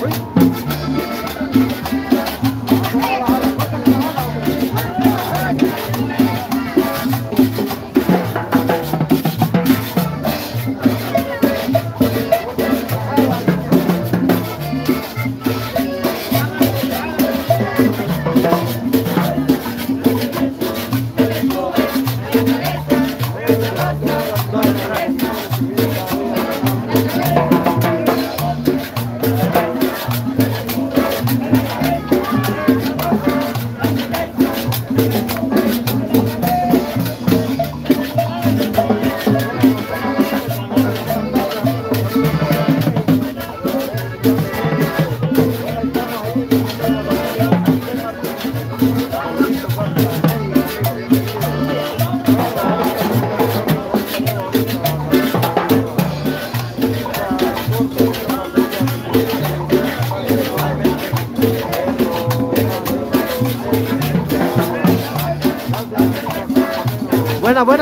Buenas,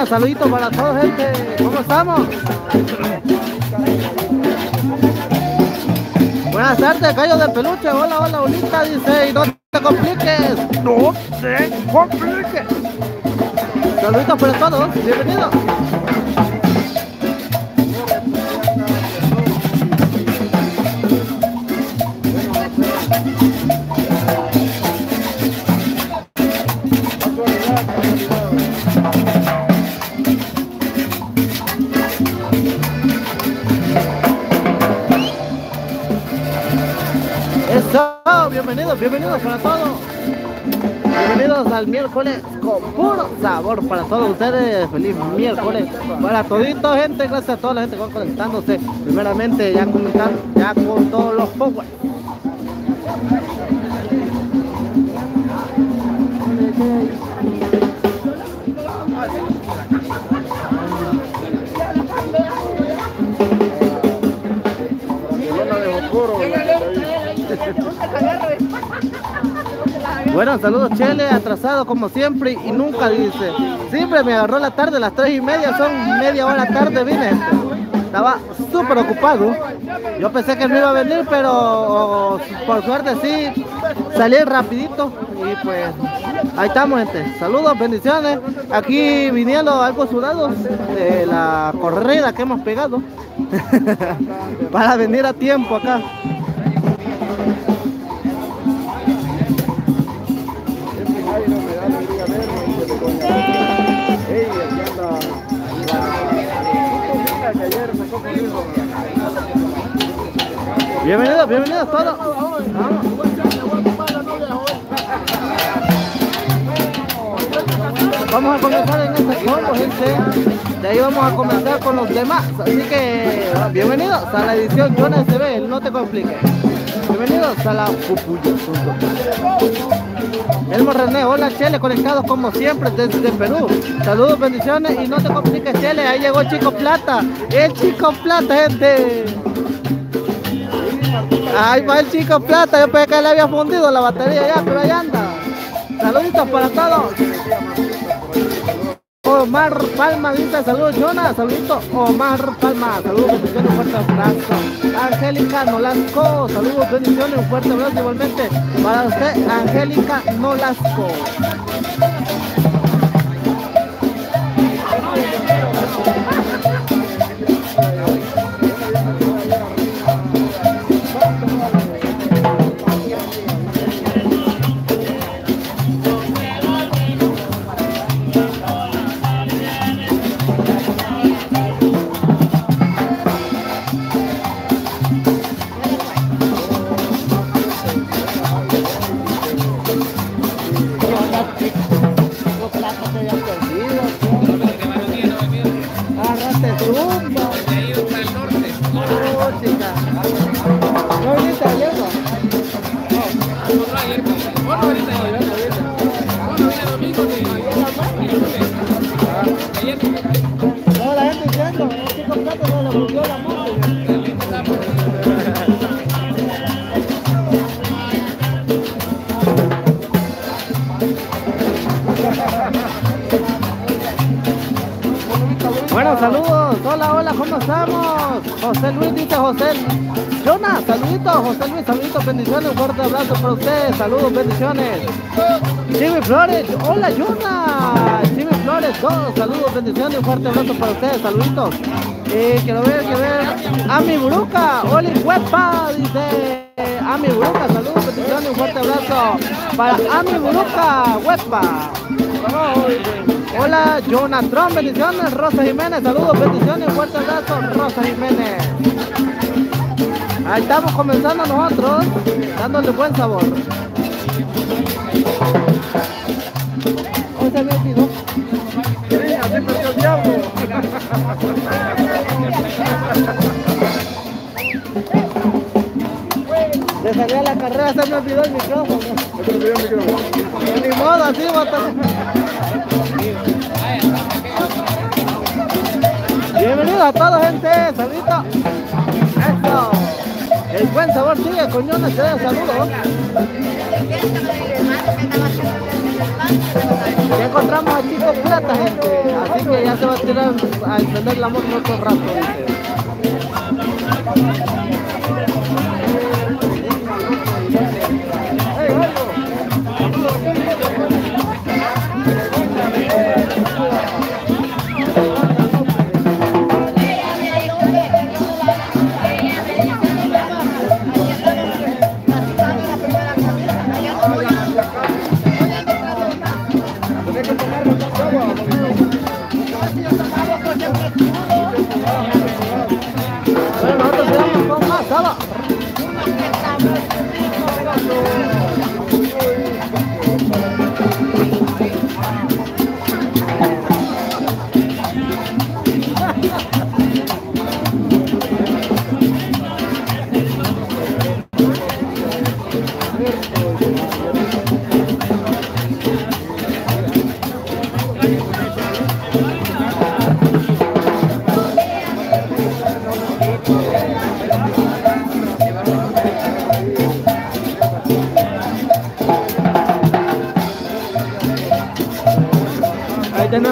saluditos para toda gente. ¿Cómo estamos? Buenas tardes, Gallo de Peluche. Hola, hola, bonita, dice. Y no te compliques. No te compliques. Saluditos para todos. Bienvenidos. Bienvenidos, bienvenidos para todos. Bienvenidos al miércoles con puro sabor para todos ustedes. Feliz miércoles para todito, gente. Gracias a toda la gente que va conectándose. Primeramente, ya comentar, ya con todos los power. Bueno, saludos Chele, atrasado como siempre y nunca dice. Siempre me agarró la tarde, las tres y media, son media hora tarde, vine. Estaba súper ocupado. Yo pensé que no iba a venir, pero por suerte sí, salí rapidito y pues ahí estamos gente. Saludos, bendiciones. Aquí viniendo algo sudados de la corrida que hemos pegado para venir a tiempo acá. Bienvenidos, bienvenidos todos. Vamos a comenzar en este juego, gente. De ahí vamos a comenzar con los demás. Así que bienvenidos a la edición Jonas SB, no te compliques. Bienvenidos a la Pupuya. Elmo René, hola Chele, conectados como siempre desde Perú. Saludos, bendiciones y no te compliques Chele, ahí llegó Chico Plata. El Chico Plata, gente. Ahí va el Chico Plata, yo pensé que le había fundido la batería ya, pero ahí anda. Saluditos para todos. Omar Palma dice saludos Jonas, saluditos Omar Palma, saludos, bendiciones, un fuerte abrazo. Angélica Nolasco, saludos, bendiciones, un fuerte abrazo igualmente para usted, Angélica Nolasco. Saludos, bendiciones. Jimmy Flores, hola Jonah, Jimmy Flores, todos, saludos, bendiciones, un fuerte abrazo para ustedes, saluditos. Eh, quiero ver, quiero ver. A mi Buruca, Oli Huepa, dice. A mi Buruca, saludos, bendiciones, un fuerte abrazo para Ami Buruca, Huepa. Hola, Jonathan, bendiciones, Rosa Jiménez, saludos, bendiciones, un fuerte abrazo, Rosa Jiménez. Ahí estamos comenzando nosotros, dándole buen sabor. Salir a la carrera se me olvidó el micrófono. Ni modo, así va a estar. Bienvenidos a toda gente, saludito. Eso. El buen sabor sigue, coñones, te da saludos. Ya encontramos a Chico Plata, gente. Así que ya se va a tirar a encender la moto otro rato, dice.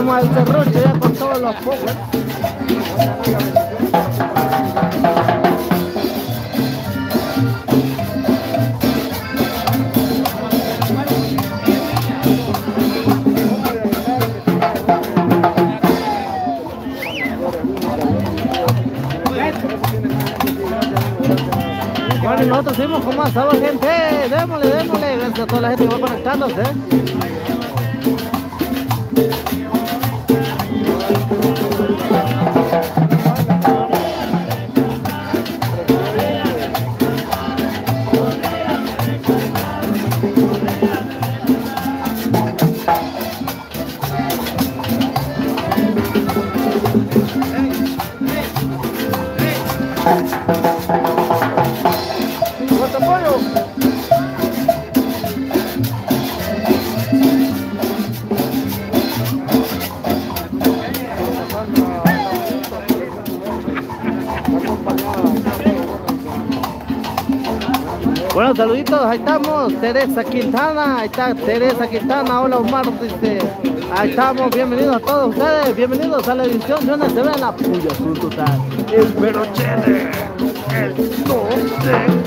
Tenemos al serrucho ya con todos los focos. Bueno, nosotros seguimos con más sabor, gente. Démosle, démosle. Gracias a toda la gente que va conectándose. saluditos, ahí estamos, Teresa Quintana, ahí está Teresa Quintana, hola Omar, dice, ahí estamos, bienvenidos a todos ustedes, bienvenidos a la edición de una TV la Puyo Total. El Perochete, el 12.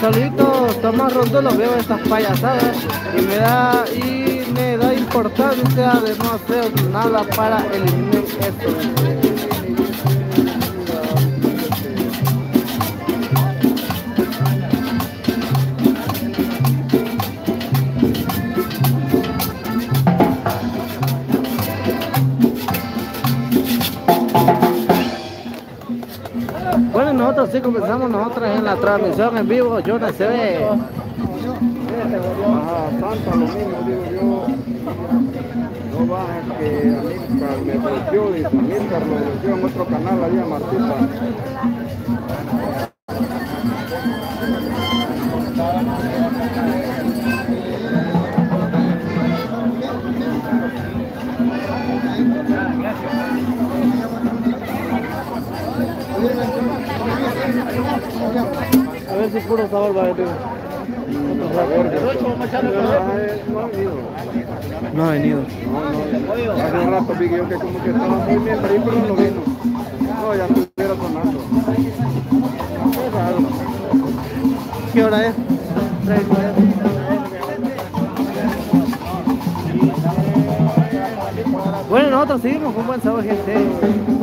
Bueno, saluditos, Tomás Rondulo, veo estas payasadas y me da y me da importancia de no hacer nada para eliminar esto. Comenzamos nosotros en la transmisión en vivo, yo no se ve. Ajá, Santa, lo mismo digo yo. No baja que Amílcar me golpeó, dice Amílcar me golpeó en otro canal allá, Martita. Puro sabor. No ha venido. Hace un rato vi que yo que como que estaba muy bien, pero ahí no vino. No, ya estuviera sonando. ¿Qué hora es? Bueno, nosotros seguimos con buen sabor, gente.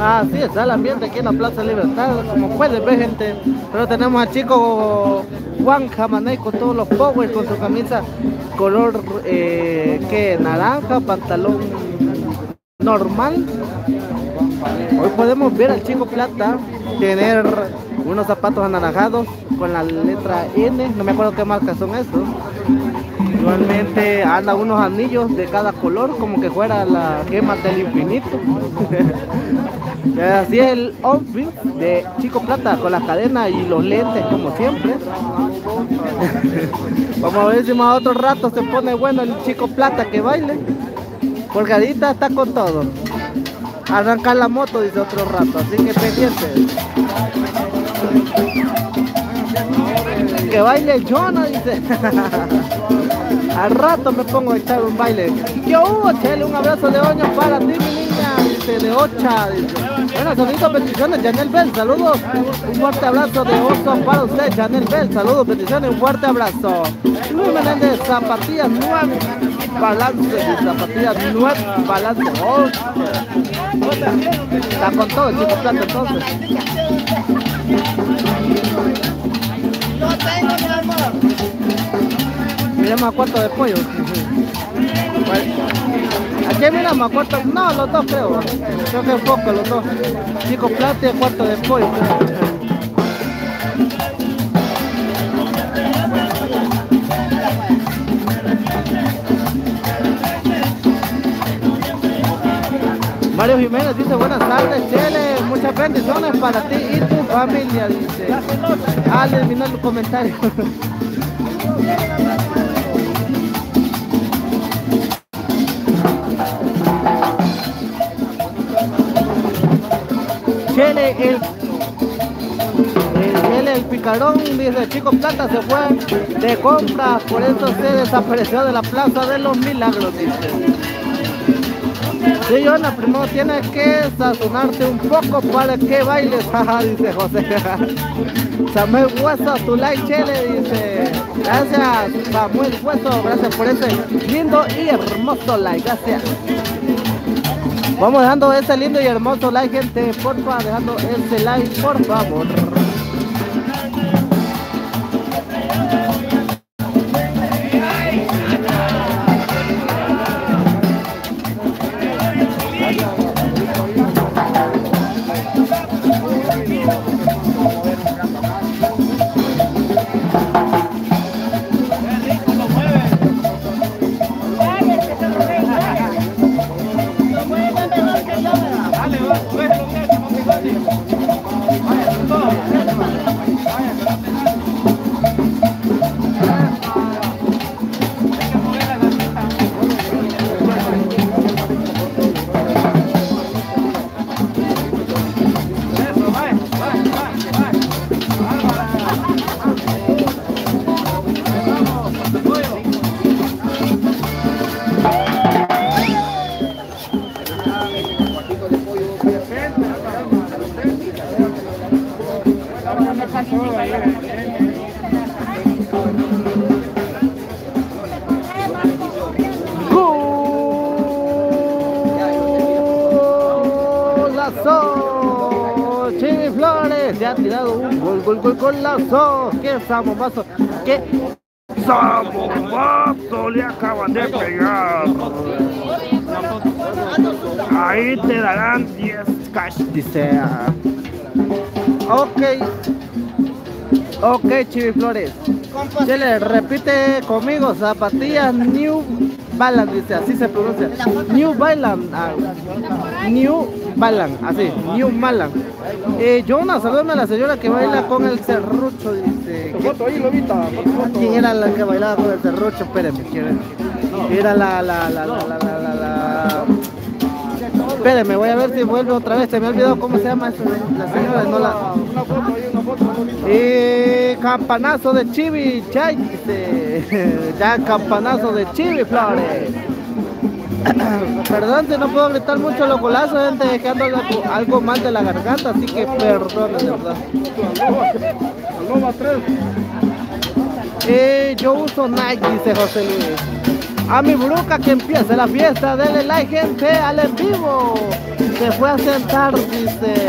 Así está el ambiente aquí en la Plaza Libertad, como pueden ver gente. Pero tenemos al chico Juan Jamaney con todos los powers, con su camisa color eh, que naranja, pantalón normal. Hoy podemos ver al chico Plata tener unos zapatos anaranjados con la letra N, no me acuerdo qué marca son estos. Igualmente anda unos anillos de cada color como que fuera la gema del infinito. Así es el outfit de Chico Plata con la cadena y los lentes como siempre. Vamos a ver si más otro rato se pone bueno el Chico Plata que baile. Ahorita está con todo. Arrancar la moto dice otro rato, así que pendiente. Que baile Jonah dice. Al rato me pongo a echar un baile. ¿Qué hubo, Chele? Un abrazo de oño para ti, mi niña. Dice, de ocha. Dice. Bueno, saludos, bendiciones, Janel Bell. Saludos. Un fuerte abrazo de oso para usted, Janel Bell. Saludos, bendiciones, un fuerte abrazo. Luis Menéndez, zapatillas nueve. Balance, zapatillas nueve. Balance. Oh, Está con todo el chico plata entonces. Miremos a cuarto de pollo. Aquí miramos a cuarto. No, los dos creo. Creo que es poco los dos. Chico plata y cuarto de pollo. Mario Jiménez dice buenas tardes, Chele, muchas bendiciones para ti y tu familia, dice. Al terminar el comentario. Chele, el, el el picarón, dice Chico Plata se fue de compras, por eso se desapareció de la Plaza de los Milagros, dice. Sí, Yona, primero tienes que sazonarte un poco para que bailes, jaja, dice José. Samuel Hueso, tu like, chele, dice. Gracias, Samuel Hueso, gracias por ese lindo y hermoso like, gracias. Vamos dejando ese lindo y hermoso like, gente, porfa, dejando ese like, por favor. Gol, golazo. ¡Qué zambomazo! ¡Qué zambomazo le acaban de pegar! Ahí te darán 10 cash, dice. Ok. Ok, Chivi Flores. Chile, repite conmigo, zapatillas New Balance, dice, así se pronuncia. New Balance. ah, New Balance, así, New Balance. Eh, Jonas, saludame a la señora que baila con el serrucho, dice. Tu foto ahí, Lobita. foto. ¿Quién era la que bailaba con el serrucho? Espérenme, ¿quién era? La, la, la, la, la, la, la. Espérenme, voy a ver si vuelve otra vez. Se me ha olvidado cómo se llama eso, de- la señora, no la... Una foto ahí, una foto. Y campanazo de Chivi, Chay, dice. Ya campanazo de Chivi Flores. Perdón si no puedo gritar mucho los golazos, gente, que ando algo, mal de la garganta, así que perdón, de verdad. Aloma 3. Eh, yo uso Nike, dice José Luis. A mi bruca que empiece la fiesta, denle like gente al en vivo. Se fue a sentar, dice.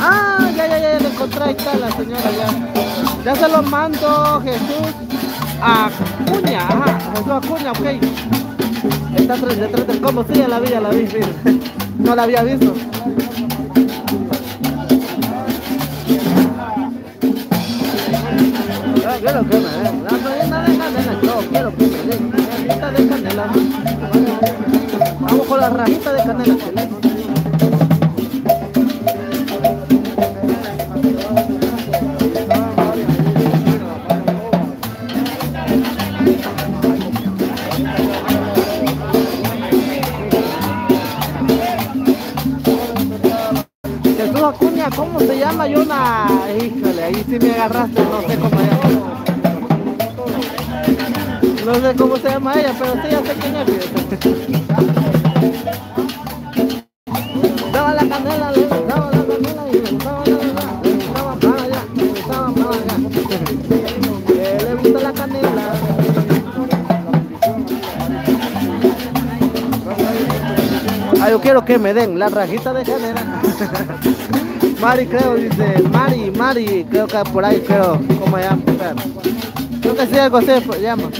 Ah, ya, ya, ya, ya encontré, ahí está la señora ya. Ya se lo mando Jesús Acuña, ajá, Jesús Acuña, ok. Está detrás del cómo, sí, ya la vi, ya la vi, sí. No la había visto. Yo quiero que me den la reina de canela, yo quiero que me den rajita de canela. Vamos con la rajita de canela, ahí sí me agarraste, no sé cómo se llama. No sé cómo se llama ella, pero sí ya sé quién es. Daba la canela, le daba la canela y le gustaba la gustaba para allá, le gustaba para allá. Que le gusta la canela. Ah, yo quiero que me den la rajita de canela. Mari creo, dice, Mari, Mari, creo que por ahí creo, ¿cómo se llama? Espera. Creo que sí, algo así llama.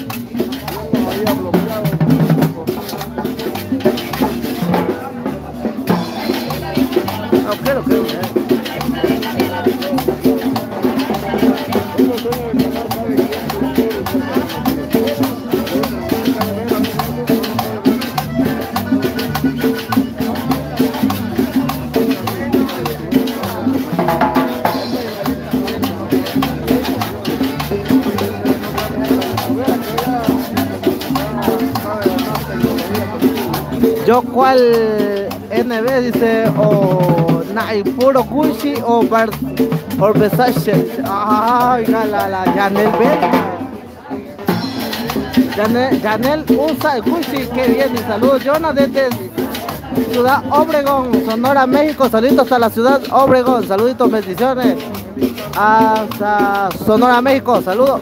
Yo cuál NB dice o Nike puro Gucci o Bar o Versace. Ay, la la Janel B. Janel, Janel usa Gucci, qué bien, y saludos Jonah desde Ciudad Obregón, Sonora, México, saluditos hasta la ciudad Obregón, saluditos, bendiciones. Hasta Sonora, México, saludos.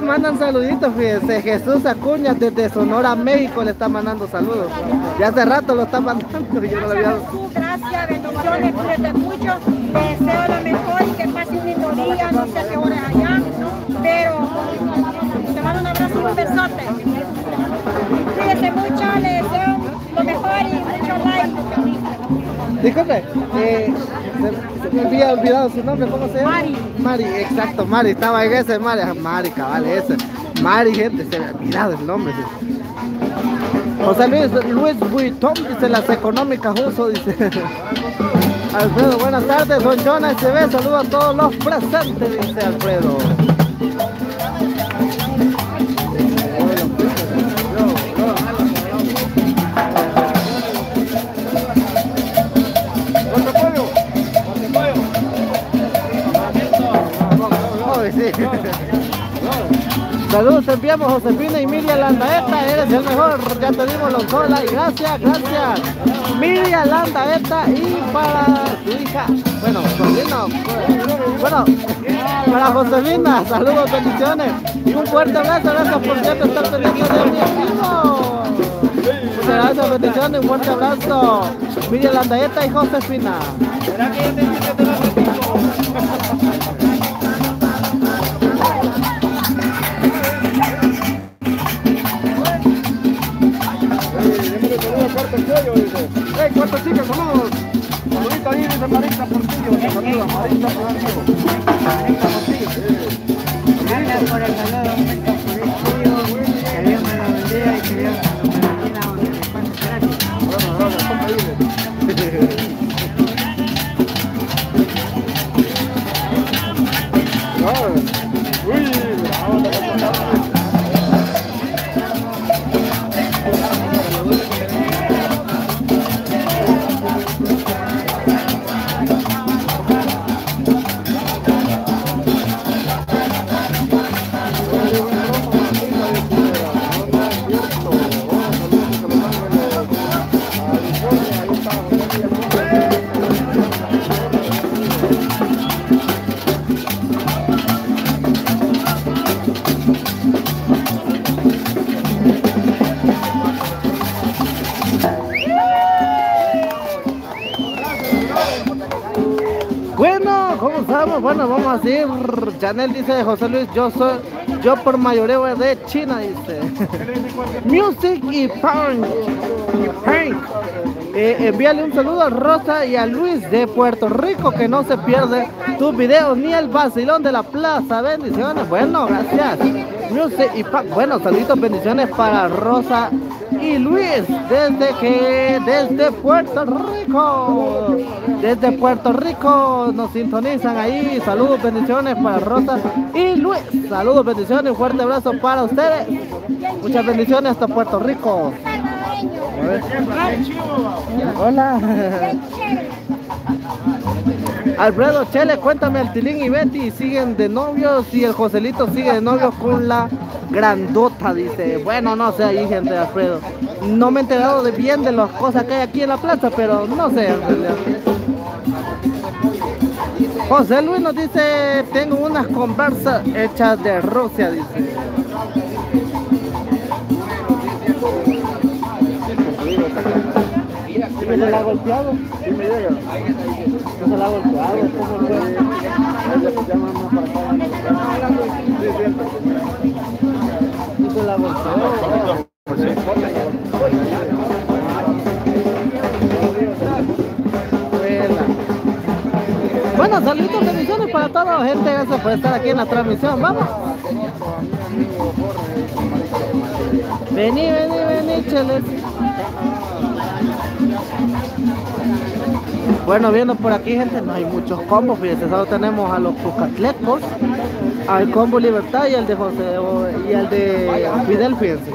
Le mandan saluditos, fíjese, Jesús Acuña desde Sonora, México le está mandando saludos. Ya hace rato lo está mandando, yo no lo había... Gracias, bendiciones, cuídate mucho, te deseo lo mejor y que pases un lindo día, no sé qué hora es allá, pero te mando un abrazo y un besote. Cuídate mucho, le deseo lo mejor y mucho like. Disculpe, eh, me había olvidado su nombre, ¿cómo se llama? Mari. Mari, exacto, Mari, estaba en ese Mari, ah, Mari, cabal, ese. Mari, gente, se me ha olvidado el nombre. sí. José Luis, Luis Vuitton, dice las económicas uso, dice. Alfredo, buenas tardes, don Jonas SB, saludo a todos los presentes, dice Alfredo. Saludos enviamos Josefina y Miriam Landaeta, eres el mejor, ya te dimos los sola y gracias, gracias. Miriam Landaeta y para tu hija, bueno, bueno, para Josefina, saludos, bendiciones y un fuerte abrazo, gracias por siempre estar pendiente de mi amigo. Muchas gracias, bendiciones, un fuerte abrazo. Miriam Landaeta y Josefina. Chanel dice José Luis, yo soy, yo por mayoreo de China, dice. Music. Y Punk. Eh, envíale un saludo a Rosa y a Luis de Puerto Rico, que no se pierde tus videos ni el vacilón de la plaza. Bendiciones. Bueno, gracias. Music y Punk. Bueno, saluditos, bendiciones para Rosa y Luis desde que desde Puerto Rico desde Puerto Rico nos sintonizan ahí. Saludos bendiciones para Rosa y Luis. Saludos bendiciones fuerte abrazo para ustedes. Muchas bendiciones hasta Puerto Rico. Hola Alfredo Chele, cuéntame, el Tilín y Betty siguen de novios y el Joselito sigue de novio con la grandota, dice. Bueno, no sé ahí, gente, Alfredo. No me he enterado de bien de las cosas que hay aquí en la plaza, pero no sé. José Luis nos dice, tengo unas conversas hechas de Rusia, dice. ¿Sí se la ha golpeado? Sí me llega. ¿No se la ha golpeado? ¿Cómo fue? Sí, siempre. ¿Sí se la golpeó? Buena. Bueno, saludos, bendiciones para toda la gente. Gracias por estar aquí en la transmisión. Vamos. Vení, vení, vení, cheles. Bueno, viendo por aquí, gente, no hay muchos combos. Fíjense, solo tenemos a los Pucatlecos, al combo Libertad y al de José y al de Fidel, fíjense.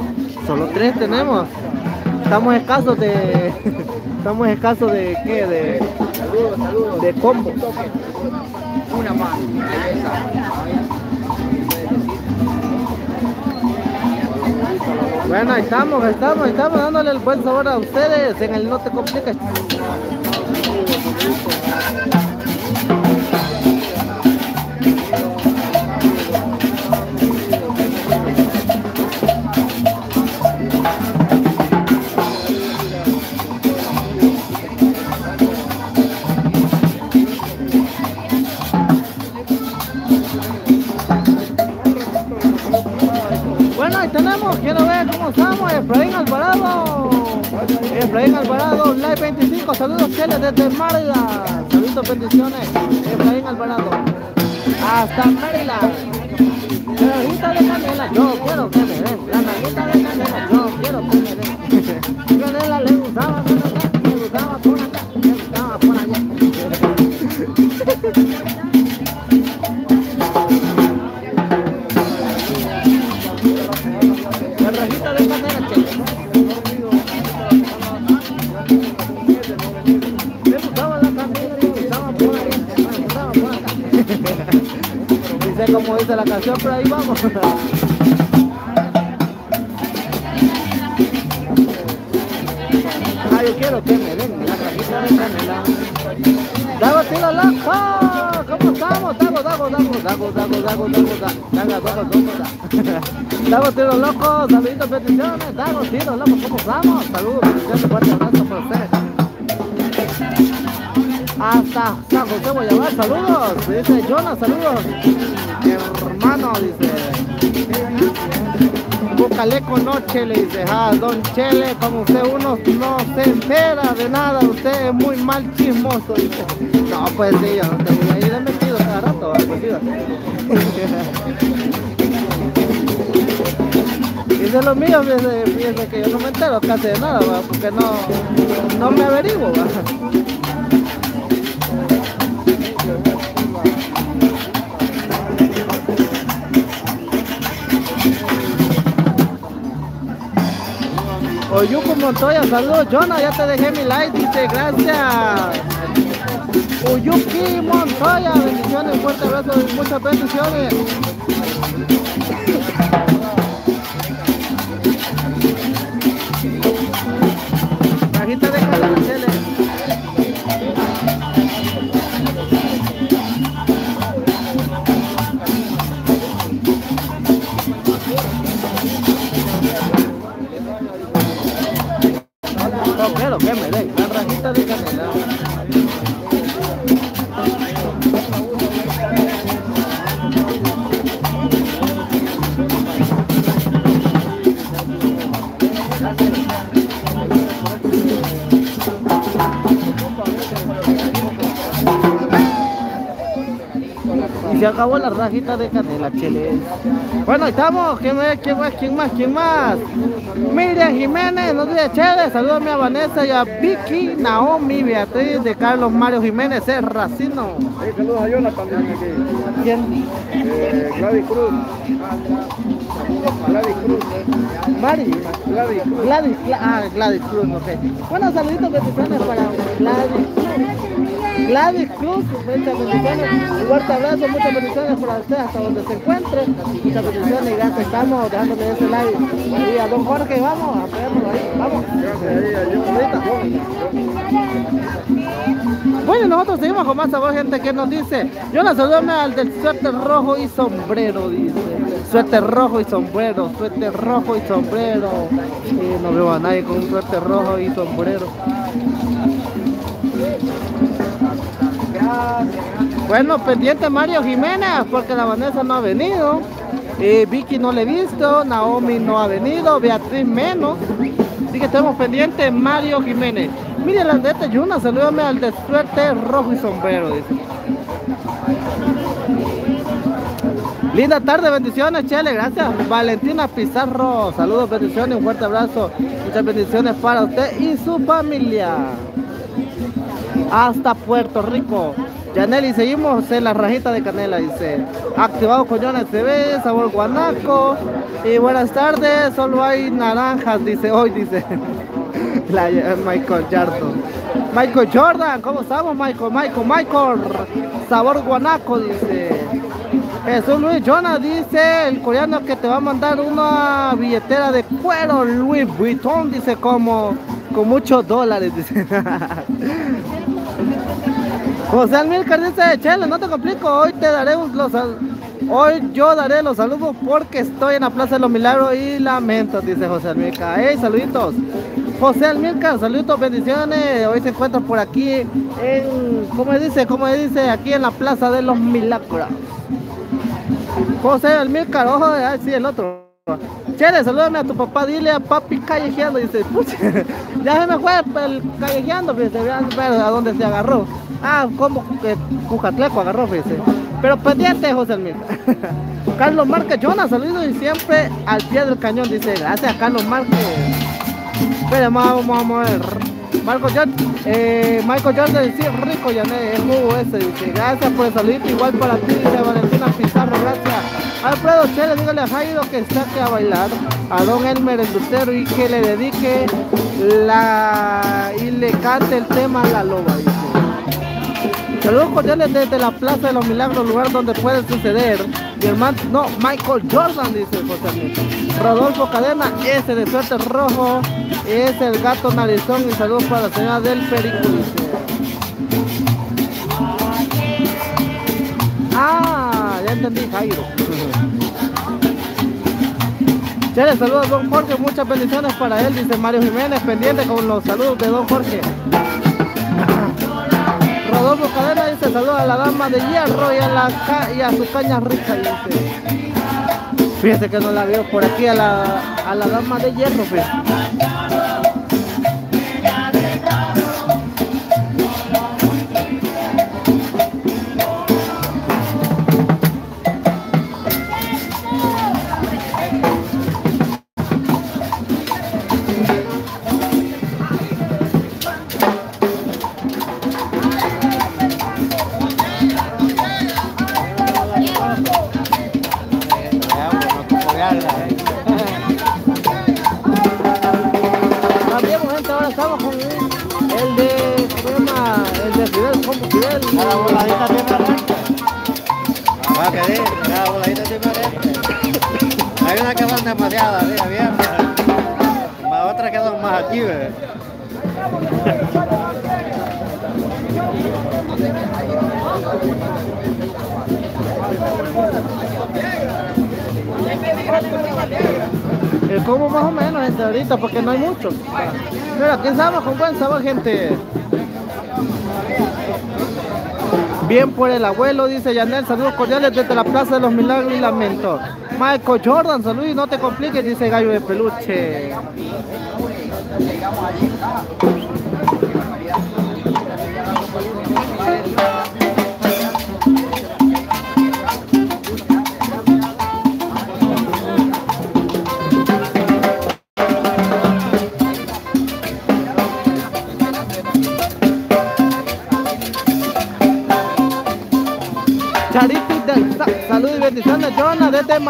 Solo tres tenemos. Estamos escasos de. Estamos escasos de qué? De. De combos. Una más. Bueno, ahí estamos, ahí estamos, ahí estamos dándole el buen sabor a ustedes en el No Te Compliques. Bueno, ahí quiero ver cómo estamos, Efraín Alvarado. Efraín Alvarado, Live 25, saludos Chele desde Mérida. Saludos, bendiciones, Efraín Alvarado. Hasta Mérida. La de canela, yo quiero que me den. La nalguita de canela, gusta la canción, por ahí vamos. Ah, yo quiero que me den la cajita de canela. Dago, tira la. ¿Cómo estamos? Dago, Dago, Dago, Dago, Dago, Dago, Dago, Dago, Dago, Dago, Dago. Dago, estamos? Saludos, fuerte abrazo ustedes. Hasta San José Guayabal, saludos. Dice Jonah, saludos. Dice. Bucaleco no Chele, dice, ah, don Chele, como usted uno no se entera de nada, usted es muy mal chismoso, dice. No, pues sí, yo no te voy a ir metido cada rato, pues sí. Lo mío, fíjese que yo no me entero casi de nada, porque no, no me averiguo. ¿verdad? Montoya, saludos. Jonah, ya te dejé mi like, dice, gracias. Uyuki Montoya, bendiciones, fuerte abrazo muchas bendiciones. Se acabó la rajita de canela, chile. Bueno, ahí estamos. ¿Quién más? ¿Quién más? ¿Quién más? ¿Quién más? Miriam Jiménez, no dice Chele. Saludos a Vanessa y a Vicky, Naomi, Beatriz de Carlos Mario Jiménez, es Racino. Hey, saludos a Jonathan también aquí. ¿Quién? Eh, Gladys Cruz. Gladys Cruz. Mari. Gladys Cruz. Gladys, Gla- ah, Gladys Cruz, ok. Bueno, saluditos bendiciones para Gladys. Gladys Cruz, muchas bendiciones. Un fuerte abrazo, muchas bendiciones para usted hasta donde se encuentre. Muchas bendiciones y gracias, estamos dejándole ese like. Y a don Jorge, vamos, apoyémoslo ahí, vamos. Bueno, nosotros seguimos con más sabor, gente que nos dice. Yo la saludo al del suéter rojo y sombrero, dice. Suéter rojo y sombrero, suéter rojo y sombrero. Y no veo a nadie con un suéter rojo y sombrero. Bueno, pendiente Mario Jiménez, porque la Vanessa no ha venido. Eh, Vicky no le he visto, Naomi no ha venido, Beatriz menos. Así que estamos pendientes Mario Jiménez. Mire la de este Yuna, salúdame al de suéter rojo y sombrero. Linda tarde, bendiciones, Chele, gracias. Valentina Pizarro, saludos, bendiciones, un fuerte abrazo. Muchas bendiciones para usted y su familia. Hasta Puerto Rico. Yaneli, seguimos en la rajita de canela, dice. Activado con Jonas TV, sabor guanaco. Y buenas tardes, solo hay naranjas, dice hoy, dice. La, Michael Jordan. Michael Jordan, ¿cómo estamos, Michael? Michael, Michael. Sabor guanaco, dice. Jesús Luis Jonas dice, el coreano que te va a mandar una billetera de cuero Louis Vuitton, dice como con muchos dólares, dice. José Almilcar dice, Chele, no te complico, hoy te daré los hoy yo daré los saludos porque estoy en la Plaza de los Milagros y lamentos, dice José Almilcar. Hey, saluditos. José Almilcar, saluditos, bendiciones. Hoy se encuentra por aquí en, ¿cómo dice? ¿Cómo dice? Aquí en la Plaza de los Milagros. José Almilcar, ojo, ah, sí, el otro. Chele, salúdame a tu papá, dile a papi callejeando, dice, pucha, ya se me fue el callejeando, fíjese, vean ver a dónde se agarró. Ah, como que Cucatleco agarró, fíjese. Pero pendiente, José Almilcar. Carlos Márquez, Jonas, saludos y siempre al pie del cañón, dice, gracias Carlos Márquez. Espera, vamos, vamos a ver. Marco John, eh, Michael Jordan, sí, rico, Yané, es jugo ese, dice, gracias por el igual para ti, dice Valentina Pizarro, gracias. Alfredo Chele, dígale a Jairo que saque a bailar a Don Elmer el Lucero y que le dedique la y le cante el tema a la loba, dice. Saludos cordiales desde la Plaza de los Milagros, lugar donde puede suceder. Mi hermano, no, Michael Jordan, dice José. Rodolfo Cadena, ese de suerte rojo, es el gato narizón y saludos para la señora del Perico. Ah, ya entendí, Jairo. Chele, saludos a don Jorge, muchas bendiciones para él, dice Mario Jiménez, pendiente con los saludos de don Jorge. Rodolfo Cadena dice saludos a la dama de hierro y a, la ca- y a su caña rica, dice. Fíjese que no la veo por aquí a la, a la dama de hierro, fíjese. El combo más o menos, gente, ahorita, porque no hay mucho. Pero aquí estamos con buen sabor, gente. Bien por el abuelo, dice Yanel. Saludos cordiales desde la Plaza de los Milagros y Lamento. Michael Jordan, saludos y no te compliques, dice Gallo de Peluche.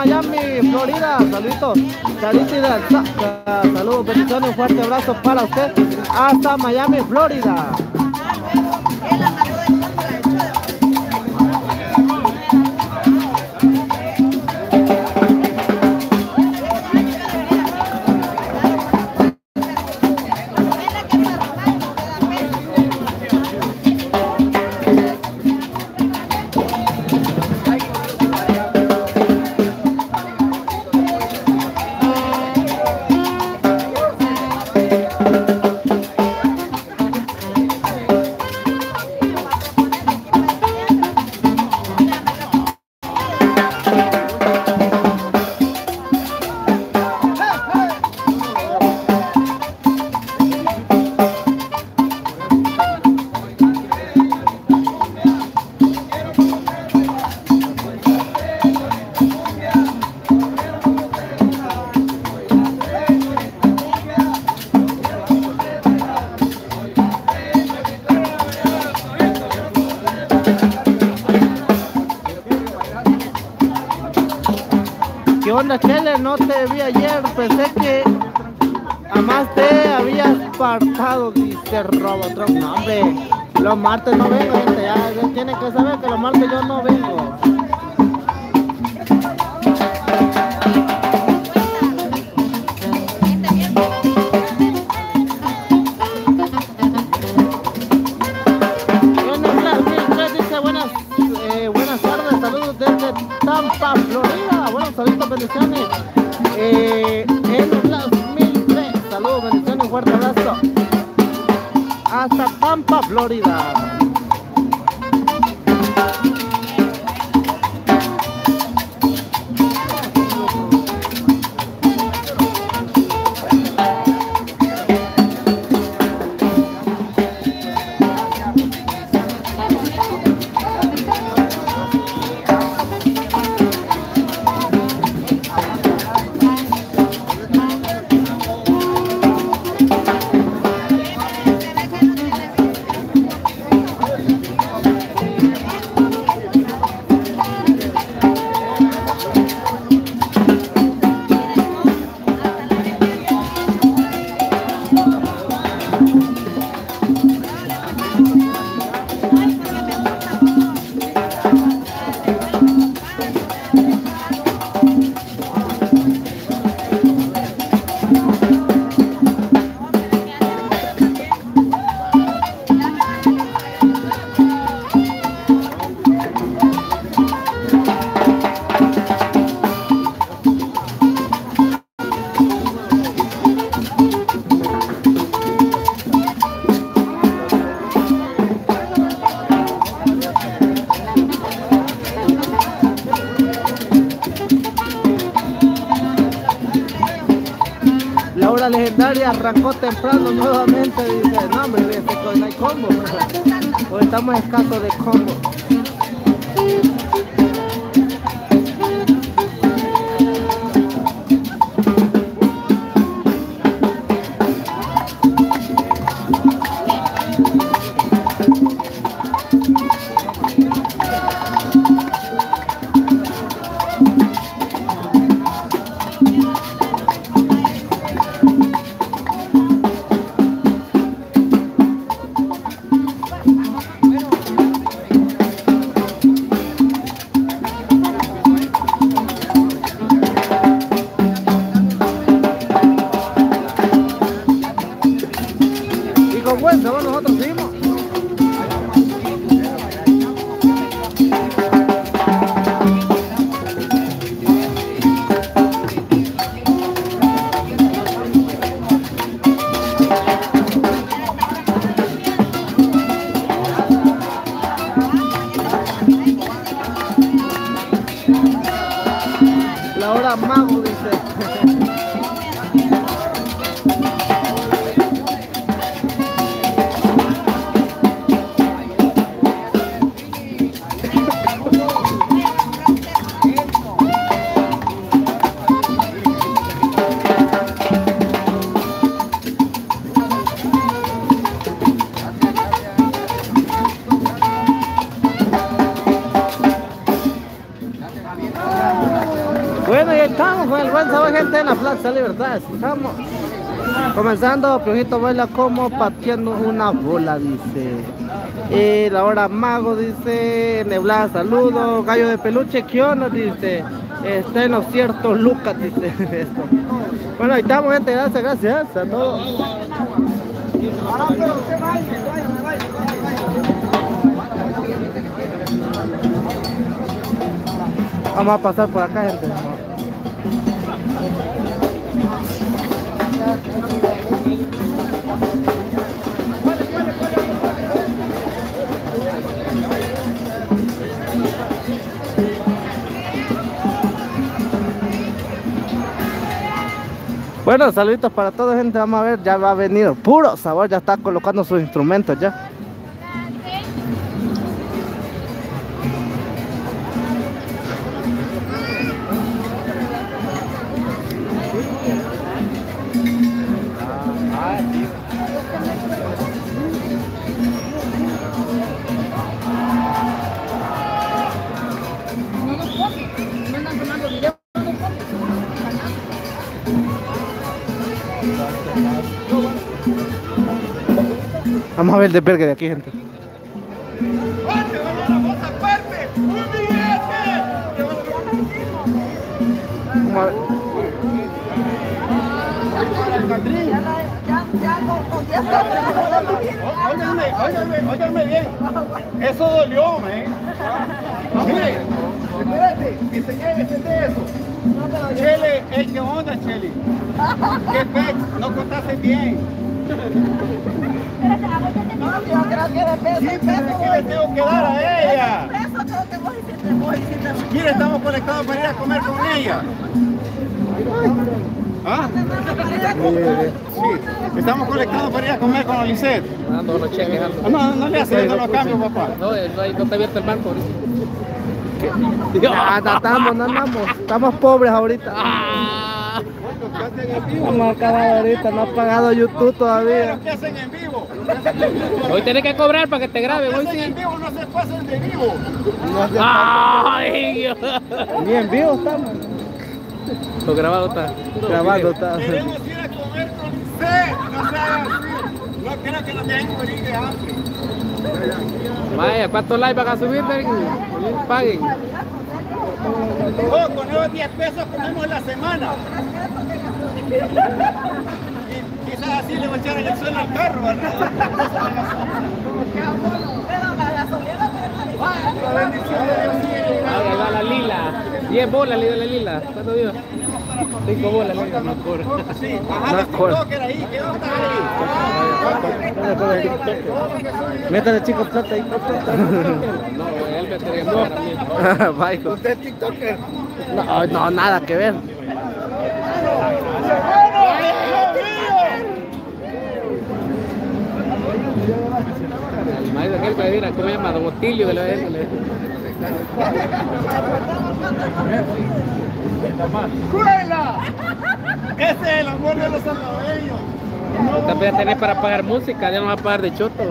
Miami, Florida. Saluditos. Saludos, bendiciones, un fuerte abrazo para usted. Hasta Miami, Florida. Onda, Chele? No te vi ayer. Pensé que además te habías partado, dice Robotron. No, hombre, los martes no vengo, gente. Ya tienen que saber que los martes yo no vengo. Florida. Legendaria arrancó temprano nuevamente. Dice, no, hombre, que no hay combo. Hoy estamos escasos de combo. Libertad. Estamos comenzando. Piojito baila como pateando una bola, dice. Y la hora mago, dice. Neblada, saludo. Gallo de peluche, ¿qué onda? Dice. Está en lo cierto, Lucas, dice esto. Bueno, ahí estamos, gente. Gracias, gracias a todos. Vamos a pasar por acá, gente. Bueno, saluditos para toda gente. Vamos a ver, ya va a venir puro sabor. Ya está colocando sus instrumentos ya. Desvergue de aquí, gente. Bien. Eso dolió, ¿eh? Mire, espérate, eso. Chele, ¿qué onda, Chele? ¿Qué pez? No contaste bien. Sí, pero es que le tengo que dar a ella. Mire, estamos conectados para ir a comer con ella. ¿Ah? Sí, estamos conectados para ir a comer con Lisette. Dando los cheques, ando. Ah, No, no le hace los cambios, papá. No, eh, no, hay- no está abierto el banco ahorita. Ya, no no andamos. Estamos pobres ahorita. Vamos a acabar ahorita, no ha pagado YouTube todavía. Que hacen en vivo. Hoy tenés que cobrar para que te grabe, hoy sí. en vivo no se pasen de vivo. Ay, Dios. Ni en vivo estamos. Lo grabado está. Grabando está. Queremos ir a comer con Lisette. No se hagan así. No creo que nos dejen morir de hambre. Vaya, ¿cuántos likes van a subir? Paguen. Oh, con esos 10 pesos comemos la semana. Y quizás así le voy a echar el suelo al carro, ¿verdad? La bendición de Dios sigue llegando. Ahí va la lila. 10 bolas le dio la lila. ¿Cuánto dio? 5 bolas, lila, no cobra. Sí, ajá, de TikToker ahí, ¿qué onda ahí? Métale chico plata ahí. No, él me tenía que. Bye. Usted es TikToker. No, no, nada que ver. El maestro aquel puede ir a comer llamado botillo que le va a decir. ¡Cuela! Ese es el amor de los salvadoreños. También no. tenés para pagar música, ya no va a pagar de choto.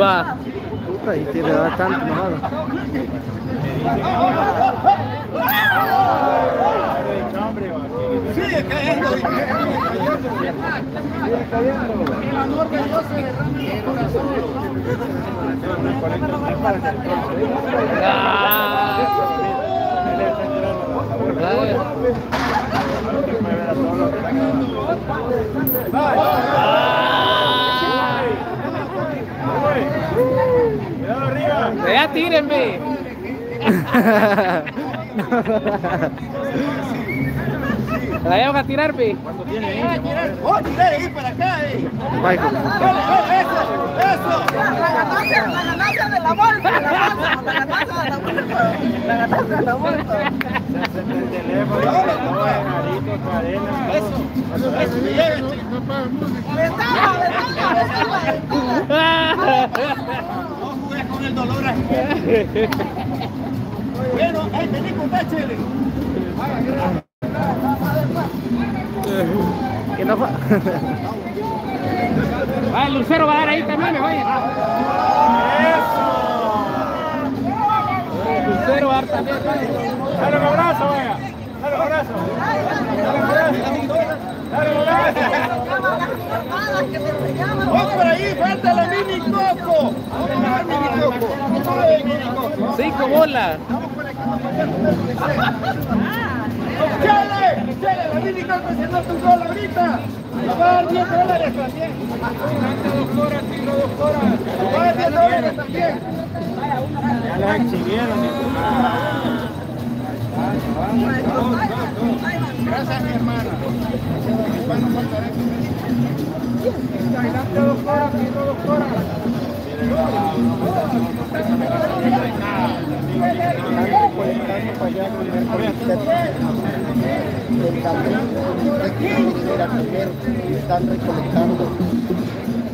Va. Puta, y tiene bastante, ¿no? Sigue cayendo. Sigue. Ya tírenme. La llevan a tirarme. ¡Oh, tiré ahí para acá! Eh. Bye, hijo. ¡Dale, dale, ¡Eso! ¡Eso! La ganancia, la ganancia de la bolsa, la ganancia, la ganancia de la bolsa. La ganancia de la bolsa. Eso. Eso. Llévate. Ventaja, ventaja, ventaja. No jugues con el dolor ajeno. Bueno, ahí con Chile. Que no Va, el lucero va a dar ahí también, me vaya. El lucero va a dar también. Dale un abrazo, vaya. Dale un abrazo. Dale un abrazo. Dale un abrazo. Que. ¡Oh, por ahí! ¡Falta la mini coco! Vamos a mini coco. Vamos a ver mini coco. Cinco bolas. ¡Chale! ¡Chale! La mini coco se nota un gol ahorita. Va a dar 10 dólares también. dos horas, tiro dos horas. Va a dar 10 dólares también. Ya la exhibieron. Gracias, mi hermana. Están recolectando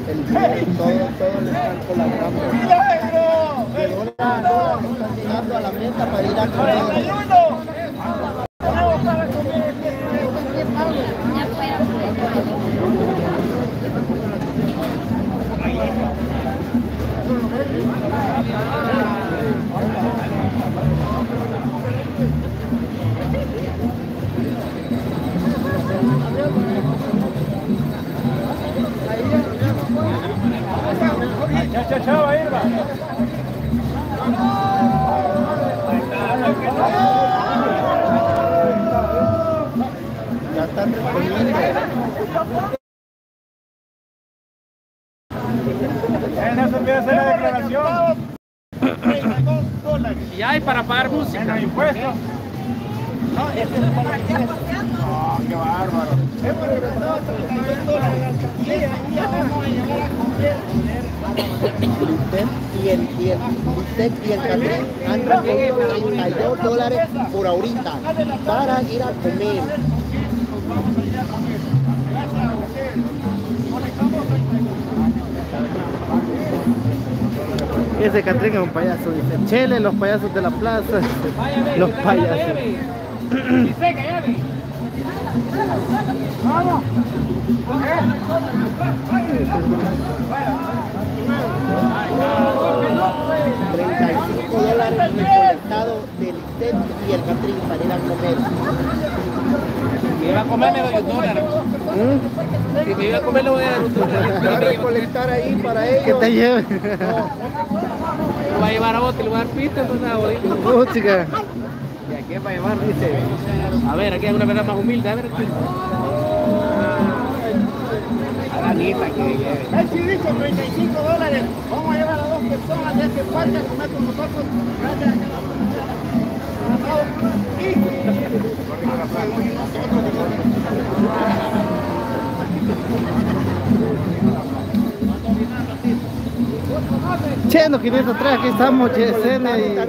el todo, todo le están colaborando. ¡Milagro! Están llegando a la meta para ir a comer. 41. Vamos para comer. Chao, chao, chao, ahí va. Ya están recogiendo. Ya no se empieza a hacer la declaración. 32 dólares. Y hay para pagar música. Impuestos. No, este qué bárbaro. Hemos regresado a 32 dólares. Y ahí ya vamos a a. Listet y el, y el, Catrín han recogido 32 dólares por ahorita para ir a comer. Ese Catrín es un payaso, dice. Chele, los payasos de la plaza. Los payasos. Dice que llave. Vamos. 35 dólares recolectados del Listet y el Catrín para ir a comer. Si iba a comer, le doy un dólar. ¿Mm? Si me iba a comer, le voy a dar un a dólar. recolectar ahí para ellos. Que te lleve. Lo va a llevar a otro y le voy a dar pista, entonces a bodito. Uh, chica. ¿Y a quién va a llevar? Dice. A ver, aquí hay una verdad más humilde. A ver aquí. A la Anita que lleve. El chivito, 35 dólares. Vamos a llevar a dos personas de este parque a comer con nosotros. Gracias a que Cheno 503, aquí estamos, Yesenia.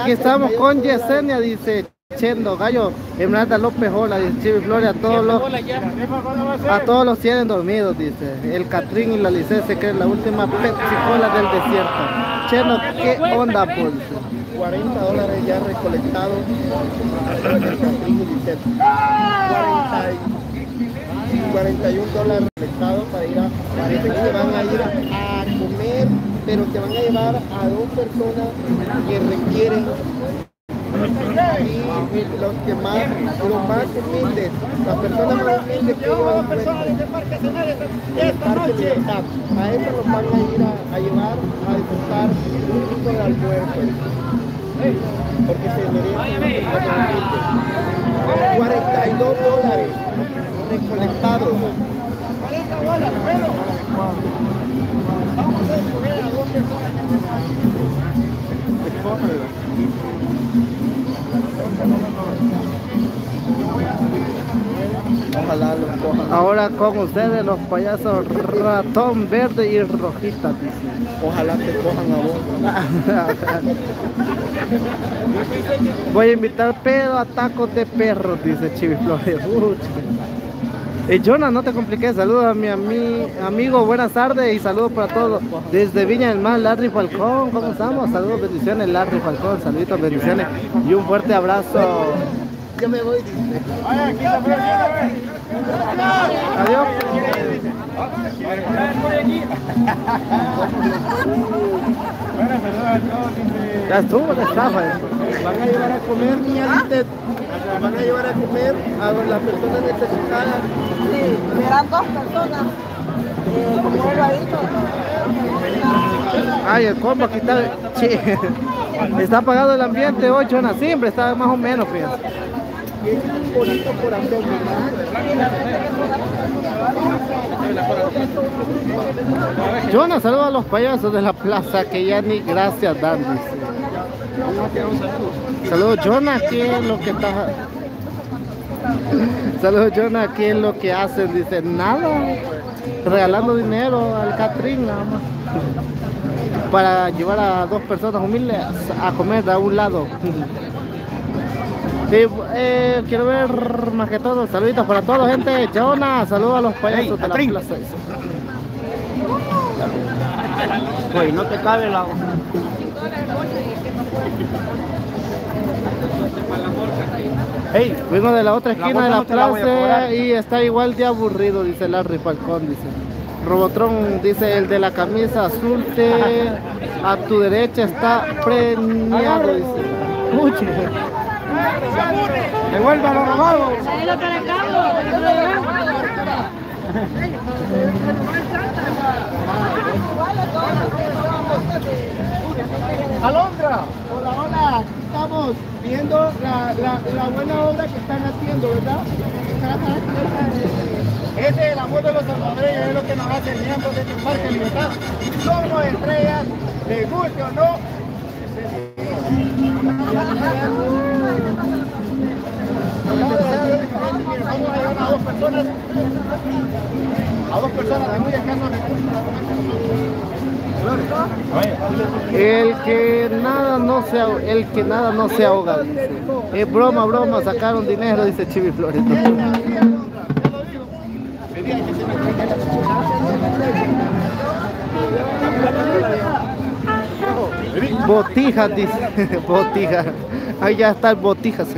Aquí estamos 38 con. Yesenia, dice. Chendo, Gallo, Esmeralda López Hola, dice a todos los a todos los tienen dormidos, dice. El Catrín y la Lice se cree la última Pepsi Cola del desierto. Cheno, ¿qué onda, pues? 40 dólares ya recolectados en Catrín y Lisset. 40 y 41 dólares recolectados para ir a, parece que se van a ir a, pero se van a llevar a dos personas que requieren y los que más, los más humildes, las personas más humildes que ellos encuentran del Parque Parque Libertad. A eso los van a ir a, a llevar a disfrutar un rico de almuerzo. Porque se merecen completamente. 42 dólares recolectados. Ojalá los cojan. Ahora con ustedes los payasos ratón verde y rojita, dice. Ojalá te cojan a vos. Voy a invitar pedo a tacos de perros, dice Chivi Flores. Y Jonah, no te compliques, saludos a mi ami- amigo, buenas tardes y saludos para todos. Desde Viña del Mar, Larry Falcón, ¿cómo estamos? Saludos, bendiciones, Larry Falcón, saluditos, bendiciones y un fuerte abrazo. Yo me voy. Adiós. Ya estuvo la estafa. eh. Van a llevar a comer, niña Van a llevar a comer a las personas necesitadas. Sí, serán dos personas. Eh, como él lo ha dicho. Ay, el combo aquí está. Sí. Está apagado el ambiente hoy, Jonah. Siempre está más o menos, fíjate. Y es un bonito corazón, ¿verdad? Jonah, saludos a los payasos de la plaza que ya ni gracias dan. dice. Saludos, Jonah, ¿qué es lo que está? Saludos, Jonah, ¿qué es lo que hacen? Dice, nada, regalando dinero al Catrín, nada más. Para llevar a dos personas humildes a comer de un lado. Sí, eh, quiero ver más que todo, saluditos para todos, gente. Jonah, saludos a los payasos de la plaza. Pues no te cabe la... Hey, vengo de la otra esquina de la no te la a plaza cobrar. y está igual de aburrido, dice Larry Falcón, dice. Robotron dice el de la camisa azul te a tu derecha está preñado, dice. Pucha. Devuelva lo robado. Alondra, hola, hola, aquí estamos viendo la, la, la buena obra que están haciendo, ¿verdad? Ese es el amor de los salvadoreños, es lo que nos hace miembros de este Parque Libertad. Somos estrellas, les guste o no. Vamos a llevar a dos personas, a dos personas de muy escasos El que nada no se el que nada no se ahoga. Es broma, broma, sacaron dinero, dice Chivi Flores. Botijas, dice. Botijas. Ahí ya está el botijas.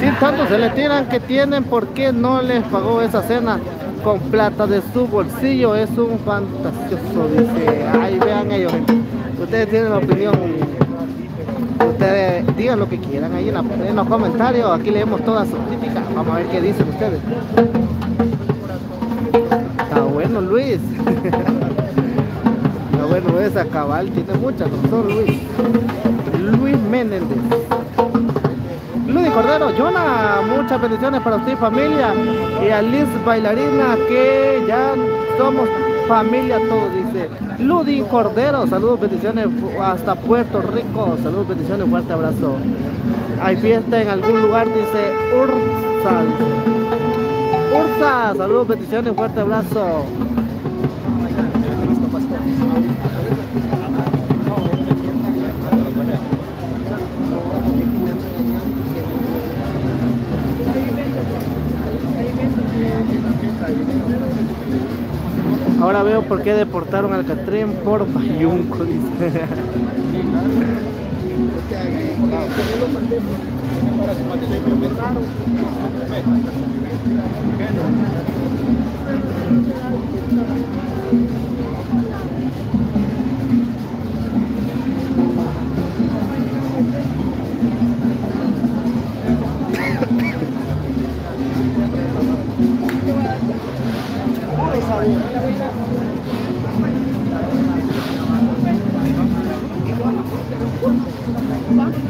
Si tanto se le tiran que tienen, ¿por qué no les pagó esa cena con plata de su bolsillo? Es un fantasioso, dice. Ahí vean ellos. Ustedes tienen la opinión. Ustedes digan lo que quieran ahí en los comentarios. Aquí leemos todas sus críticas. Vamos a ver qué dicen ustedes. Está bueno, Luis. Está bueno, esa cabal tiene mucha razón, Luis. Luis Menéndez. Cordero, Jonah, muchas bendiciones para usted familia. Y a Liz Bailarina, que ya somos familia todos, dice. Ludy Cordero, saludos, bendiciones hasta Puerto Rico. Saludos, bendiciones, fuerte abrazo. Hay fiesta en algún lugar, dice Ursa. Ursa, saludos, bendiciones, fuerte abrazo. Ahora veo por qué deportaron al Catrín por Bayunco. Cuba.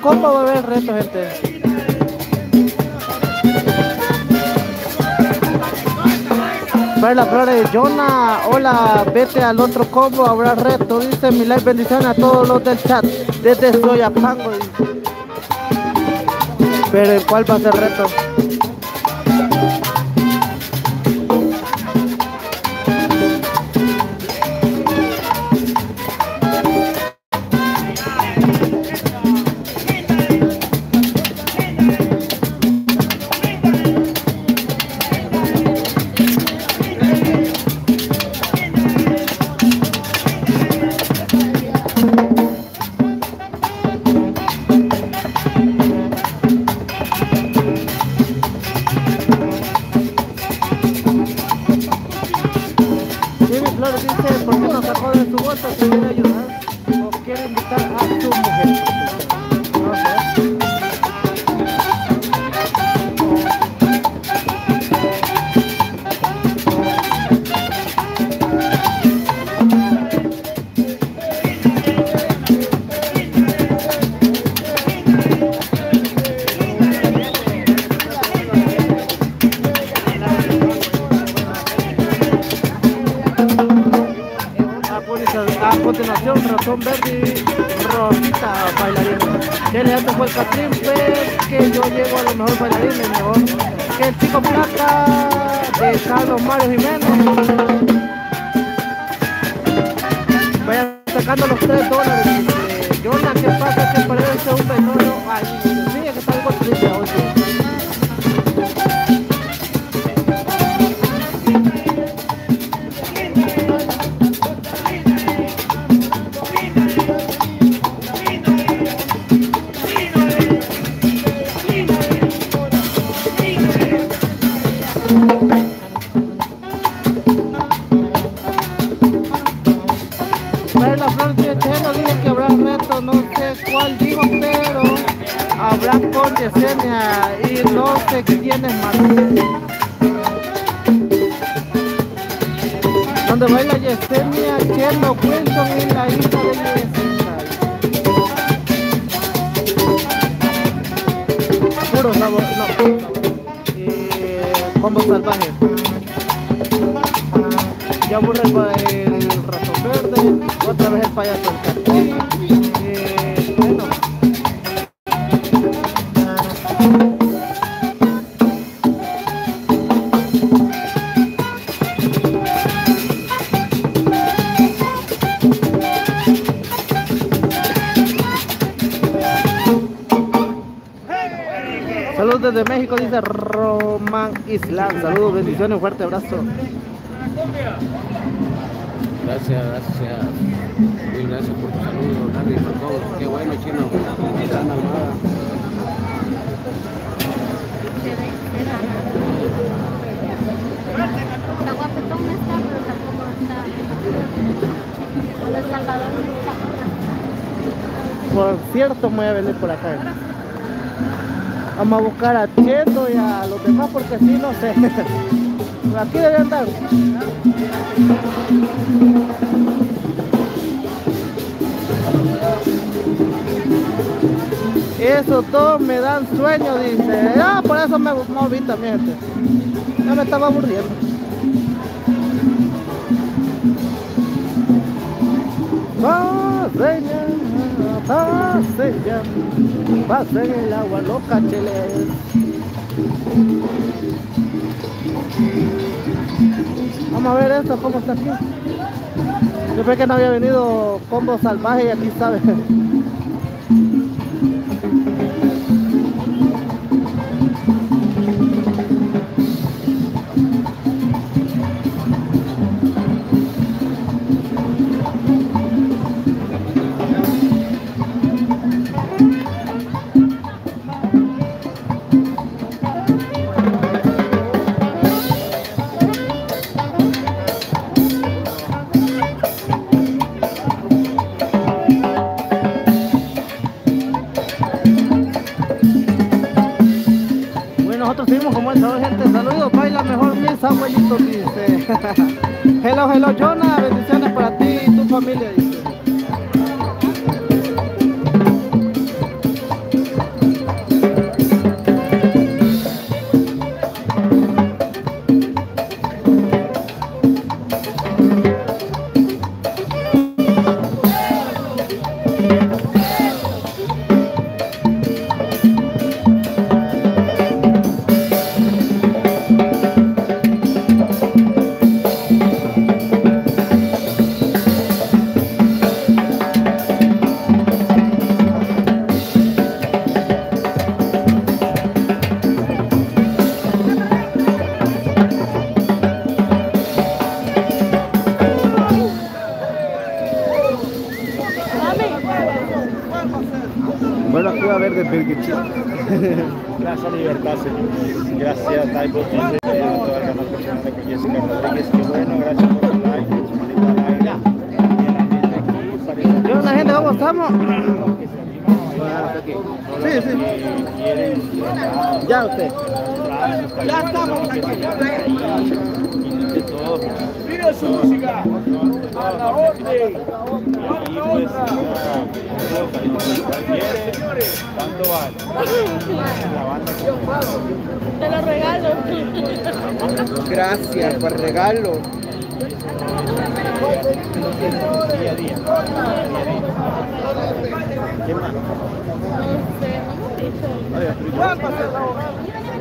copa va a haber el reto, gente. Ver la flor de Jonah, hola, vete al otro combo, habrá reto, dice mi like, bendiciones a todos los del chat, desde Soyapango. Pero ¿cuál va a ser reto? Desde México, dice Román Islam. Saludos, bendiciones, un fuerte abrazo. Gracias, gracias. Mil gracias por tu saludo, Harry, por todo. Qué bueno, chino. Está guapetón está, pero tampoco está. Hola, Salvador. Por cierto, me voy a venir por acá. Vamos a buscar a Cheto y a los demás porque si no sé. Aquí debe andar. Eso todos me dan sueño, dice. Ah, por eso me moví también. gente. Ya me estaba aburriendo. Paseña, paseña, pasa en el agua los cacheles. Vamos a ver esto, cómo está aquí. Yo pensé que no había venido combo salvaje y aquí sabe. El sabor, gente. Saludos, baila mejor mis abuelitos, dice. hello, hello, Jonah. Bendiciones para ti y tu familia, regalo. día a día. ¿Qué más? No sé, no me dicho.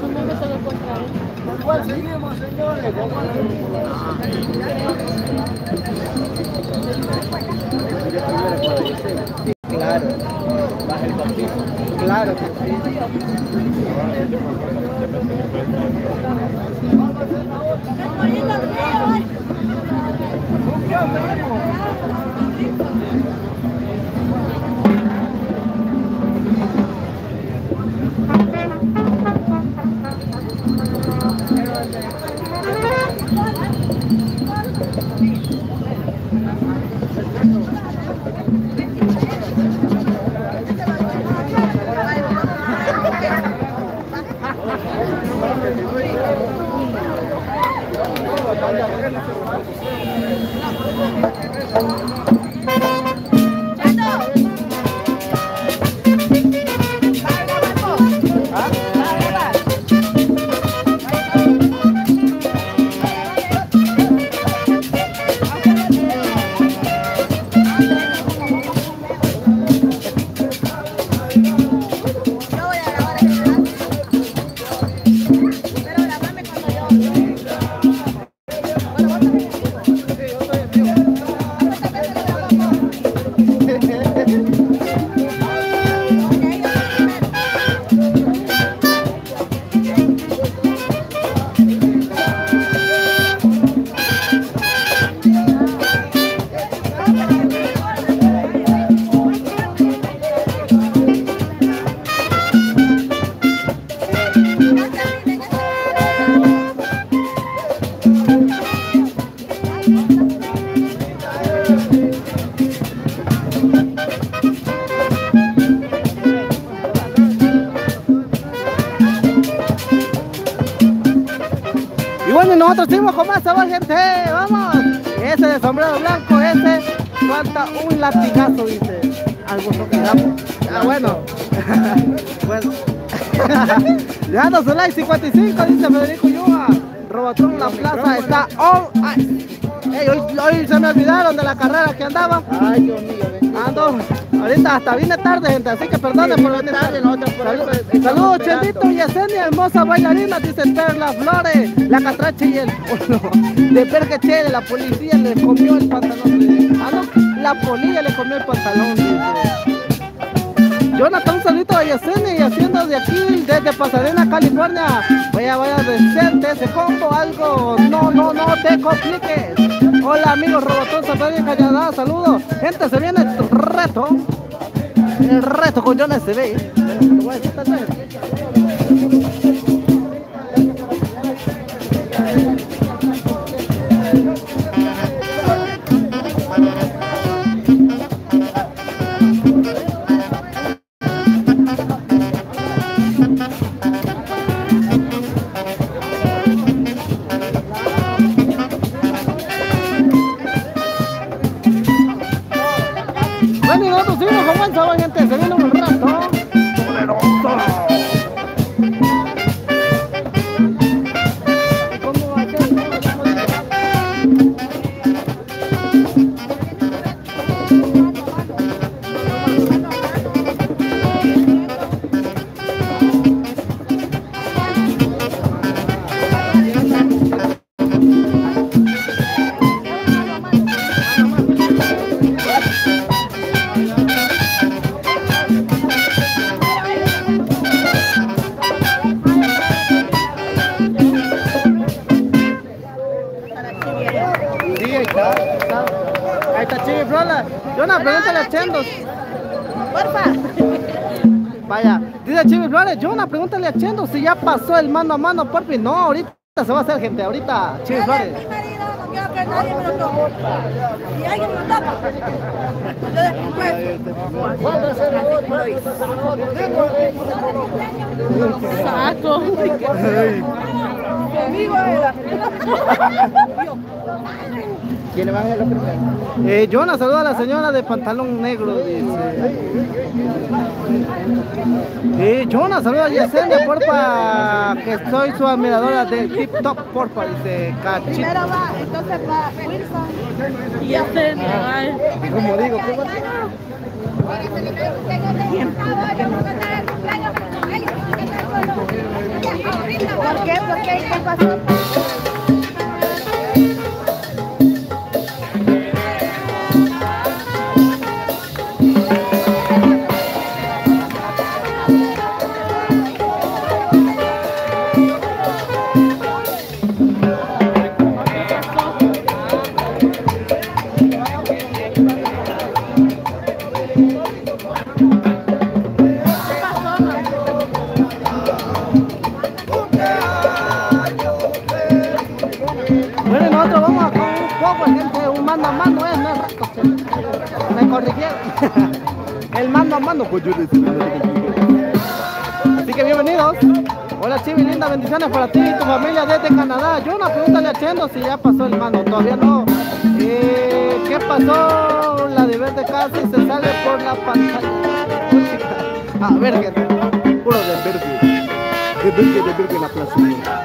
¿Cómo me se lo encontraron? Claro. Claro que sí. Bueno, nosotros seguimos con más sabor, gente. Vamos. Ese de sombrero blanco, ese falta un latigazo, dice. Algo quedamos. Ah, bueno. bueno. Dejando su like 55, dice Federico Yuga. Robotón La Plaza está all ice. Hoy, hoy se me olvidaron de la carrera que andaba. Ay, Dios mío. bendito. Ando, ahorita hasta vine tarde, gente, así que perdonen por venir tarde. estamos Saludos. Chelito y Yesenia, hermosa bailarina, dice Perla Flores, la catracha y el de ver que Chele, la policía le comió el pantalón. Ah, no, la policía le comió el pantalón, dice. Jonathan, un saludito a Yesenia y haciendo de aquí, desde Pasadena, California. Vaya, vaya, decente ese combo, algo, no, no, no te compliques. Hola amigos, Robotón Safari Callada, saludos. Gente, se viene el reto. El reto con John SB. Bueno, ya pasó el mano a mano, porfi. No, ahorita se va a hacer, gente, ahorita, Chivi Flores. Mi marido, no quiero que nadie me lo toque. Y alguien me lo toca. Yo después. Saco. Conmigo era. ¿Quiénes van a la primera? Eh, Jonah, saluda a la señora de pantalón negro, dice. Eh, Jonah, saluda a Yesenia, porfa, que soy su admiradora del Tip Top, porfa, dice Cachito. Primero va, entonces va Wilson. Y hace, ay, Como digo, ¿cómo? ¿Por qué? ¿Por qué? ¿Qué pasó? Bendiciones para ti y tu familia desde Canadá. Yo una pregúntale a Chendo si ya pasó el mano, todavía no. Eh, ¿Qué pasó? La de verde casi se sale por la pantalla. A ver, gente. Puro de verde. De verde, de verde la plaza.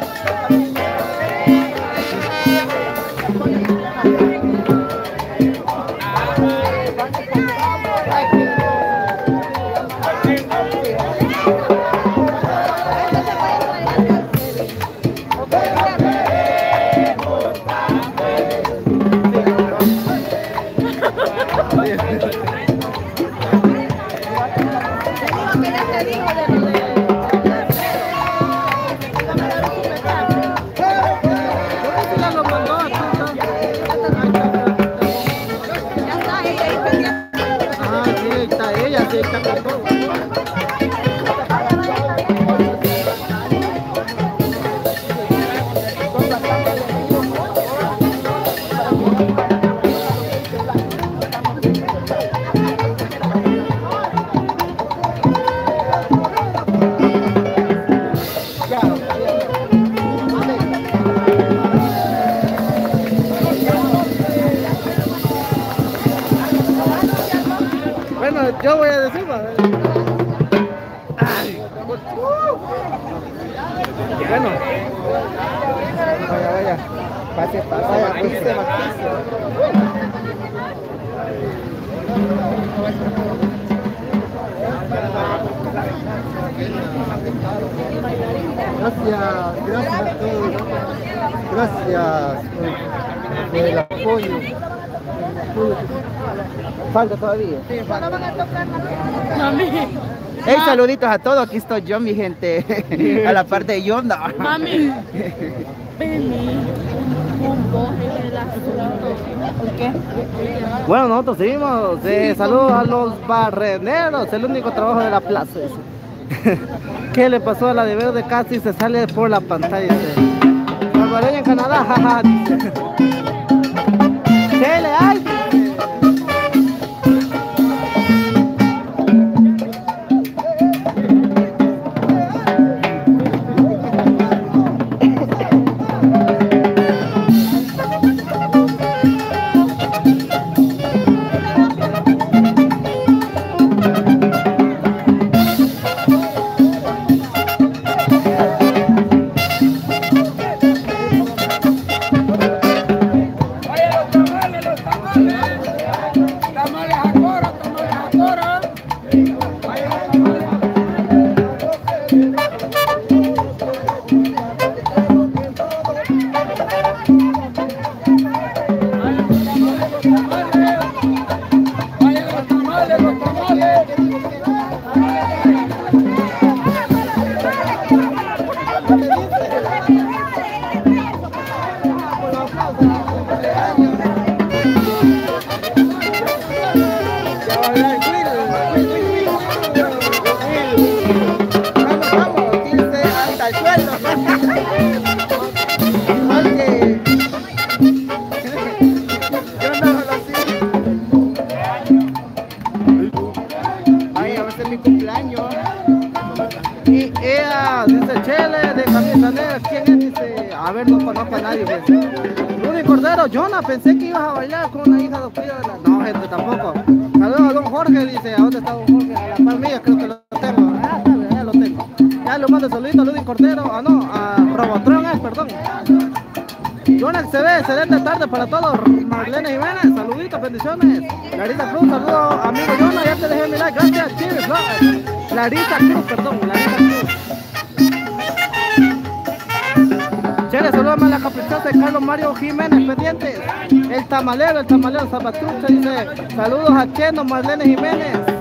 saluditos a todos. Aquí estoy yo, mi gente. a la parte de Yonda. Mami. ¿Qué? Bueno, nosotros seguimos. Eh, saludos a los barreneros, el único trabajo de la plaza. ¿Qué le pasó a la de verde casi se sale por la pantalla? En Canadá, ¿Qué le hay? tardes para todos. Marlene Jiménez, saluditos, bendiciones. Clarita Cruz, saludos, amigo Yona, ya te dejé mi like. Gracias, Chile Clarita Cruz, perdón, Clarita Cruz. Chere, saludos a la caprichosa de Carlos Mario Jiménez, pendientes. El tamalero, el tamalero, Zapatrucha dice, saludos a Cheno, Marlene Jiménez.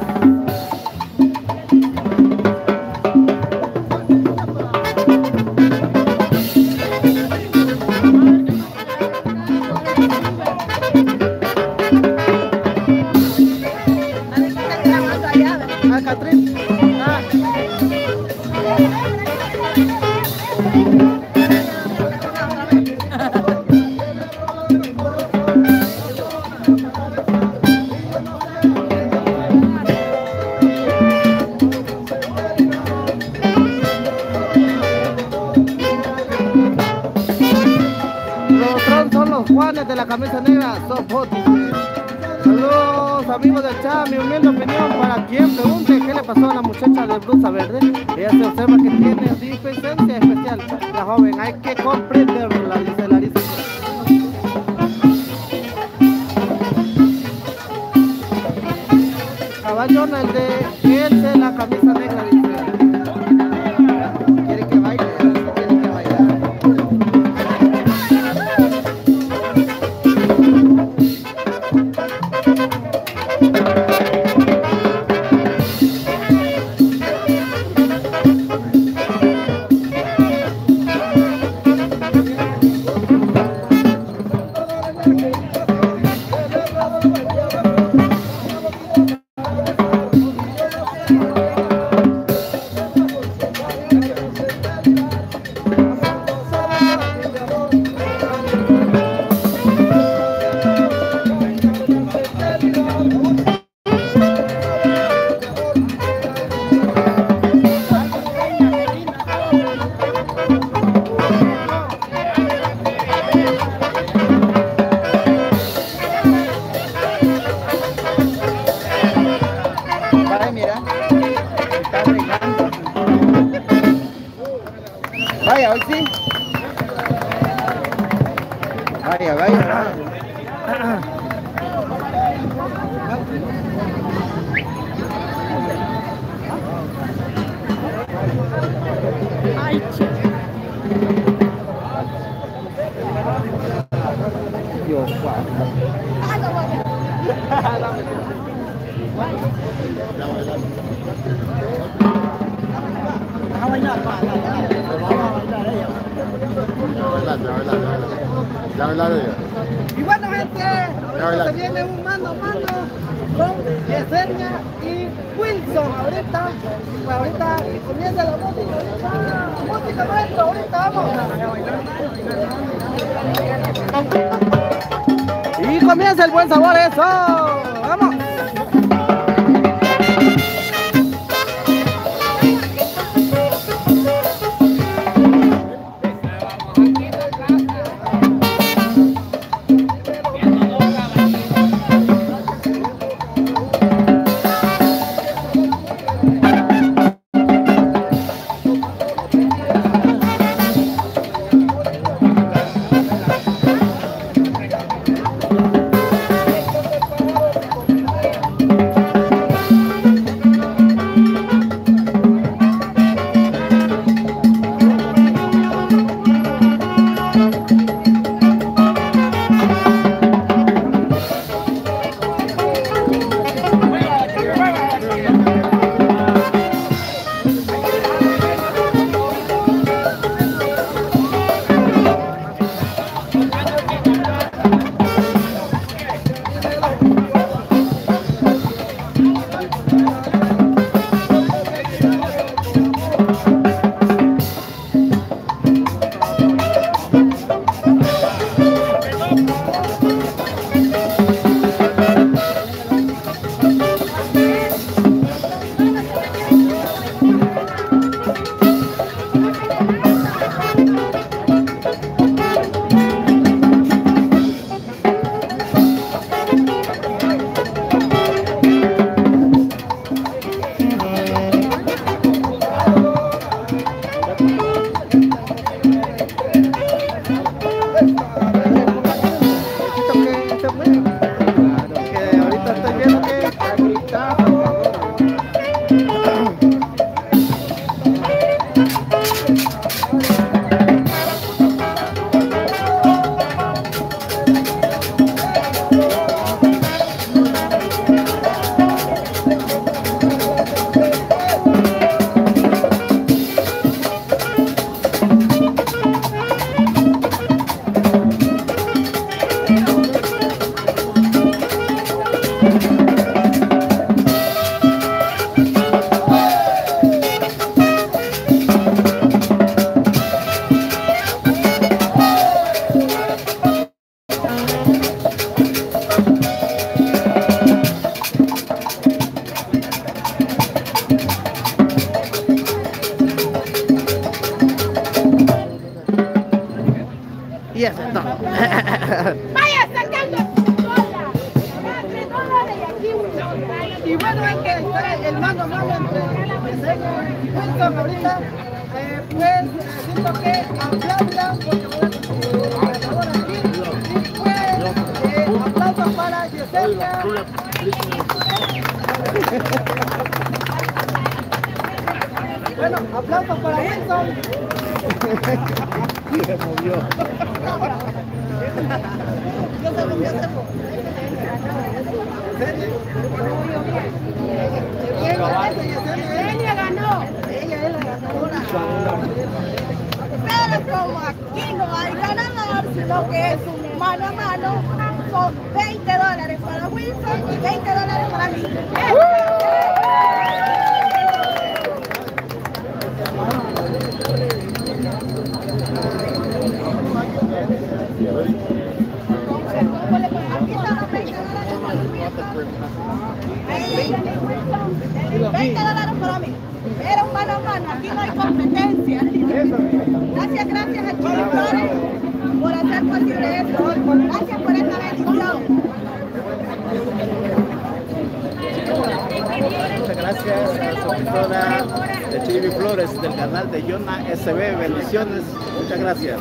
Muchas gracias.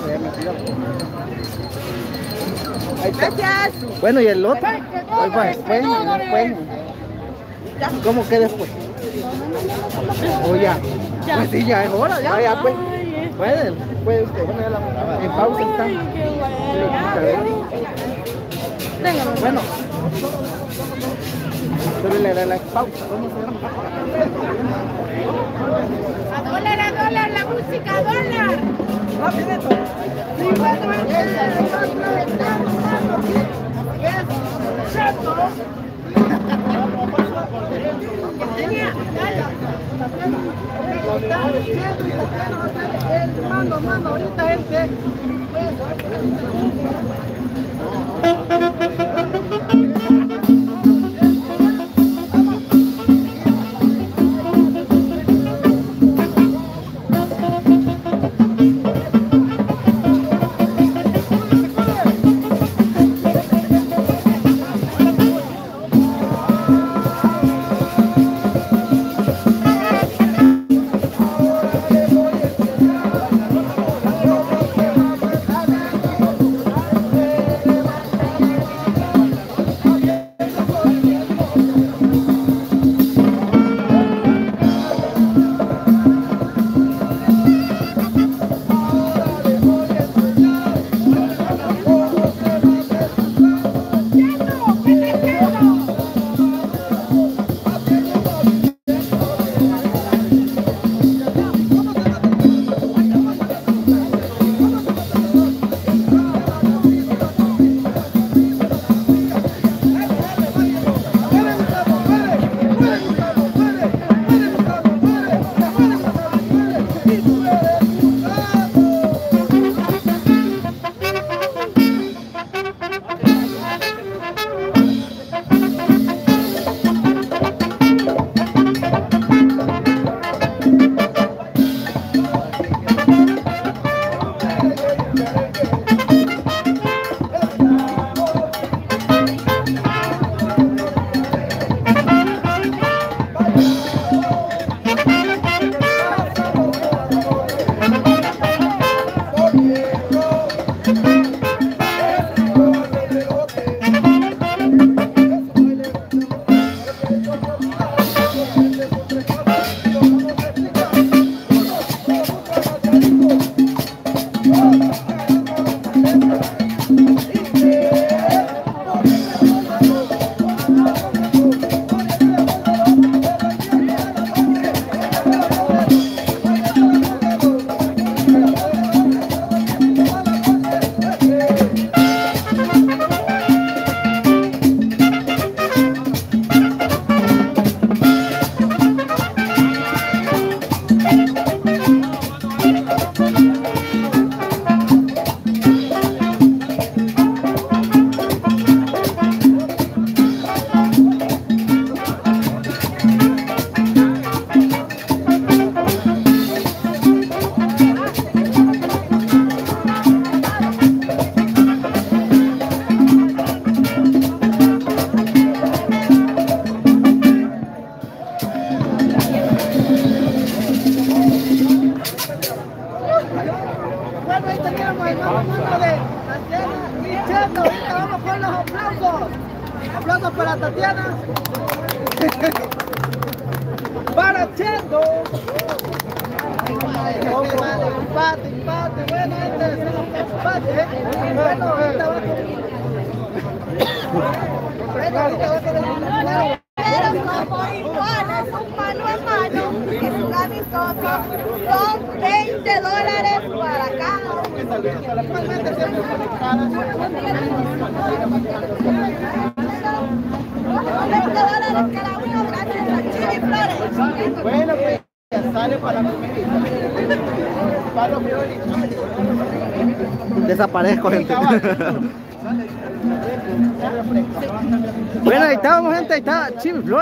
Gracias. Bueno, ¿y el otro? Ahí va, después, después. ¿Cómo que después? O ya. Pues sí, ya es hora, ya. Pues. Pueden. Puede usted. En pausa está. Bueno. Pero le da la pausa. A dólar, a dólar, música, dólar. Mando, mando, ahorita gente.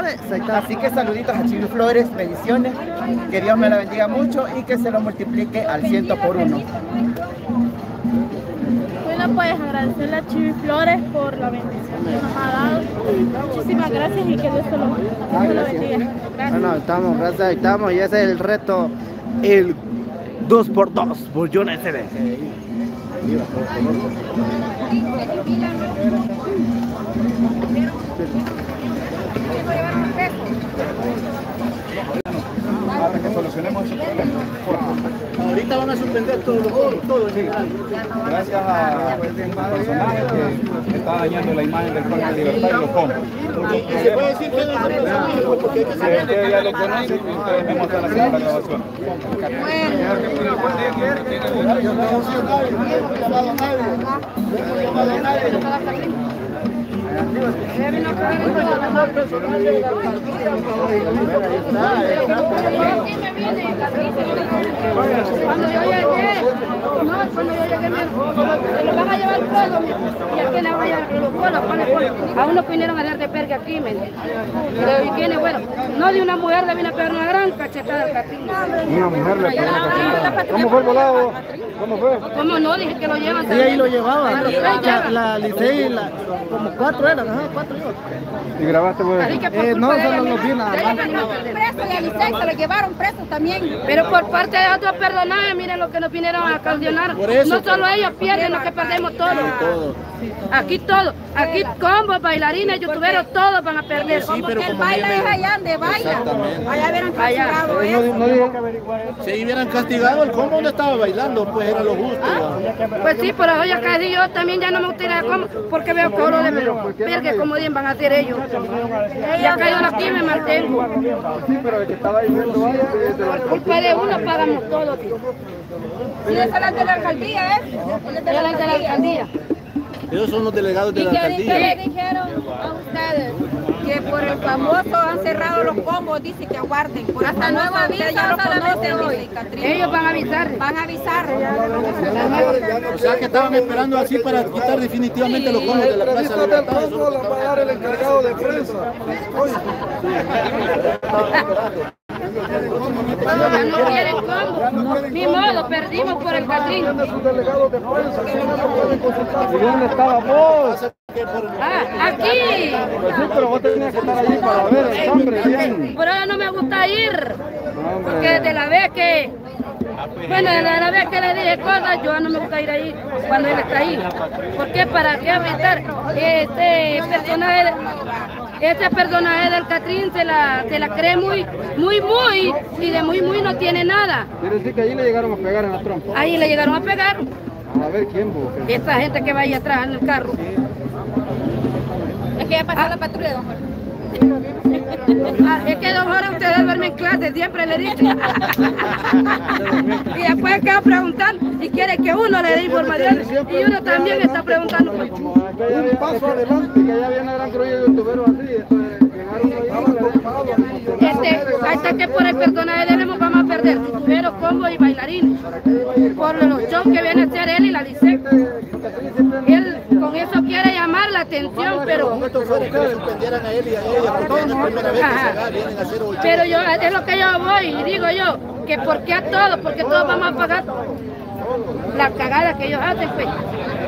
Así que saluditos a Chile Flores, bendiciones, que Dios me la bendiga mucho y que se lo multiplique al ciento por uno. Bueno, pues agradecerle a Chivi Flores por la bendición que nos ha dado. Muchísimas gracias y que Dios te lo, Dios te lo bendiga. Gracias. Bueno, estamos, gracias, estamos. Y ese es el reto, el 2x2 por John SB. Solucionemos ese problema. Ahorita van a suspender todo, todo, todo. Gracias a al personaje que está dañando la imagen del Parque de Libertad y lo pongo. Y se puede decir que es personaje, pues, porque ustedes ya lo conocen, ustedes mismos están haciendo la grabación. Yo Cuando yo lo van a llevar y aquí vinieron a dar de perga aquí, me viene, bueno, no de una mujer le viene a pegar una gran cachetada. ¿Cómo fue? ¿Cómo no? Dije que lo llevan Y ahí lo llevaba. La, la Licey, la, como cuatro eran, ajá, cuatro iban. ¿Y grabaste por Eh, no, solo los vi nada más. Preso y a Licey se lo llevaron preso también. Pero por parte de otros personajes, miren lo que nos vinieron a caldeonar. No solo ellos pierden, lo que perdemos todos. Aquí todo. Aquí combos, bailarines, youtuberos, todos van a perder. Porque el baile es allá donde baila. Allá hubieran castigado No, eso. no dijo Si hubieran castigado el combo donde estaba bailando, pues era lo justo. ¿va? Pues sí, pero hoy acá sí, yo también ya no me gustaría como, porque veo que oro de verga, como bien van a hacer ellos. Y acá yo aquí me mantengo. Sí, pero el que estaba diciendo vaya es Por culpa de uno pagamos todos. Sí, esa es la de la alcaldía, ¿eh? Yo la de la alcaldía. Ellos son los delegados de ¿Y la qué, qué alcaldía. le dijeron a ustedes? Que por el famoso han cerrado los combos, dice que aguarden. Por hasta nuevo aviso, ya lo conocen, dice Catrina. Ellos van a avisar. Van a avisar. O sea que estaban esperando así para quitar definitivamente los combos de la Plaza de Libertad. Eso es lo que estaban pagar el encargado de prensa. Ya no quieren combo. Ni modo, perdimos por el Catrín. no. ¿Y dónde estaba vos? Ah, aquí. Sí, pero vos tenías que estar allí para ver el hambre bien. Por ahora no me gusta ir. Porque desde la vez que. Bueno, desde la vez que le dije cosas, yo no me gusta ir ahí cuando él está ahí. ¿Por qué? ¿Para qué aventar este personaje? Este personaje del Catrín se la, se la cree muy, muy, muy, y de muy, muy no tiene nada. Quiere decir que ahí le llegaron a pegar en la trompa. Ahí le llegaron a pegar A ver quién vos. esta gente que va ahí atrás en el carro. Es que ya pasó la patrulla, don Jorge. Ah, es que don Jorge ustedes duermen en clase, siempre le dicen. y después queda preguntando y quiere que uno le dé información y uno también está preguntando. Un paso adelante, que ya viene gran de youtuberos Este, está que por el personaje de él vamos a perder tuberos, combos y bailarines. Por los shows que viene a hacer él y la dice. Él con eso quiere llamar la atención, pero porque. Pero yo, es lo que yo voy y digo yo, que por qué a todos, porque todos vamos a pagar la cagada que ellos hacen, pues.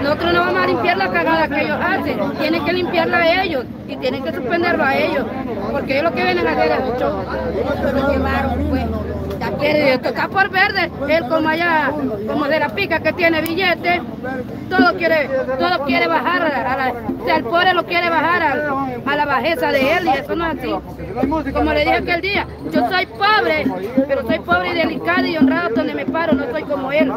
Nosotros no vamos a limpiar la cagada que ellos hacen, tienen que limpiarla a ellos y tienen que suspenderlo a ellos, porque ellos lo que vienen a hacer es llevaron, pues. Quiere está por verde, él como allá, como de la pica que tiene billetes, todo quiere, todo quiere bajar a la, el pobre lo quiere bajar a, a la bajeza de él y eso no es así. Como le dije aquel día, yo soy pobre, pero soy pobre y delicado y honrado donde me paro, no soy como él.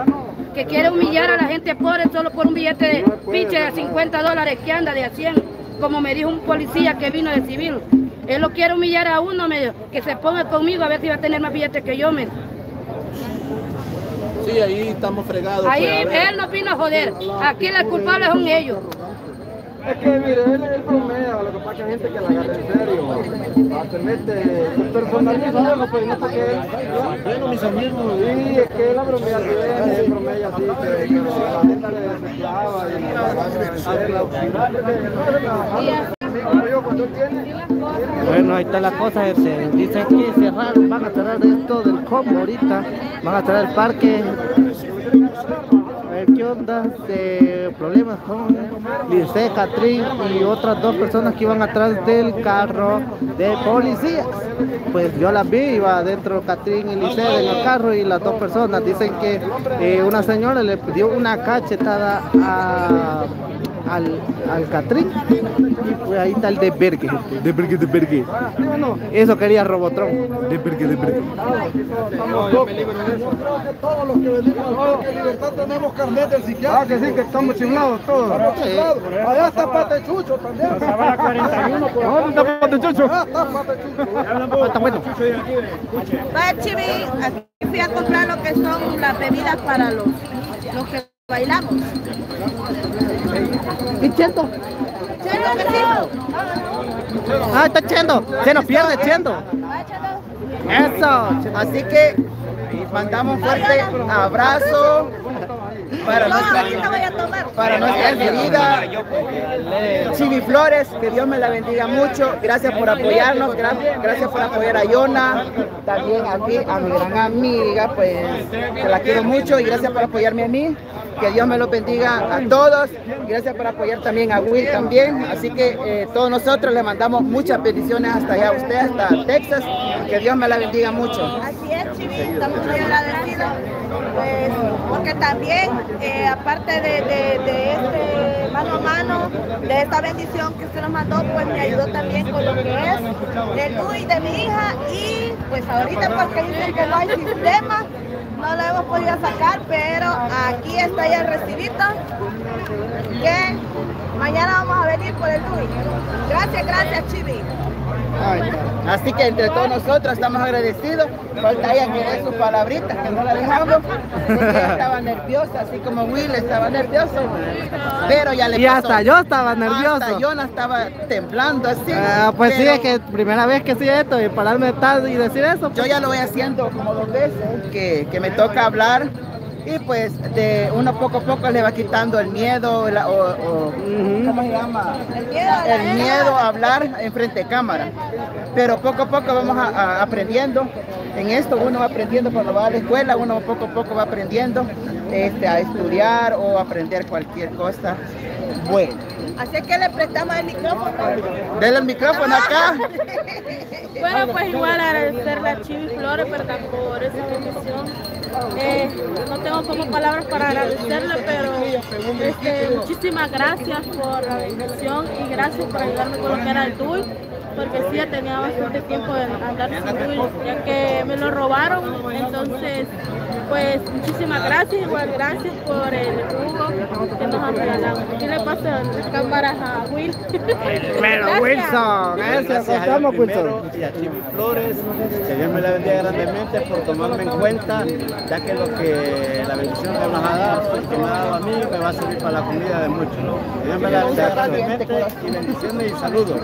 Que quiere humillar a la gente pobre solo por un billete de pinche de 50 dólares que anda de a 100, como me dijo un policía que vino de civil. Él lo quiere humillar a uno, me, que se ponga conmigo a ver si va a tener más billetes que yo. Me. Sí, ahí estamos fregados. Ahí pues, él no vino a joder. Aquí los culpables son ellos. Es que mire, él, él bromea, lo que pasa es que hay gente que la agarra en serio. Se mete, se personaliza algo, pues no sé qué. Bueno, mis amigos. Sí, es que él la bromea bien, él bromea así, que, que la gente le desesclava y la agarra. cuando él tiene. Bueno, ahí está la cosa, se dicen que cerraron, van a cerrar esto del combo ahorita, van a cerrar el parque. ver onda, de problemas con Lice, Catrín y otras dos personas que iban atrás del carro de policías. Pues yo las vi, iba dentro Catrín y Lice en el carro y las dos personas dicen que eh, una señora le dio una cachetada a al, al Catrín. Y pues ahí está el de Bergue. De Bergue, de Bergue. Eso quería Robotron. De Bergue, de Bergue. Todos los que venimos al Parque Libertad tenemos carnet del psiquiatra. Ah, que sí, que estamos chiflados todos. Allá está Patechucho también. ¿Dónde está Patechucho? Ah, está Patechucho. Está bueno. Aquí fui a comprar lo que son las bebidas para los, los que bailamos. ¿Y Chendo? Ah, está Chendo. Se nos pierde Chendo. Eso. Así que mandamos fuerte abrazo para No, nuestra, ahorita voy a tomar. para nuestra querida Chivi Flores, que Dios me la bendiga mucho. Gracias por apoyarnos, gra- gracias por apoyar a Yona, también aquí a mi gran amiga, pues que la quiero mucho y gracias por apoyarme a mí. Que Dios me lo bendiga a todos. Gracias por apoyar también a Will también. Así que eh, todos nosotros le mandamos muchas bendiciones hasta allá a usted, hasta Texas. Que Dios me la bendiga mucho. Así es, Chivi, estamos muy agradecidos. Pues, porque también, eh, aparte de, de- este mano a mano, de esta bendición que usted nos mandó, pues me ayudó también con lo que es el DUI de mi hija. Y pues ahorita porque dicen que no hay sistema, no lo hemos podido sacar, pero aquí está ya el recibito que mañana vamos a venir por el DUI. Gracias, gracias, Chivi. Así que entre todos nosotros estamos agradecidos. Falta ella que dé sus palabritas, que no la dejamos. Porque ella estaba nerviosa, así como Will estaba nervioso. Pero ya le Y pasó. hasta yo estaba nervioso. Hasta yo no estaba temblando así. Ah, pues sí, pero es que primera vez que sí esto y pararme tal y decir eso. Yo ya lo voy haciendo como dos veces, que, que me toca hablar. Y pues de uno poco a poco le va quitando el miedo, la- o, o- ¿cómo se llama? El miedo a la el miedo a hablar en frente de cámara. Pero poco a poco vamos a- a- aprendiendo. En esto uno va aprendiendo cuando va a la escuela, uno poco a poco va aprendiendo este, a estudiar o aprender cualquier cosa. Bueno, Así que le prestamos el micrófono. denle el micrófono acá. Bueno, pues igual agradecerle a Chivi Flores, ¿verdad? Por esa bendición. Eh, no tengo como palabras para agradecerle, pero este, muchísimas gracias por la bendición y gracias por ayudarme con lo que era el DUI, porque sí, ya tenía bastante tiempo de andar sin DUI, ya que me lo robaron. Entonces, pues muchísimas gracias, igual gracias por el jugo que nos han regalado. Aquí le paso las cámaras a Will. Pero Gracias. Wilson, Gracias contamos, Wilson. primero y a Chivi Flores, que Dios me la bendiga grandemente por tomarme en cuenta, ya que lo que la bendición que nos ha dado, que me ha dado a mí, me va a servir para la comida de muchos. Dios me la bendiga grandemente y bendiciones y saludos.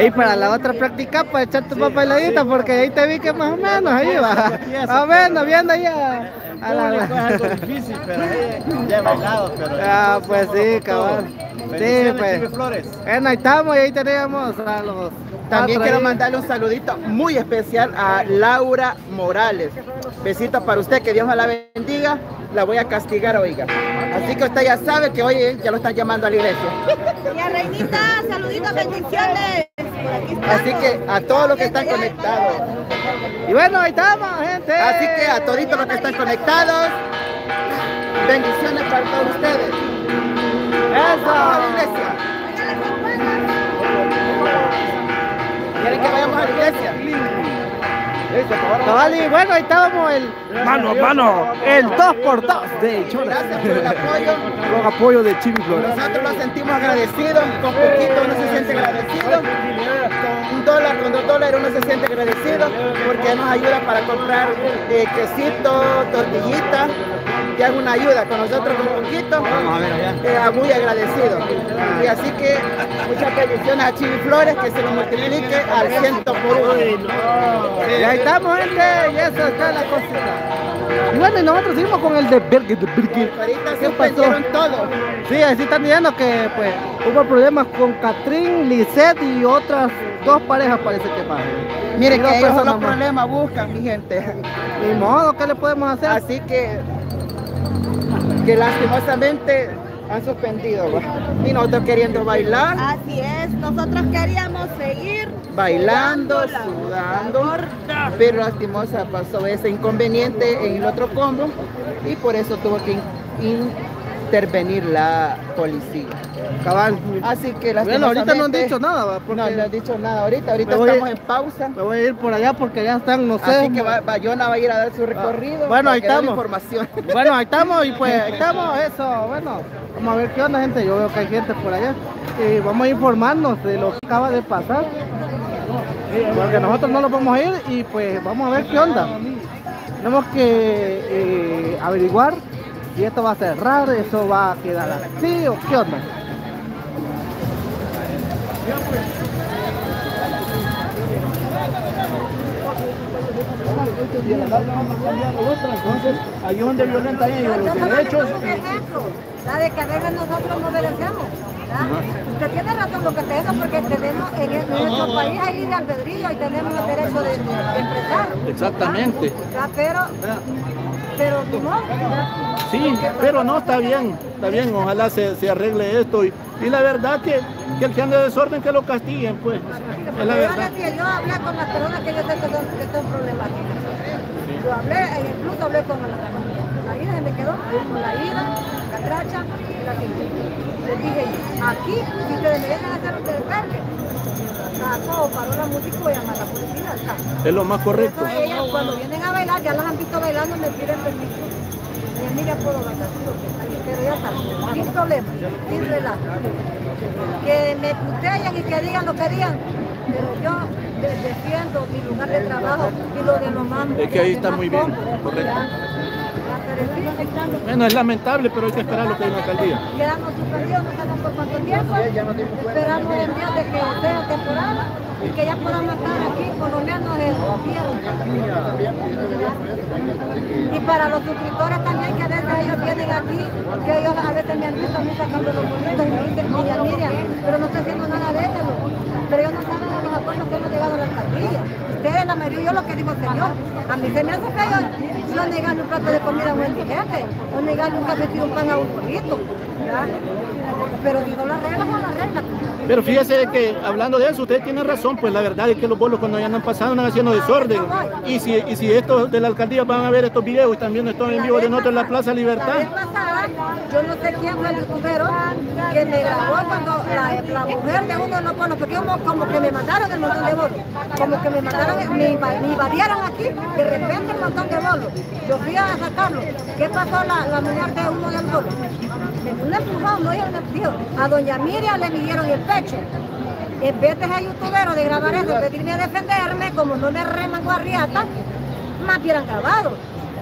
Y para la otra práctica, pues echar tu papeladita, porque ahí te vi que más o menos ahí va. Más o menos, viendo ahí a, a la... Es algo difícil, pero eh, ya he bailado, pero... Ah, pues sí, cabal. Sí, pues. Bueno, ahí estamos y ahí teníamos a los... También quiero ahí. mandarle un saludito muy especial a Laura Morales. Besito para usted, que Dios me la bendiga. La voy a castigar, oiga. Así que usted ya sabe que hoy ya lo están llamando a la iglesia. Y a Reinita, saluditos, bendiciones. Así que a todos los que están conectados. Y bueno, ahí estamos, gente. Así que a toditos los que están conectados, bendiciones para todos ustedes. Vamos a la iglesia. ¿Quieren que vayamos a la iglesia? Cabal, y bueno, ahí estábamos el mano a mano, el 2x2 de Cholas. Gracias por el apoyo. Con apoyo de Flores. Nosotros nos sentimos agradecidos, con poquito uno se siente agradecido, con un dólar, con dos dólares uno se siente agradecido porque nos ayuda para comprar eh, quesito, tortillita, que es una ayuda, con nosotros con poquito, eh, muy agradecido. Y así que muchas bendiciones a Chivi Flores, que se lo multiplique al ciento por uno. Y ahí estamos, gente, y eso está la cosita. Y bueno, y nosotros seguimos con el de de Bergue. Ahorita ¿Qué suspendieron todo. Sí, así están diciendo que pues hubo problemas con Catrín, Lisette y otras dos parejas parece que más. Miren que ellos personas los problemas buscan, mi gente. Ni modo, ¿qué le podemos hacer? Así que que lastimosamente han suspendido. ¿va? Y nosotros queriendo bailar, Así es, nosotros queríamos seguir bailando, sudando pero lastimosa pasó ese inconveniente en el otro combo y por eso tuvo que in- intervenir la policía. Cabal. Así que Bueno, ahorita no han dicho nada, va, porque No, no han dicho nada ahorita, ahorita estamos en pausa. me voy a ir por allá porque ya están, no sé. Así que va- Bayona va a ir a dar su recorrido. bueno, para ahí estamos. información. Bueno, ahí estamos y pues ahí estamos, eso, bueno, vamos a ver qué onda gente, yo veo que hay gente por allá y vamos a informarnos de lo que acaba de pasar, porque nosotros no lo vamos a ir y pues vamos a ver qué onda. Tenemos que eh, averiguar si esto va a cerrar, eso va a quedar así o qué onda. Entonces, ahí donde violentan ellos los derechos. Un ejemplo, la de que a veces nosotros no merecemos. ¿verdad? Usted tiene razón lo que te digo porque tenemos en, el- en nuestro país hay libre albedrío y tenemos el derecho de, de expresar. Exactamente. ¿verdad? Pero, pero no. Sí, pero no está bien, está bien, ojalá se, se arregle esto. Y, y la verdad que, que el que anda de desorden que lo castiguen, pues. Es la verdad. yo hablé con las personas que yo sé que son, que son problemáticas. Yo hablé, e incluso hablé con la, la ida, se me quedó con la ida, la tracha y la quinta. Les dije, aquí, si ustedes me a hacer un desvergue, sacó, paró la música y voy a la policía. ¿sabes? Es lo más correcto. Ellas cuando vienen a bailar, ya las han visto bailando, me piden permiso. Y a mí ya puedo bailar, pero ya está, sin problema, sin relajo. Que me putean y que digan lo que digan, pero yo de- defiendo mi lugar de trabajo y lo de los más. Es que ahí está muy bien, correcto. Bueno, es lamentable, pero hay que esperar lo que hay en la alcaldía. quedamos suspendidos, no sabemos por cuánto tiempo. Esperamos en Dios de que sea temporada y que ya podamos estar aquí por lo menos el viernes. Y para los suscriptores también, que a veces ellos vienen aquí, que ellos a veces me han visto a mí sacando los bonitos y me dicen, Miriam, Miriam, pero no estoy haciendo nada de eso. Pero ellos no saben acuerdos que hemos llegado a la alcaldía. Ustedes, la mayoría, yo lo que digo, señor, a mí se me hace feo yo negarle un plato de comida a un indigente, o negarle un café un pan a un poquito. Pero digo, las reglas son las reglas. Pero fíjese que hablando de eso, usted tiene razón, pues la verdad es que los bolos cuando ya han pasado andan haciendo desorden. Y si, y si estos de la alcaldía van a ver estos videos y también estos en vivo de nosotros en la Plaza La Libertad, vez pasada, yo no sé quién fue el youtubero que me grabó cuando la, la mujer de uno de los bolos, porque como, como que me mandaron el montón de bolos, como que me mandaron, me, inva- me invadieron aquí, de repente el montón de bolos. Yo fui a sacarlo. ¿Qué pasó la, la mujer de uno de los bolos? Me no ella me empujó. A doña Miriam le midieron el pecho. En vez de ese youtubero de grabar eso, de venirme a defenderme, como no me reman guarriata, más hubieran grabado.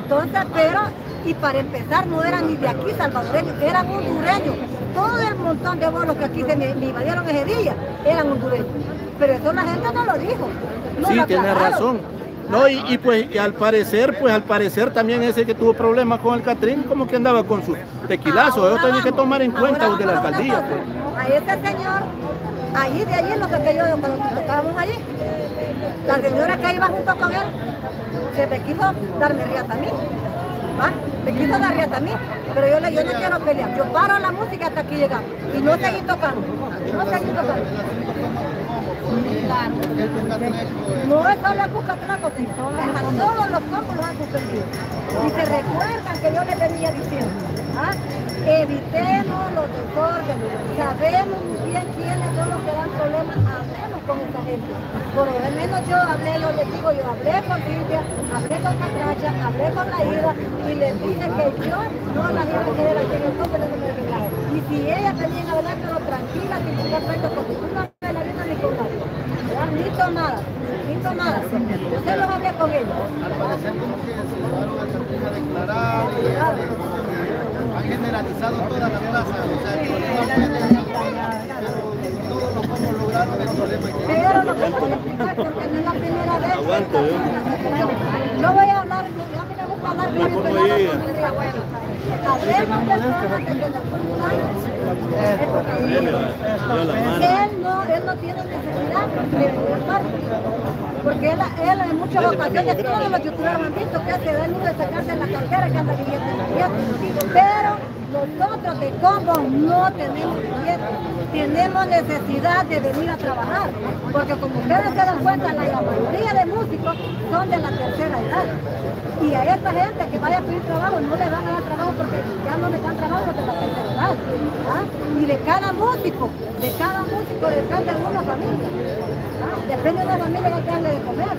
Entonces, pero, y para empezar, no eran ni de aquí salvadoreños, eran hondureños. Todo el montón de bolos que aquí se me, me invadieron ese día eran hondureños. Pero eso la gente no lo dijo. No sí, tiene razón. No, y, y pues y al parecer, pues al parecer también ese que tuvo problemas con el Catrín, como que andaba con su tequilazo. Eso tiene que tomar en cuenta los de la alcaldía. pues. A ese señor, allí de allí lo que yo cuando tocábamos allí, la señora que iba junto con él, se me quiso darme riata a mí. ¿va? Me quiso dar riata a mí, pero yo le yo no quiero pelear. Yo paro la música hasta aquí llegamos y no seguí tocando. No seguí tocando. No es solo el sino a todos los campos los han suspendido. Y se recuerdan que yo les venía diciendo, evitemos los desórdenes, sabemos muy bien quiénes son los que dan problemas, hablemos con esta gente. Por lo menos yo hablé, yo les digo, yo hablé con Silvia, hablé con Catracha, hablé con la Ida y les dije que yo no la iba a querer aquí en el tope de. Y si ellas venían adelante, no tranquila, sin ningún pleito, porque tú ves la vida ni con nadie. ¿verdad? Ni tomadas, ni tomadas. Se los hablé con ellos. Al parecer como que se llevaron a a declarar y han generalizado toda la plaza. O sea, que no pueden, pero todos los pueblos lograron el problema que Pero lo que puedo explicar porque no es la primera vez. No Él no, él no tiene necesidad de estar, porque él, él en muchas ocasiones, todos los youtubers han visto que hace de sacarse la cartera que anda viviendo en la. Pero Nosotros de combo no tenemos billete. Tenemos necesidad de venir a trabajar. Porque como ustedes se dan cuenta, la mayoría de músicos son de la tercera edad. Y a esta gente que vaya a pedir trabajo no le van a dar trabajo porque ya no le dan trabajo de la tercera edad. ¿ah? Y de cada músico, de cada músico depende de una familia. ¿ah? Depende de la familia que darle de comer.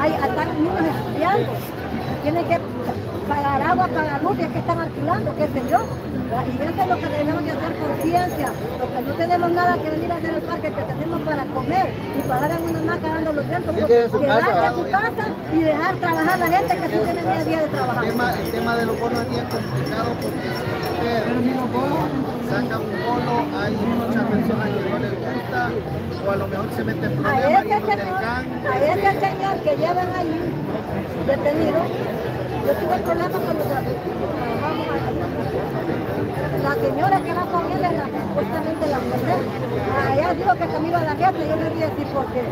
Hay hasta niños estudiando. Tienen que pagar agua, pagar luz, y es que están alquilando, qué sé yo. Y eso es lo que debemos de hacer conciencia, porque no tenemos nada que venir a hacer el parque, que tenemos para comer y pagar en una maca dando los vientos, quedarse en su casa y dejar trabajar a la gente que sí tiene día a día de trabajar. El tema, el tema de los bonos es bien complicado porque si usted saca un bono, hay muchas personas que no les gusta o a lo mejor se meten A problemas y ese no señor, a ese señor que llevan ahí detenido, yo tuve problemas con los. La señora que va con él es la, supuestamente la mujer. Ella dijo que se me iba a la dieta, yo le dije decir porque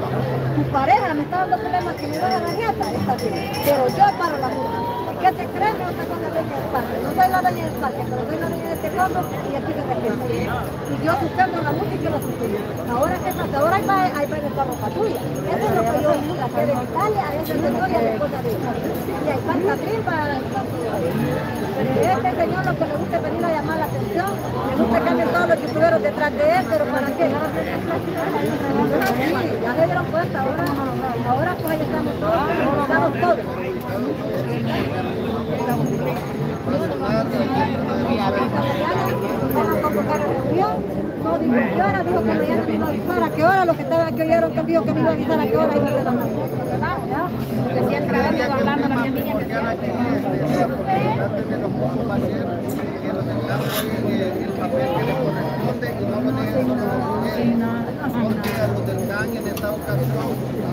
tu pareja me está dando problemas que me vaya a la dieta, está bien. Pero yo paro la música. No soy la dueña del parque, pero soy la dueña de este condo y aquí se defiende. Y yo sustento la música y la sustituyo. Ahora qué pasa, ahora ahí va, ahí va el carro patrulla. Eso es lo que yo hice, hacer en Italia, a ese señor y a la esposa de él. Y va el Catrín para Pero este señor lo que le gusta es venir a llamar la atención, le gusta que anden todos los youtuberos detrás de él, pero ¿para qué? Sí, ya se dieron cuenta, ahora, ahora pues ahí estamos todos, estamos todos. Van a convocar a reunión, no dijo qué hora, los que estaban que oyeron que dijo que me iba a qué hora ahora este, que y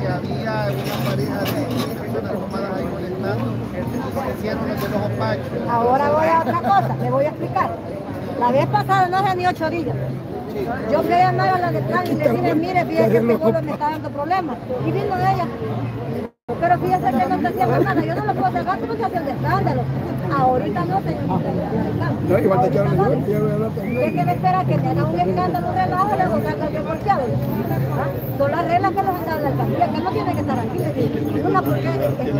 que había una pareja de personas tomadas ahí molestando y se hicieron los de los opachos. Ahora voy a otra cosa, le voy a explicar. La vez pasada no hace ni ocho días. Yo fui a a la de plan y le dije, mire, fíjese que este pueblo me está dando problemas. Y vino ella. Pero fíjese que no está haciendo nada. Yo no lo puedo sacar porque está haciendo escándalo. Ahorita no, señorita. No, igual te quiero no. ¿Qué quiere esperar? Que me haga un escándalo, un relajo, le voy a sacar yo por? ¿Ah? Son las reglas que nos han dado la alcaldía, que no tiene que estar aquí. digo. Una, porque este,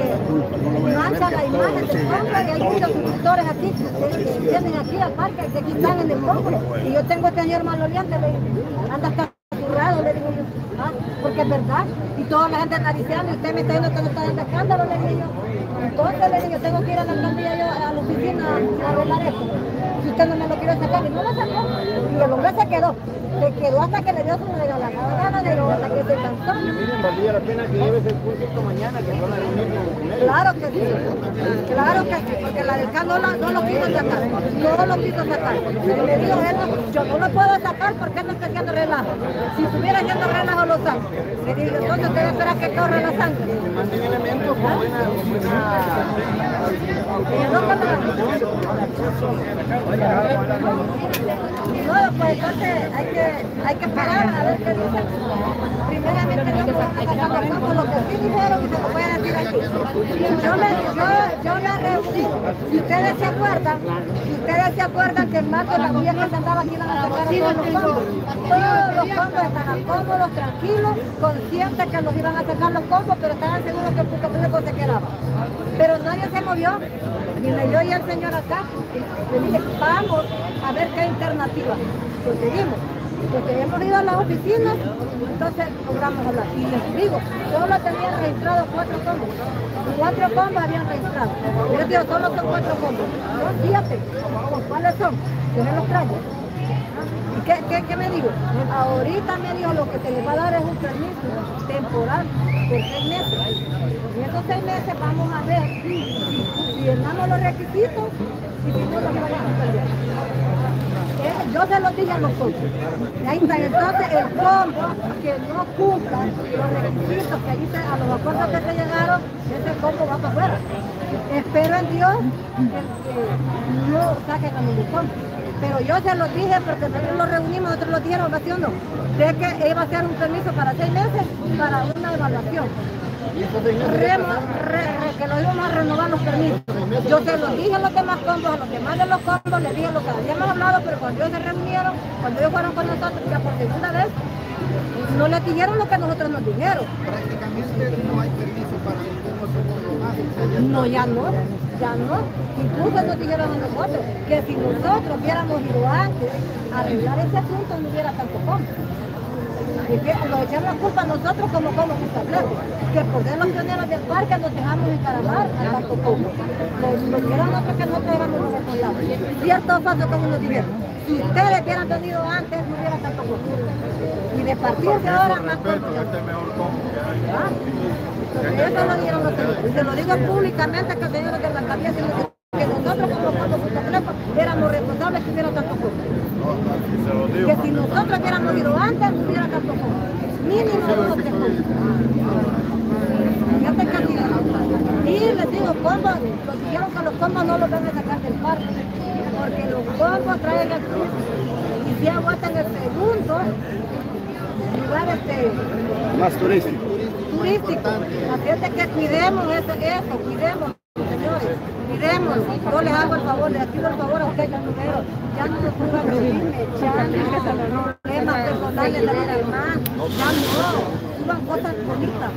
mancha la imagen del pueblo y hay muchos suscriptores aquí que, vienen aquí al parque, que aquí están en el pueblo. Y yo tengo este señor maloliente, anda hasta currado, le digo yo. ¿Ah? Porque verdad. Y toda la gente está diciendo, y usted me está diciendo que no está dando escándalo, le digo yo. Entonces le digo, tengo que ir a la alcaldía yo a la oficina a arreglar esto. Usted no me lo quiere sacar, y no lo sacó. Y el hombre se quedó. Se quedó hasta que le dio su regalada hasta que se cansó. Miren, valdría la pena que lleves el púlpito mañana, que con él. Claro que sí, claro que sí, porque la del CAN no, la- no lo quiso sacar, no lo quiso sacar. Y le digo, él no- yo no lo puedo sacar porque él no está haciendo relajo. Si estuviera haciendo relajo lo saco. Le digo, entonces usted espera que corra la sangre. Elementos con buena, Y no pues entonces hay que, hay que esperar a ver qué dicen. Primeramente sacar los campos, lo que sí dijeron y se lo voy a decir aquí. Yo me, yo, yo me reuní, si ustedes se acuerdan, si ustedes se acuerdan que en marzo la vía que andaba aquí iban a sacar a todos los combos. Todos los combos estaban cómodos, tranquilos, conscientes que los iban a sacar los combos, pero estaban seguros que el Rico se quedaba. Pero nadie se movió, ni yo y el señor acá. Vamos a ver qué alternativa. Pues seguimos. Porque hemos ido a las oficinas, entonces logramos hablar. Y les digo, solo tenían registrado cuatro combos. Cuatro combos habían registrado. Yo les digo, solo son cuatro combos. No, fíjate, ¿cuáles son? Yo me los traigo. ¿Y qué, qué, me digo? Ahorita me dijo lo que se les va a dar es un permiso temporal por seis meses. En esos seis meses vamos a ver si, si llenamos los requisitos Yo se los dije a. Y ahí está. Entonces, el combo que no cumpla los requisitos que ahí a los acuerdos que se llegaron, ese combo va para afuera. Espero en Dios que, no saquen a ningún combo. Pero yo se los dije porque nosotros los reunimos, nosotros los dijeron, ¿sí o no? De que iba a ser un permiso para seis meses para una evaluación. Remo- re- re- que nos íbamos a renovar los permisos. Yo se los dije a los demás combos, a los demás de los combos, les dije lo que habíamos hablado, pero cuando ellos se reunieron, cuando ellos fueron con nosotros, ya por segunda vez, no les dijeron lo que nosotros nos dijeron. Prácticamente no hay permiso para los más. No, ya no, ya no. Incluso nos dijeron a nosotros que si nosotros hubiéramos ido antes a arreglar ese asunto no hubiera tanto combo. Y que nos echaron la culpa a nosotros como como establece, que por ser los pioneros del parque nos dejamos encaramar a tanto combo. Lo, lo que era nosotros que nosotros éramos los responsables. Cierto falso como nos dijeron. Si ustedes hubieran venido antes no hubiera tanto combo. Y de partir de ahora más. ¿Ah? Porque eso lo dijeron los señores. Y se lo digo públicamente que el señor de la dijo, que nosotros como Futbolero éramos responsables que hubiera tanto fútbol. Que si nosotros hubiéramos ido antes, no hubiera tanto. Mínimo dos o tres así era. Y les digo, combos, los dijeron que los combos no los van a sacar del parque, porque los combos traen el y si aguantan el segundo lugar este Más turístico. turístico. Así es de que cuidemos eso, eso, cuidemos, señores, cuidemos. Yo les hago el favor, les pido el favor a ustedes, número. Ya no nos pongan chisme, ya problemas personales de los demás, ya no. Suban cosas bonitas,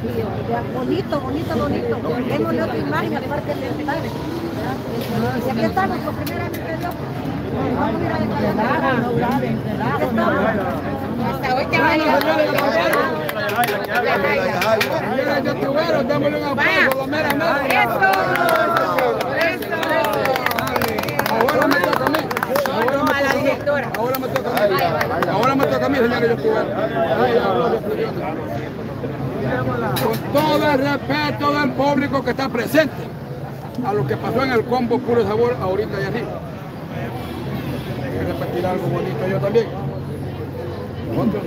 bonito, bonito, bonito. Démosle otra imagen al parque del Estado. Y aquí estamos por primera vez. Vamos a ir a descargar. Hasta hoy te démosle un aplauso a la mera mera. Ahora me toca a mí. Ahora me toca a mí. Ahora me toca a mí. Ahora me toca a mí. Con todo el respeto del público que está presente a lo que pasó en el combo puro sabor ahorita allá arriba. Hay que repetir algo bonito yo también. Nosotros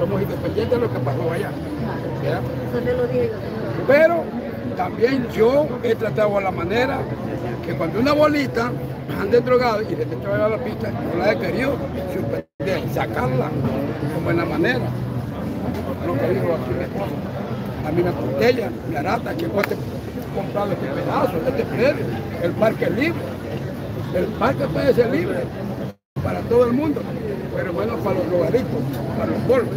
somos independientes de lo que pasó allá. digo. Pero también yo he tratado a la manera que cuando una bolita ande drogada y le esté a la pista, yo la he querido suspender, sacarla de buena manera. Lo que digo aquí mi esposa. A mí me botella, me arata, que vos te comprar este pedazo, este predio. El parque libre. El parque puede ser libre para todo el mundo, pero bueno, para los logaritos, para los polvos,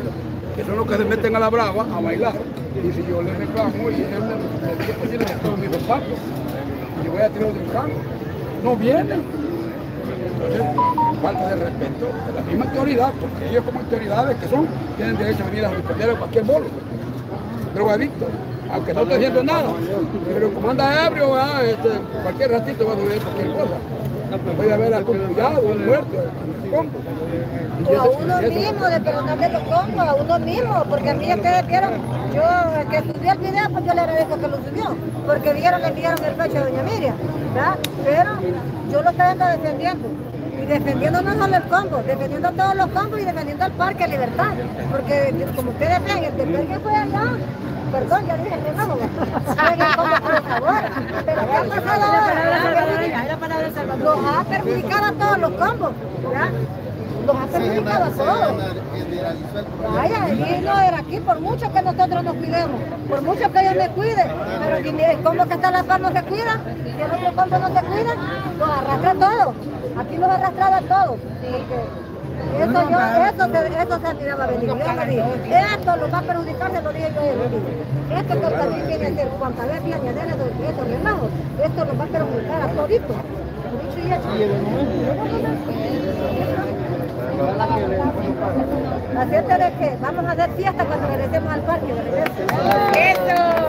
que son los que se meten a la brava a bailar. Y si yo le reclamo y él me dice, pues, sí, le tengo mis zapatos, y voy a tirar del carro, no vienen. Entonces, falta de respeto de la misma autoridad, porque ellos como autoridades que son, tienen derecho a venir a responder a cualquier bolo, drogadicto, aunque no esté haciendo nada. Pero como anda ebrio, este, cualquier ratito va a ver cualquier cosa. Puede haber cuidado, un muerto, O a uno mismo, de perdonarle los combos, a uno mismo, porque a mí ustedes vieron, yo que subió el video, pues yo le agradezco que lo subió, porque vieron, le enviaron el pecho a doña Miriam, ¿verdad? Pero yo lo ando defendiendo. Y defendiendo no solo el combo, defendiendo todos los combos y defendiendo el Parque Libertad. Porque como ustedes ven, el de que fue allá, perdón, ya dije que no, fue en el combo por favor. Pero ¿qué ha pasado ahora? Los ha perjudicado a todos los combos, ¿verdad? Los ha perjudicado a todos. Vaya, y no era aquí, por mucho que nosotros nos cuidemos, por mucho que ellos me cuiden, pero el combo que está a la par no se cuida, y el otro combo no se cuida, los arrastra a todos. Aquí los arrastraba a todos. Eso, yo, eso, se, eso se miraba venir. Yo le dije, esto lo va a perjudicar, se lo dije yo a. Esto que también viene a ser cuanta vez viene a de estos relajos, esto lo va a perjudicar a toditos. Dicho y hecho. Así es de que vamos a hacer fiesta cuando regresemos al parque. de regreso. ¡Eso!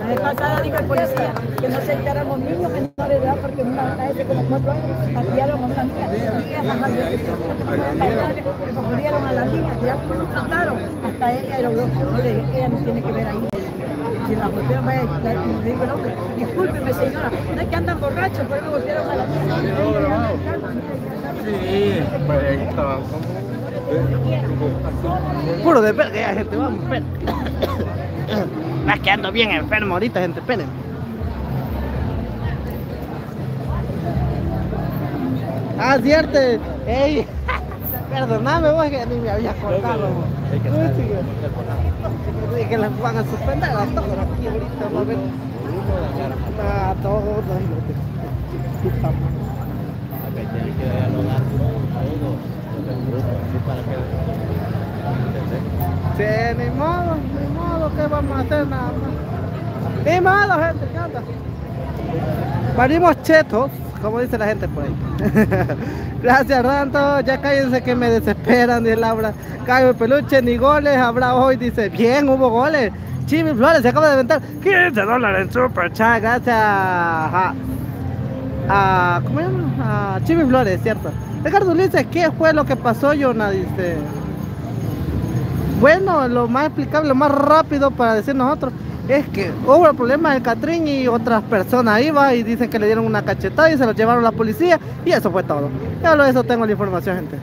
La vez pasada dijo el policía que no se lleváramos niños menores de edad porque una hace como cuatro años patearon a una niña. Murieron a la niña, ya lo trataron. Hasta ella era no le dije que ella no tiene que ver ahí. Si la golpearon, le digo el hombre, discúlpeme señora, no es que andan borrachos, pero me golpearon a la niña. Sí, pues estaba. Puro de verga, gente, vamos, esperen. Es que ando bien enfermo ahorita, gente, esperen. Ah, cierto. Ey. Perdóname vos que ni me había acordado. Hay que que van a suspender a todos aquí ahorita, va a todos. hijo Acá tiene que dialogar para que... Sí, ni modo, ni modo, ¿qué vamos a hacer nada más? Ni modo, gente, ¿qué onda? Parimos chetos, como dice la gente por ahí. Gracias, Ranto. Ya cállense que me desesperan, dice Laura. Cayo peluche, ni goles habrá hoy, dice. Bien, hubo goles. Chivi Flores se acaba de aventar 15 dólares en Super Chat. Gracias a- ¿Cómo? A Chivi Flores, cierto. Ricardo dice, ¿qué fue lo que pasó, Jonah? Dice. Bueno, lo más explicable, lo más rápido para decir nosotros es que hubo problemas del Catrín y otras personas iban y dicen que le dieron una cachetada y se lo llevaron a la policía y eso fue todo. Ya lo de eso tengo la información, gente.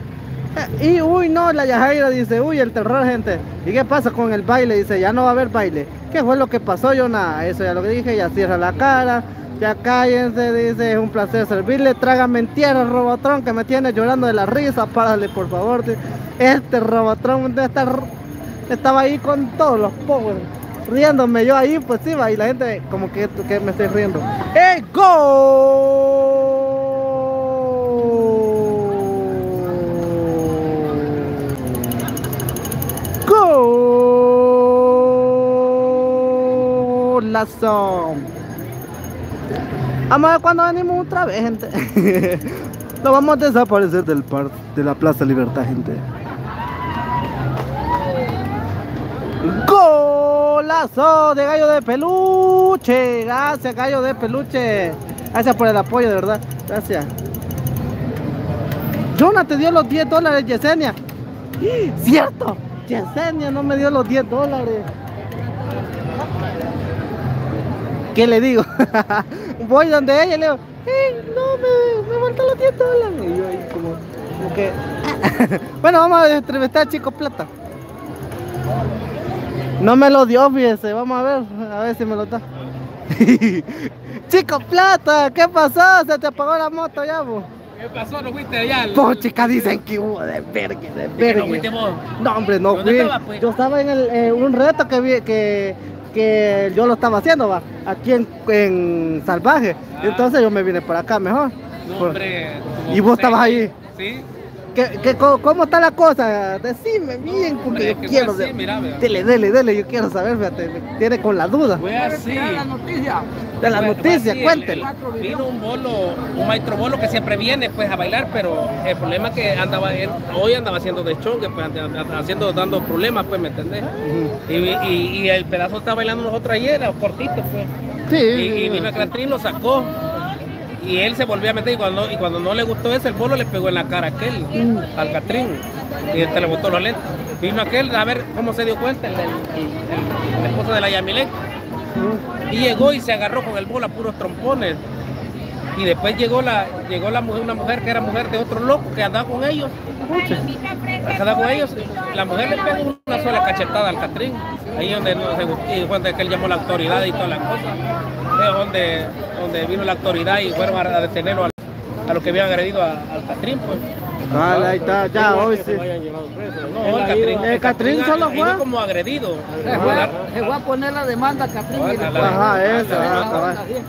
Eh, Y uy, no, la Yajaira dice, uy, el terror, gente. ¿Y qué pasa con el baile? Dice, ya no va a haber baile. ¿Qué fue lo que pasó? Yo nada, eso ya lo dije, ya cierra la cara. Ya cállense, dice, es un placer servirle. Trágame en tierra, Robotron, que me tiene llorando de la risa. Párale, por favor. Este Robotron estar estaba ahí con todos los powers riéndome yo ahí pues iba y la gente como que, que me estoy riendo ¡Eh, gol golazo vamos a ver cuando venimos otra vez gente lo vamos a desaparecer del par de la Plaza Libertad gente Golazo de gallo de peluche. Gracias, gallo de peluche. Gracias por el apoyo, de verdad. Gracias. Jonah te dio los 10 dólares, Yesenia. Cierto. Yesenia no me dio los 10 dólares. ¿Qué le digo? Voy donde ella y le digo, "Ey, no, me, me faltan los 10 dólares. Y yo ahí como, como que... bueno, vamos a entrevistar a Chico Plata. No me lo dio, fíjese. Vamos a ver, a ver si me lo da. Chico Plata, ¿qué pasó? Se te apagó la moto ya, vos. ¿Qué pasó? ¿No fuiste allá? Pues chicas dicen que hubo de verga, de que no verga. fuiste? No, hombre, no ¿Dónde fui. pues? Yo estaba en el, eh, un reto que, vi, que, que yo lo estaba haciendo, va, aquí en, en Salvaje. Entonces yo me vine para acá mejor. No, Por- hombre. ¿Y vos estabas ahí? Sí. ¿Qué, ¿Cómo está la cosa? Decime bien, porque yo quiero. así, de- mira, dele, dele, dele, yo quiero saber, fíjate, me tiene con la duda. Fue así. noticia. De la noticia, así, el- cuéntela. el- Vino un bolo, un maestro bolo que siempre viene pues a bailar, pero el problema es que andaba, él- hoy andaba haciendo de chongue, pues andaba haciendo, dando problemas, pues, ¿me entendés? y, y- y el pedazo estaba bailando nosotros ayer, cortito, pues. Sí. Y, y vino a Catrín, lo sacó. Y él se volvió a meter y cuando, y cuando no le gustó eso, el bolo le pegó en la cara a aquel, al Catrín. Y este le botó los lentes. Vino aquel a ver cómo se dio cuenta, el, el- el- el esposo de la Yamilek. Y llegó y se agarró con el bolo a puros trompones. Y después llegó la, llegó la mujer, una mujer que era mujer de otro loco que andaba con ellos. Con ellos. La mujer le pegó una sola cachetada al Catrín. Ahí donde no se gustó, donde que él llamó a la autoridad y todas las cosas. Es donde, donde vino la autoridad y fueron a detenerlo al- a, los que habían agredido a- al Catrín. Pues. Vale, ahí está, ya, hoy sí. No, el Catrín, El Catrín solo fue. como agredido. Se fue, se fue a poner la demanda a Catrín. y Ajá,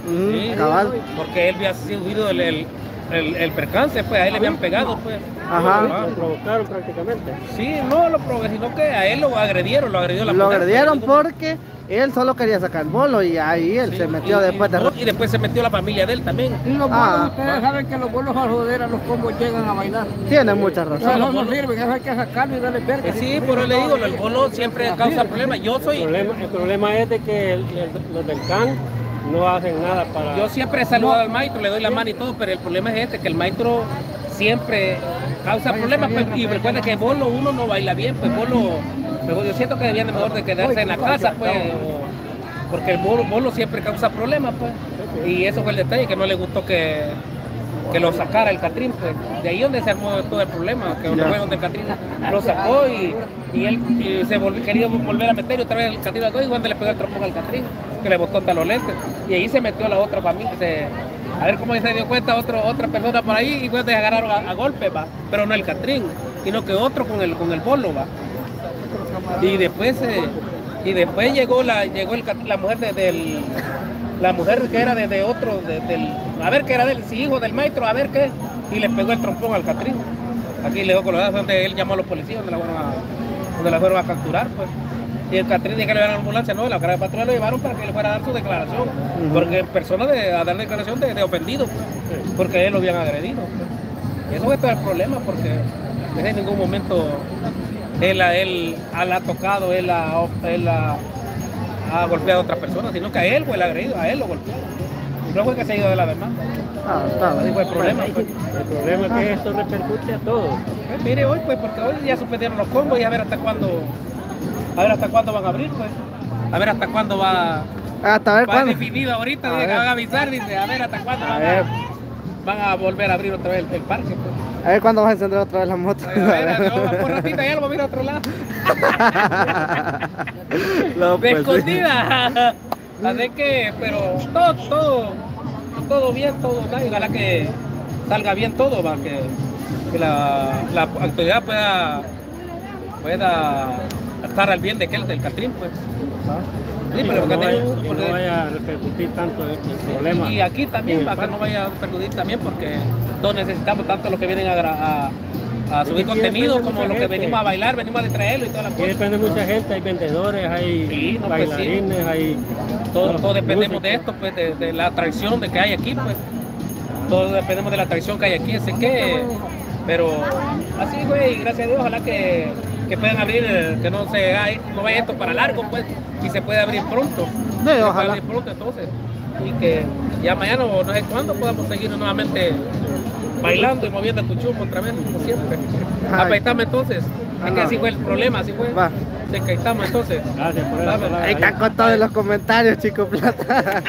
Sí, cabal. Porque él había sido el, el, el, percance, pues a él le habían pegado, pues. Ajá. Lo provocaron prácticamente. Sí, no lo provocaron, sino que a él lo agredieron, lo agredió la Lo agredieron porque él solo quería sacar el bolo y ahí él se metió después de... No, y después se metió la familia de él también. Y los Ah. bolos, ustedes saben que los bolos al joder a los combos llegan a bailar. Tiene mucha No, razón. no, no sirven, eso hay que sacarlo y darle verga. Eh, Sí, por eso le digo, el bolo siempre causa problemas. Yo soy, El problema, el problema es de que el- el- los del CAN no hacen nada para... yo siempre he saludado al maestro, le doy la mano y todo, pero el problema es este, que el maestro siempre causa problemas. pues, y recuerda que bolo uno no baila bien, pues bolo, pero yo siento que debían de mejor de quedarse en la casa, pues, o- porque el bolo, bolo siempre causa problemas, pues. Y eso fue el detalle, que no le gustó que, que lo sacara el Catrín, pues. De ahí donde se armó todo el problema, que fue donde el Catrín lo sacó y, y él y se volvió, quería volver a meter y otra vez el Catrín lo sacó y cuando le pegó el trompón al Catrín, que le botó hasta los lentes. Y ahí se metió la otra familia, se, a ver cómo se dio cuenta otro, otra persona por ahí y cuando se agarraron a, a golpe, va, pero no el Catrín. sino que otro con el, con el bolo, va. Y después, eh, y después llegó la, llegó el la mujer de- del, la mujer que era de, de otro, de- del, a ver que era del sí, hijo del maestro, a ver qué, y le pegó el trompón al Catrín. Aquí le dio dedos donde él llamó a los policías, donde la fueron a, donde la fueron a capturar, pues. Y el Catrín dijo que le iban a la ambulancia, no, la cara de patrulla lo llevaron para que le fuera a dar su declaración, porque en persona de, a dar declaración de, de ofendido, pues, porque él lo habían agredido. pues. Eso es todo el problema, porque en ningún momento él, a él, él ha tocado, él, ha, él ha, ha golpeado a otras personas, sino que a él fue el agredido, a él lo golpeó. Y luego es que se ha ido de la demanda. Ah, está bien. fue el problema. pues. El problema es que esto repercute a todos. Pues mire hoy, pues, porque hoy ya suspendieron los combos y a ver hasta cuándo, a ver hasta cuándo van a abrir, pues. A ver hasta cuándo va, Hasta ver va cuándo. definido ahorita, dice que van a avisar, dice, a ver hasta cuándo A van ver. a, van a volver a abrir otra vez el, el parque, pues. A ver cuándo vas a encender otra vez la moto. A ver, por ratito ya lo voy a ir a otro lado. No, de pues, sí. escondida. Así que, pero todo, todo, todo bien, todo, ¿no? y ojalá que salga bien todo, para que, que la, la autoridad pueda, pueda estar al bien de aquel del Catrín, pues. Sí, Y pero que no vaya, tengo- que porque- no vaya a repercutir tanto el, el problema. y aquí también, para que no vaya a perjudicar también, porque todos necesitamos tanto los que vienen a, subir contenido como los que venimos a bailar, venimos a distraerlo y todas las cosas. depende de mucha gente, hay vendedores, hay Sí, no, pues sí. bailarines, hay Todos, todos dependemos de esto, pues, de, de la atracción de que hay aquí, pues. Todos dependemos de la atracción que hay aquí, así que, pero así, güey, gracias a Dios, ojalá que, que puedan abrir, eh, que no se no vaya esto para largo, pues, y se puede abrir pronto. Se puede ojalá. abrir pronto, entonces, y que ya mañana o no sé cuándo podamos seguir nuevamente bailando y moviendo el cuchumbo otra vez, como siempre. Ay. Entonces. Es que así fue el problema, así fue. Va. De que estamos entonces. Gracias por eso. Ahí están con todos los comentarios, chico plata.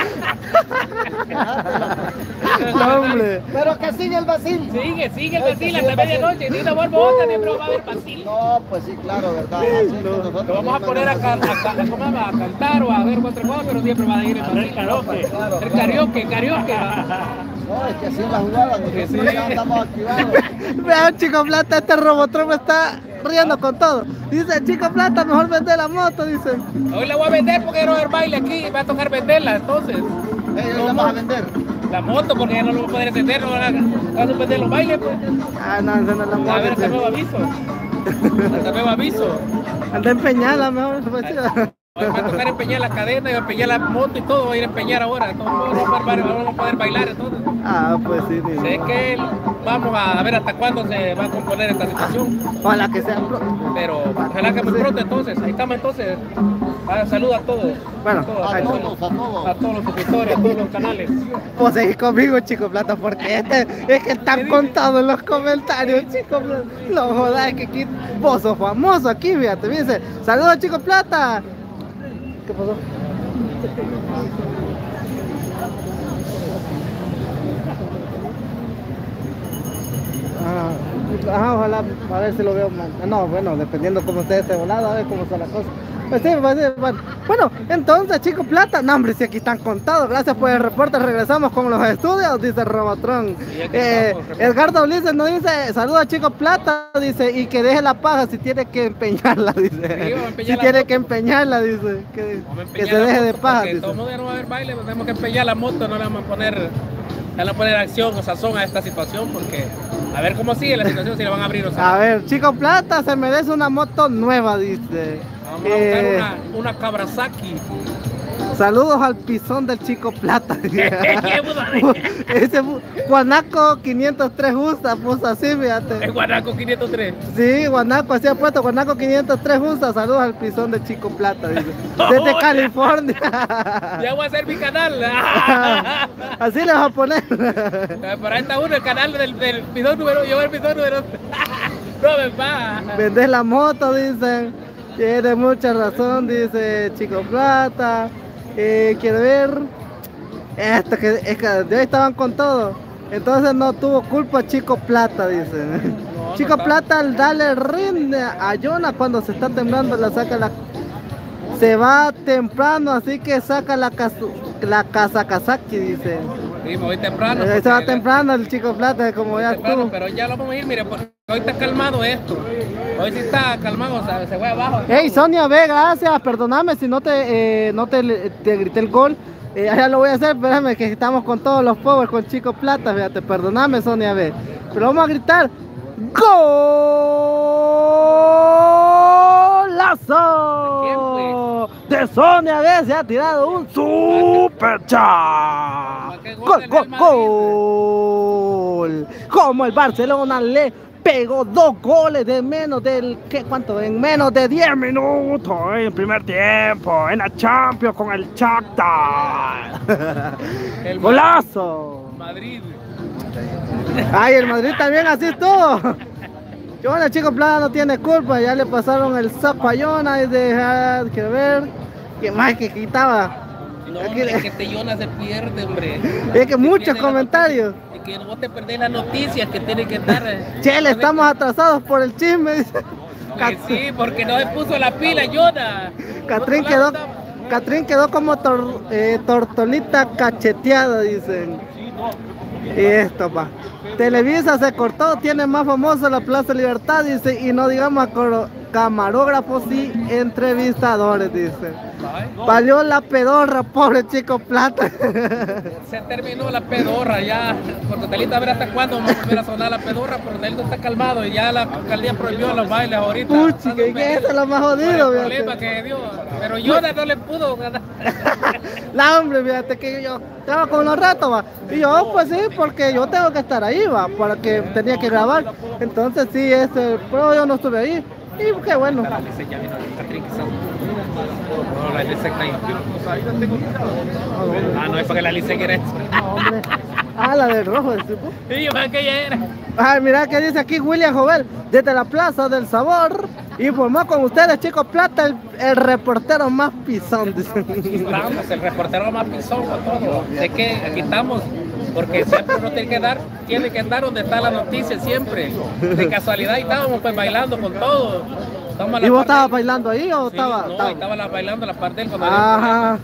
no, hombre. Pero que sigue el vacil. Sigue, sigue el vacil hasta el medianoche. Ni una vuelvo otra, ni pero va a haber vacil. No, pues sí, claro, ¿verdad? Nosotros Lo vamos a poner a, cantar o a ver otra cosa, pero siempre va a ir el vacil. Claro, El karaoke, karaoke. No, es que así es la jugada, nosotros Sí. ya andamos activados. Vean, chico plata, este Robotron me está riendo con todo. Dice, chico plata, mejor vende la moto, dice. Hoy la voy a vender porque quiero ver baile aquí. Me va a tocar venderla entonces. Ey, hoy la vas a vender. La moto porque ya no lo voy a poder encender, no van a, suspender los bailes. Pues. Ah, no, no es la moto. A ver, hasta nuevo aviso. Hasta nuevo aviso. Anda empeñada, mejor. sí. Va a tocar empeñar la cadena y empeñar la moto y todo, va a ir a empeñar ahora. A poder, vamos a poder bailar entonces. Ah, pues sí, dice. Sé que vamos a ver hasta cuándo se va a componer esta situación, Ojalá que sea pronto. pero ojalá que muy pronto entonces. Ahí estamos entonces. Saludos a todos. Bueno, a todos, a todos, a todos, a todos los suscriptores, a todos los canales. Pues seguir conmigo, chico plata, porque este, es que están contados los comentarios, chico plata. No jodas, que aquí vos sos famoso aquí, fíjate, dice, saludos chico plata. ¿Qué pasó? Ah, ajá, ojalá, a ver si lo veo mal. No, bueno, dependiendo cómo esté ese volado, a ver cómo está la cosa. Pues sí, pues sí, bueno. Bueno, entonces, chico plata, no, hombre, si aquí están contados. Gracias por el reporte. Regresamos con los estudios, dice aquí Eh, Edgardo Ulises nos dice, saluda chico plata, dice, y que deje la paja si tiene que empeñarla, dice. Sí, si la tiene que empeñarla, dice. Que, que se la deje de paja, dice. todo mundo no va a haber baile, pues tenemos que empeñar la moto, no le vamos a poner, le vamos a poner acción o sazón a esta situación porque a ver cómo sigue la situación, si le van a abrir o sea. A ver, chico plata se merece una moto nueva, dice. Vamos a buscar Eh, una, una Kawasaki. Saludos al pisón del chico plata. Ese Guanaco 503 justa, puso así, Es fíjate. Guanaco 503. Sí, Guanaco, así ha puesto Guanaco 503 justa. Saludos al pisón del chico plata, dice. Desde. California. Ya voy a hacer mi canal. Así le vas a poner. Por ahí está uno, el canal del, del bidón número, yo el bidón número. No me va. La moto, dicen. Tiene mucha razón, dice Chico Plata. Eh, quiero ver. Esto que, es que de hoy estaban con todo. Entonces no tuvo culpa Chico Plata, dicen. No, Chico no. Plata dale rinde a Jonah cuando se está temblando, la saca la. Se va temprano, así que saca la la casa Kazaki, dice. Sí, me voy temprano. Eh, Se va temprano el chico plata, como ya temprano, pero ya lo vamos a ir, mire, porque hoy está calmado esto. Hoy sí está calmado, o sea, se fue abajo. Hey Sonia B, gracias, perdóname si no te, eh, no te, te grité el gol. Eh, ya lo voy a hacer, espérame que estamos con todos los powers, con Chico Plata, fíjate, perdóname Sonia B. Pero vamos a gritar ¡Golazo! De Sonia B se ha tirado un super chat. Gol, gol, gol. Como el Barcelona le pegó dos goles de menos del ¿qué cuánto? En menos de 10 minutos en primer tiempo en la Champions con el Shakhtar. El Golazo. Madrid. Ay, el Madrid también así estuvo. Que bueno, el chico Plata no tiene culpa, ya le pasaron el sapo a Yona y dejar que ver que más que quitaba. No, hombre, es que este Jonas se pierde, hombre. Es que muchos comentarios. Es que vos te perdés las noticias que tiene que dar. eh. Chele, estamos atrasados por el chisme. Que sí, porque no se puso la pila, Jonas. Catrín quedó, Catrín quedó como tor- eh, tortolita cacheteada, dicen. Y esto, pa. Televisa se cortó, tiene más famoso la Plaza Libertad, dice, y no digamos a coro- camarógrafos y entrevistadores, dice. Valió la pedorra, pobre chico plata. Se terminó la pedorra ya. Porque Telita a ver hasta cuándo vamos a volver a sonar la pedorra, pero Telita está calmado y ya la alcaldía prohibió los bailes ahorita. Puchi, que eso es lo más Por el jodido, problema que dio. Pero Jonas no le pudo ganar. La hombre, fíjate que yo estaba con los ratos, va. Y yo, pues sí, porque yo tengo que estar ahí, va, para que tenía que grabar. Entonces sí, este, pero yo no estuve ahí. Y qué bueno. La Alice ya vino, Catrín, quizás. No, la Alice está ahí. Ah, no, es porque la Alice quiere eso. hombre. Ah, la del rojo, del tipo. Y yo que ella era. Ay, mira que dice aquí William Jovel, desde la Plaza del Sabor. Informó con ustedes, chicos Plata, el, el reportero más pisón. dice. Estamos, el reportero más pisón con todo. Sé que aquí estamos, porque siempre uno tiene que dar, tiene que andar donde está la noticia siempre. De casualidad estábamos pues bailando con todo. ¿Y vos de- estabas bailando ahí o Sí, estaba? No, estaba- estaba la- bailando la parte del cuando Ajá.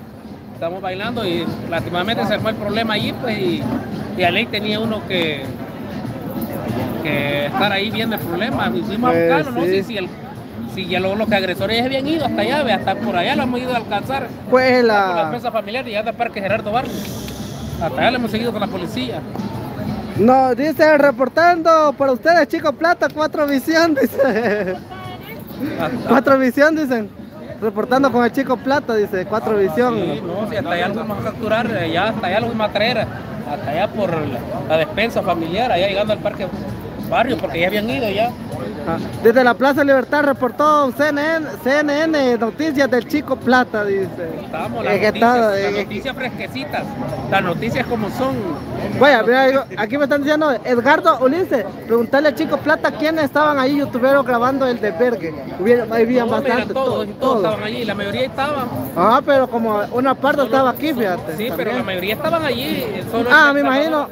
Estamos bailando y lastimamente se fue el problema allí, pues, y, y a ley tenía uno que, que estar ahí viendo el problema. Y fuimos Pues, a buscarlo, no sí. sé si el si ya lo- los agresores ya habían ido hasta allá, hasta por allá lo hemos ido a alcanzar. Pues la- Con la familiar y ya del Parque Gerardo Barrio. Hasta allá lo hemos seguido con la policía. No, dice reportando para ustedes, chicos Plata, cuatro visión, dice. Cuatro visión, dicen. Reportando con el chico Plata, dice, cuatro visión. Sí, no, si hasta allá lo vamos a capturar, ya hasta allá lo vamos a traer, hasta allá por la, la despensa familiar, allá llegando al Parque Barrio, porque ya habían ido ya. Ah, Desde la Plaza Libertad reportó CNN, CNN noticias del chico Plata, dice. Estamos, las Es noticias, está- las es que- noticias fresquecitas, las noticias como son. Vaya, mira, aquí me están diciendo, Edgardo Ulises, preguntarle al chico Plata quiénes estaban ahí youtuberos grabando el de Bergue. Hubieron, ahí No, bastante, todos, todos, todos todos. estaban allí, la mayoría estaban. Ah, pero como una parte estaba aquí, fíjate. Sí, pero la mayoría estaban allí. Solo Ah, me imagino.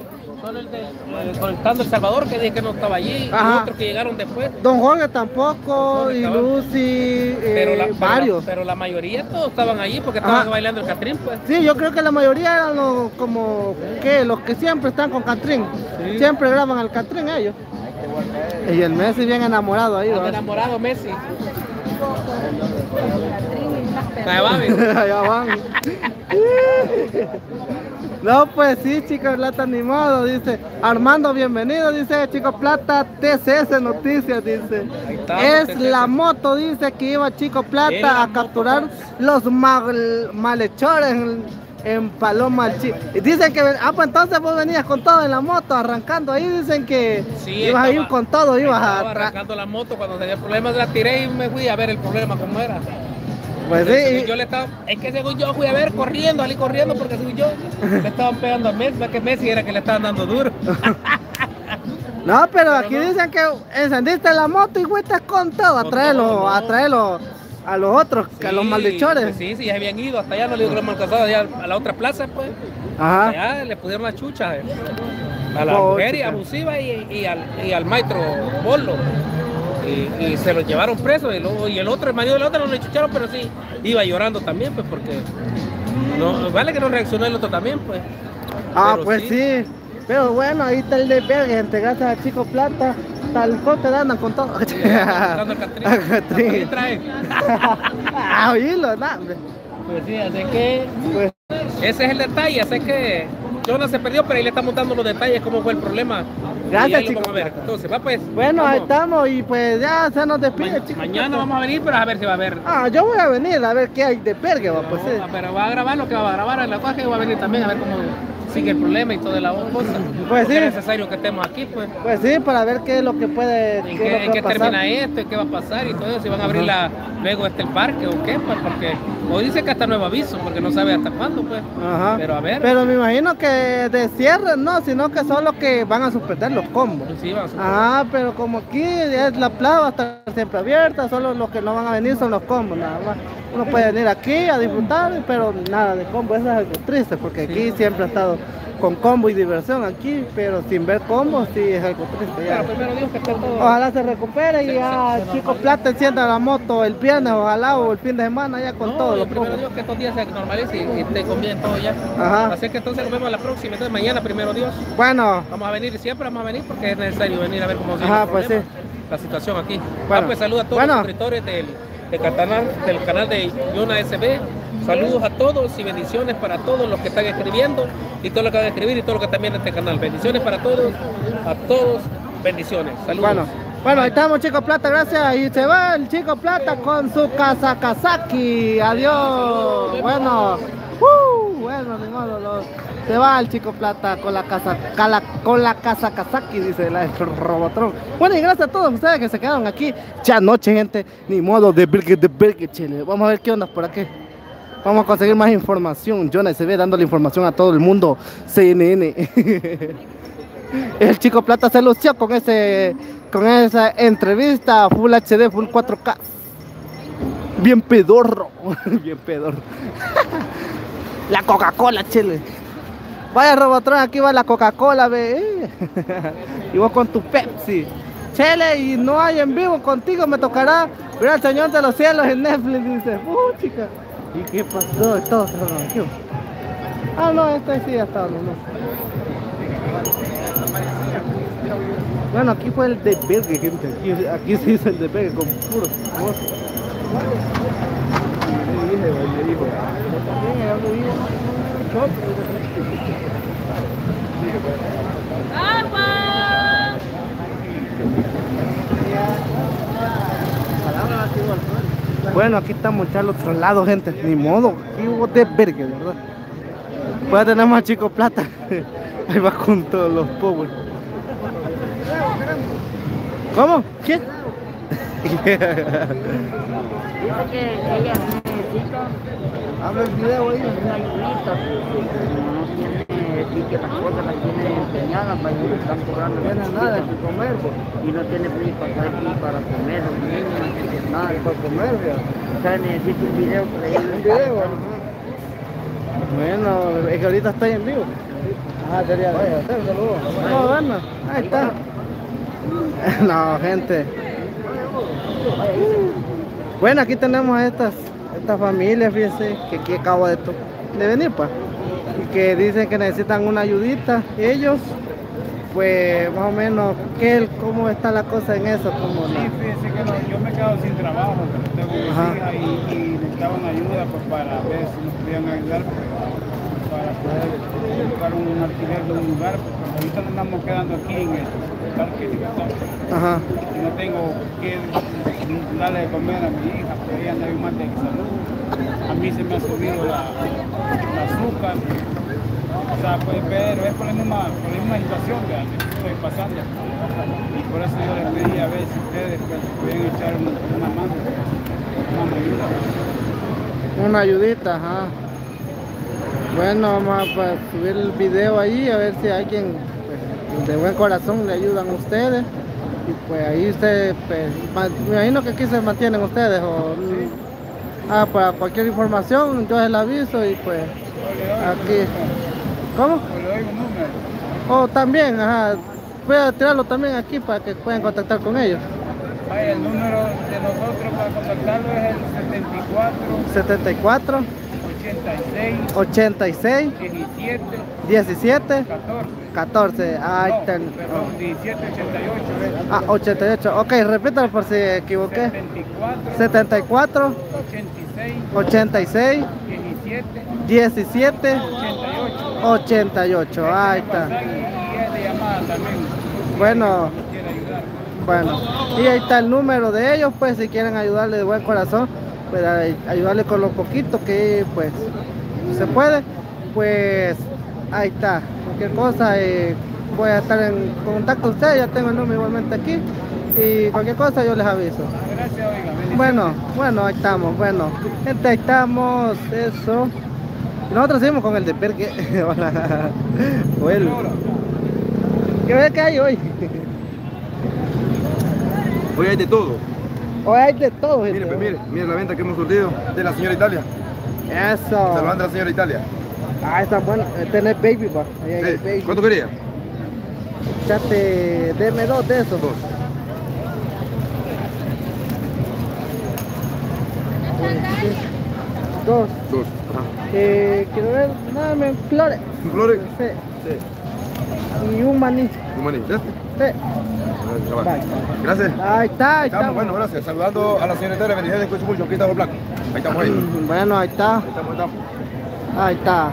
El de eh, Conectando El Salvador, que dije que no estaba allí, y Ajá. otros que llegaron después. Don Jorge tampoco, y Lucy, eh, Pero la, pero la- varios. pero la mayoría todos estaban allí porque estaban Ajá. bailando el Catrín, pues. Sí, yo creo que la mayoría eran los, como, que Los que siempre están con Catrín. Siempre graban al Catrín ellos. Y el Messi bien enamorado ahí, Anda ¿va? enamorado Messi. Ahí va, amigo. Allá van. No, pues sí, chicos plata, ni modo, dice. Armando, bienvenido, dice Chico Plata, TCS Noticias, dice. está, Es TCS. la moto, dice que iba Chico Plata a moto, capturar los mal- malhechores en, en Paloma Chi- Y dicen que, ah, pues entonces vos venías con todo en la moto, arrancando ahí, dicen que Sí, ibas a ir con todo, ibas a... arrancando la moto cuando tenía problemas, la tiré y me fui a ver el problema cómo era. Pues Entonces, sí, yo le estaba, es que según yo fui a ver corriendo, salí corriendo porque según yo le estaban pegando a Messi, que Messi era que le estaban dando duro. No, pero aquí dicen que encendiste la moto y fuiste con todo, a traerlo, a traerlo a los otros, a los Sí, maldichores. pues sí, sí, ya habían ido hasta allá, no le hemos alcanzado, allá a la otra plaza, pues. Ajá. Allá le pusieron la chucha eh, a la Oh, mujer y chica. abusiva y, y al, y al maestro Bolo. Y, y se los llevaron presos y, luego- y el otro, el marido del otro no le chucharon, pero sí, iba llorando también, pues porque No, vale que no reaccionó el otro también, pues. Ah, Pero pues sí. Pero bueno, ahí está el de gente. Gracias a Chico Plata. Tal cote andan con todo. El Catrín. Al Catrín. ¿Qué trae? Ah, oílo. Pues sí, así que Pues, ese es el detalle, así que Jonas se perdió, pero ahí le estamos dando los detalles, cómo fue el problema. Gracias, y chicos. vamos a ver. Entonces, va pues. bueno, ahí estamos y pues ya se nos despide, Ma- Chico mañana vamos a venir, pero a ver si va a haber. Ah, yo voy a venir a ver qué hay de verga, va, pues Pero va a grabar lo que va a grabar, la cosa que va a venir también a ver cómo sigue el problema y toda la cosa. Pues Porque sí. Es necesario que estemos aquí, pues. Pues sí, para ver qué es lo que puede. ¿En qué en qué termina esto? ¿Y qué va a pasar? Y todo eso. Si van a abrir la, luego este el parque o qué, pues porque. O dice que hasta nuevo aviso, porque no sabe hasta cuándo, pues. Ajá. Pero a ver. Pero me imagino que de cierre no, sino que solo que van a suspender los combos. Sí, Ah, pero como aquí es la plaza va a estar siempre abierta, solo los que no van a venir son los combos, nada más. Uno puede venir aquí a disfrutar, pero nada de combo, eso es algo triste, porque aquí siempre ha estado con combo y diversión aquí, pero sin ver combos sí es algo triste. ya. Pero primero Dios que esté todo. Ojalá se recupere y ya Chico Plata encienda la moto el viernes, ojalá, o el fin de semana ya con No, todo. lo primero. Dios que estos días se normalicen y esté con bien todo ya. Ajá. Así que entonces nos vemos la próxima. Entonces mañana, primero Dios. Bueno, Vamos a venir, siempre vamos a venir porque es necesario venir a ver cómo sigue Ajá, pues la situación aquí. Bueno. Ah, pues saludos a todos Bueno. los suscriptores del, del canal, del canal de Yona SB. Saludos a todos y bendiciones para todos los que están escribiendo y todos los que van a escribir y todos los que están viendo este canal. Bendiciones para todos, a todos, bendiciones. Saludos. Bueno, bueno, ahí estamos, Chico Plata, gracias. Y se va el Chico Plata con su Kazakazaki. Adiós. Bueno, uh, bueno, ni modo, se va el Chico Plata con la casa, cala- con la Kazakazaki, dice la- Robotron. Bueno, y gracias a todos ustedes que se quedaron aquí. Ya noche, gente, ni modo de Birgit de Birgit, chile. Vamos a ver qué onda por aquí. Vamos a conseguir más información. Jonas se ve dando la información a todo el mundo. CNN. El chico plata se lució con ese con esa entrevista Full HD, Full 4K. Bien pedorro. Bien pedorro. La Coca-Cola, chile. Vaya Robotron, aquí va la Coca-Cola, ve. Y vos con tu Pepsi. Chele, y no hay en vivo contigo, me tocará ver al Señor de los Cielos en Netflix, dice. Uh, chica. ¿Y qué pasó? Todo se rompió. Ah, no, este sí ya está, no, no. Bueno, aquí fue el de Berge, gente. Aquí, aquí se hizo el de Berge con puro Bueno, aquí estamos ya al otro lado, gente. Ni modo, aquí hubo de Berge, ¿verdad? Pues ya tenemos a Chico Plata. Ahí va con todos los power. ¿Cómo? ¿Qué? Dice que ella necesita Habla el video ahí. una ayudita. No tiene ticket, las cosas las tiene empeñadas, para que están cobrando. No tiene nada que comer, pues. Y no tiene play para aquí para comer, los niños, nada. Para comer. O sea, necesita un video que le ayude. Un video, Bueno, es que ahorita está en vivo. Ah, sería Vaya, saludos. No, bueno, ahí está. No, gente. Bueno, aquí tenemos a estas, estas familias, fíjense, que aquí acabo de, de venir, pues. Y que dicen que necesitan una ayudita. Ellos, pues, más o menos, ¿qué, ¿cómo está la cosa en eso? ¿Cómo Sí, no? fíjese que no, yo me he quedado sin trabajo, pero tengo hijas y, y necesitaban ayuda pues, para ver si nos podían ayudar pues, para poder buscar un alquiler de un lugar, porque ahorita nos estamos quedando aquí en el Ajá. No tengo que darle de comer a mi hija, porque ella anda bien mal de salud. A mí se me ha subido la, la azúcar. O sea, pues, pero es por la misma, por la misma situación que estoy pasando. Y por eso yo les pedí a ver si ustedes pues, pueden echar una, una mano, una ayuda. Una ayudita, ajá. Bueno, vamos a pues, subir el video ahí a ver si alguien de buen corazón le ayudan a ustedes. Y pues ahí ustedes, pues, me imagino que aquí se mantienen ustedes. O, mm, ah, para cualquier información, yo les aviso y pues aquí. ¿Cómo? O le doy un número. O también, ajá. Voy a tirarlo también aquí para que puedan contactar con ellos. Vaya, el número de nosotros para contactarlo es el 74 74 81 86, 86, 17, 17, 14. 14. Ahí está. el- Perdón, 17, 88, ¿ves? Ah, 88. Ok, repítalo por si equivoqué. 74, 74, 86, 86, 17, 17, 88. 88. Ahí está. Bueno, bueno. Y ahí está el número de ellos, pues si quieren ayudarle de buen corazón, pues ay- ayudarle con lo poquito que pues se puede, pues ahí está. Cualquier cosa, eh, voy a estar en contacto con ustedes, ya tengo el número igualmente aquí. Y cualquier cosa yo les aviso. Gracias. Bueno, bueno, ahí estamos, bueno. Gente, ahí estamos, eso. Y nosotros seguimos con el de Perque. Hola. Bueno. ¿Qué ves que hay hoy? Hoy hay de todo. Hoy hay de todo, gente. Mire, pues, mire, mire la venta que hemos surtido de la señora Italia. Eso. Saludando a la señora Italia. Ah, está bueno. Tener baby, pa. Sí. baby. ¿Cuánto quería? Chate, deme dos de esos. Dos. Dos. Dos. Ajá. Eh, quiero ver, dame flores. ¿Flores? Sí. Sí. Y un maní. Un maní. ¿Ya? Sí. Gracias. Ahí está, ahí Estamos, está. bueno, gracias. Saludando a la señora Italia, bendiciones, cuídense mucho, aquí estamos blanco. Ahí estamos ahí. Bueno, ahí está. Ahí estamos, ahí estamos. Ahí está.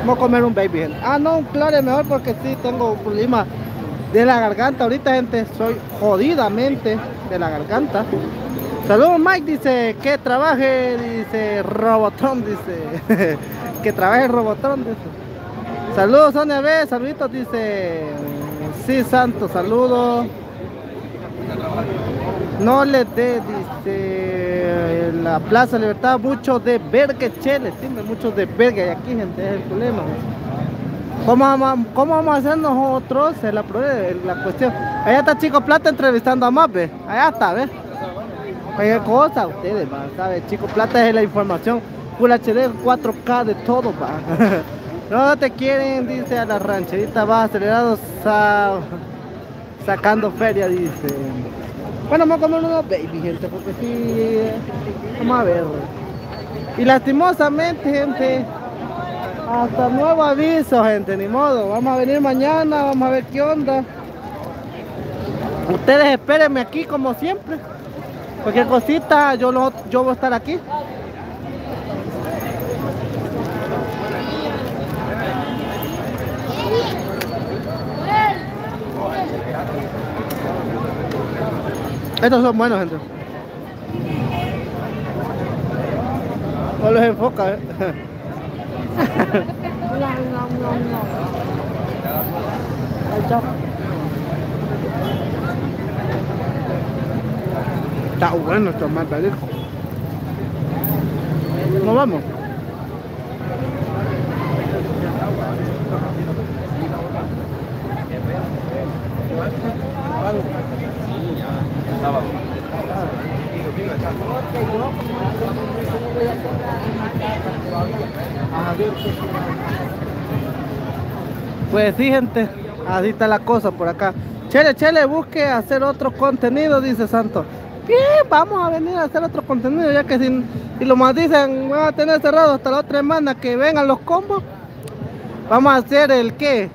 Vamos a comer un baby. gente. Ah, no, un clore mejor porque sí tengo un problema de la garganta. Ahorita, gente, soy jodidamente de la garganta. Saludos, Mike. Dice que trabaje, dice Robotron, dice que trabaje Robotron, dice. Saludos, Sonia B. Saluditos, dice. Sí, Santo, saludos. No le dé, dice, la Plaza Libertad, mucho de verga, chele, sí, mucho de verga, y aquí, gente, es el problema. ¿Cómo vamos, cómo vamos a hacer nosotros? La, cuestión. Allá está Chico Plata entrevistando a Mape, allá está, ¿ves? Cualquier cosa, ustedes, va, ¿sabe? Chico Plata es la información, Full HD, 4K de todo, va. No te quieren, dice a la rancherita, va acelerado, sa- sacando feria, dice. Bueno, vamos a comer unos baby, gente, porque sí, vamos a ver. Y lastimosamente, gente, hasta nuevo aviso, gente, ni modo. Vamos a venir mañana, vamos a ver qué onda. Ustedes espérenme aquí como siempre. Cualquier cosita, yo, lo, yo voy a estar aquí. Estos son buenos, gente. No los enfoca, eh. Está. Bueno esto, más rico. Nos vamos. Pues sí, gente, así está la cosa por acá. Chele, chele, busque hacer otro contenido, dice Santo. Bien, vamos a venir a hacer otro contenido, ya que si, si lo más dicen, van a tener cerrado hasta la otra semana que vengan los combos. Vamos a hacer el qué.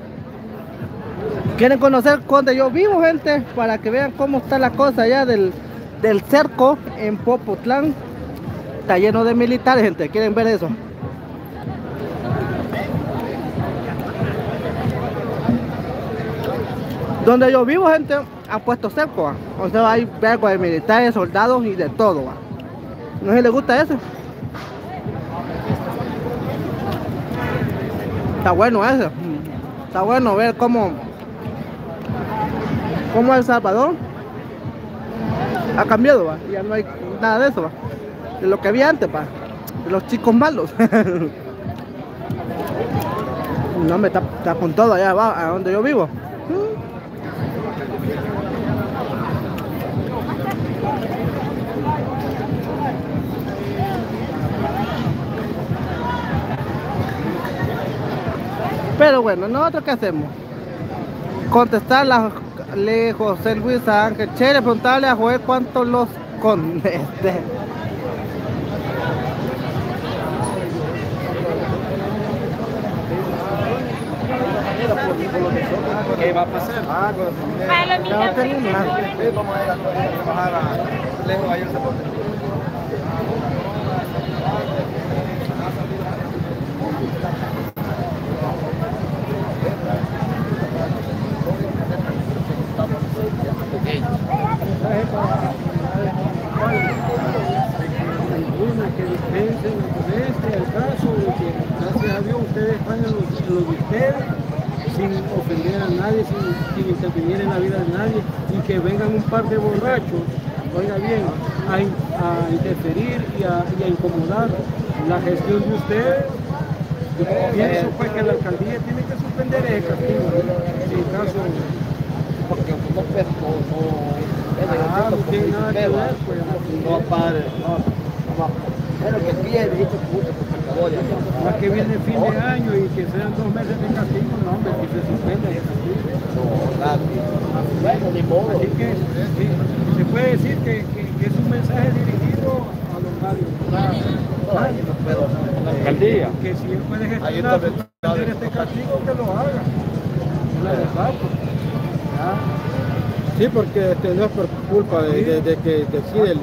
Quieren conocer dónde yo vivo, gente, para que vean cómo está la cosa allá del, del cerco en Popotlán. Está lleno de militares, gente. ¿Quieren ver eso? Donde yo vivo, gente, han puesto cerco. ¿va? O sea, hay vergos de militares, soldados y de todo. No si les gusta eso. Está bueno eso. Está bueno ver cómo, cómo El Salvador ha cambiado. Ya no hay nada de eso. De lo que había antes, ¿va? de los chicos malos. no me está, está con todo allá abajo, a donde yo vivo. Pero bueno, nosotros qué hacemos? Contestarle a José Luis a Ángel Chere, preguntarle a Joel cuánto los con este. ¿Qué va a pasar? Ah, Palomita Ya terminar. Vamos a ir a trabajar a lejos ahí el Alguna que dispensen con este, el caso de que gracias a Dios ustedes están en los de ustedes sin ofender a nadie, sin, sin intervenir en la vida de nadie y que vengan un par de borrachos, oiga bien, a, a interferir y a, y a incomodar la gestión de ustedes. Yo pienso pues que la alcaldía tiene que suspender ese castigo, en caso Porque no, no, Ah, no tiene nada que ver, pues. no padre, no, no, que puto por que viene fin de año y que sean dos meses de castigo, no, hombre, que se suspenda ese castigo. No, nadie. Bueno, ni modo. Así que sí, se puede decir que, que, que es un mensaje dirigido a los barrios. No, no puede Ahí gestionar está suspender este castigo, que lo haga. La verdad, pues. Ya. Sí, porque este, no es por culpa de, de- de que de, del-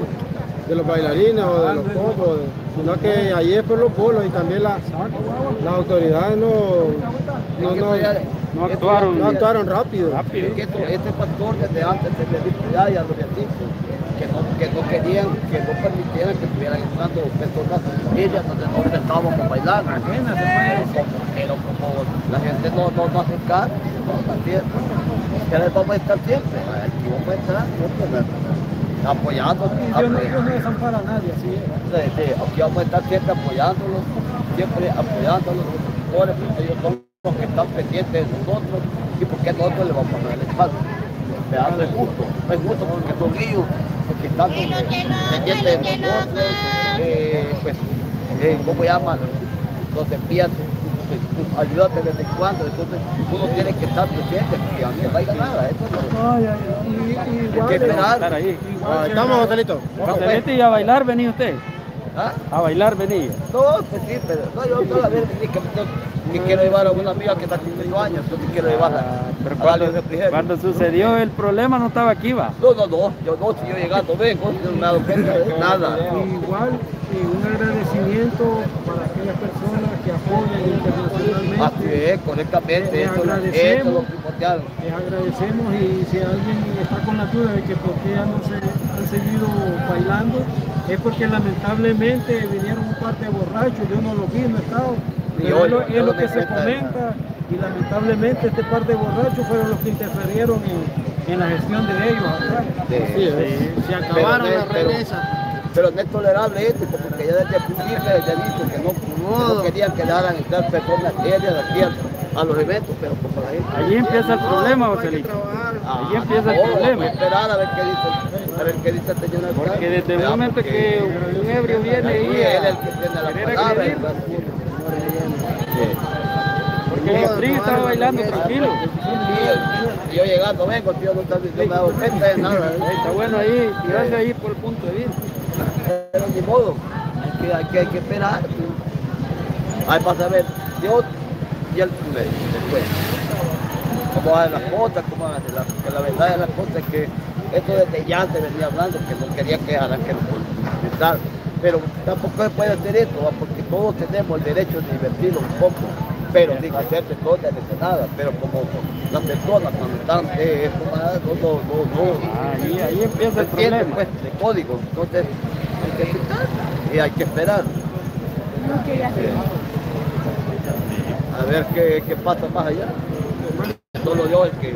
de los bailarines o de los popos, sino que ahí es por los bolos y también la- las autoridades no, no, no, no actuaron. no actuaron rápido. Es que esto- este factor desde antes le dijo ya y a los viatitos que no, que no querían, que no permitieran que estuvieran entrando personas ellas donde no estábamos bailando. Pero como la gente no, no, no hace que les vamos a estar siempre, aquí vamos a estar siempre, apoyando, apoyando. Dios no desampara a nadie, así es. Sí, sí, aquí vamos a estar siempre apoyándolos, siempre apoyándolos, porque ellos son los que están pendientes de nosotros y porque nosotros les vamos a dar el espacio. No es justo, no es justo porque son ellos los que están pendientes de nosotros, eh, pues, eh, ¿cómo llaman? Los envían pues, ayúdate desde cuándo, entonces uno tiene que estar presente, porque a mí no hay nada, eso no. Ay, ay, igual, que esperar. ahí. Ah, estamos, Joselito. Joselito, ¿y a bailar venía usted? ¿Ah? A bailar venía. No, pues sí, pero no, yo toda la vez que, que, que quiero llevar a una amiga que está cumpliendo años, yo sí quiero llevarla. Pero a darle cuando, cuando sucedió el problema no estaba aquí, va. No, no, no, yo no, si yo llegando vengo, no me nada. Igual, un agradecimiento para aquellas personas que apoyan internacionalmente. Así es, correctamente, Les eso, es lo agradecemos, primordial. les agradecemos y si alguien está con la duda de que por qué ya no se han seguido bailando, es porque lamentablemente vinieron un par de borrachos, yo no los vi, no he estado. Pero hoy, es lo, es lo que se comenta y lamentablemente este par de borrachos fueron los que interferieron en, en la gestión de ellos. acá. Sí, Sí, se acabaron Pero, las pero- remesas. Pero no es tolerable esto, porque ya desde el principio ya he dicho que no, no querían que dejaran entrar personas serias aquí a, a los eventos, pero como la gente... Allí empieza el problema, Joselito. Ah, Allí empieza el problema. esperar a ver qué dice, a ver qué dice el señor alcalde. Porque desde el momento que un ebrio viene ahí él el que tiene la palabra. porque el Catrín estaba bailando tranquilo. Y yo llegando, vengo, tío, no, está- no me cuenta de nada. Está bueno ahí, tirarle ahí por el punto de vista. Pero ni modo, hay que, hay que, esperar. Hay para saber Dios y el primero, después. Cómo van las cosas, cómo hacer las que la verdad de las cosas es que esto desde ya se venía hablando, que no quería que dejaran que nos. Pero tampoco se puede hacer esto, porque todos tenemos el derecho de divertirnos un poco, pero sin hacerse cosas nada. Pero como las personas cuando están eh, tomadas, no, no, no, no. Ahí, ahí empieza el ¿Me entiendes, problema. Pues, de código. Entonces, hay que quitar y hay que esperar. A ver qué, qué pasa más allá. Solo yo el que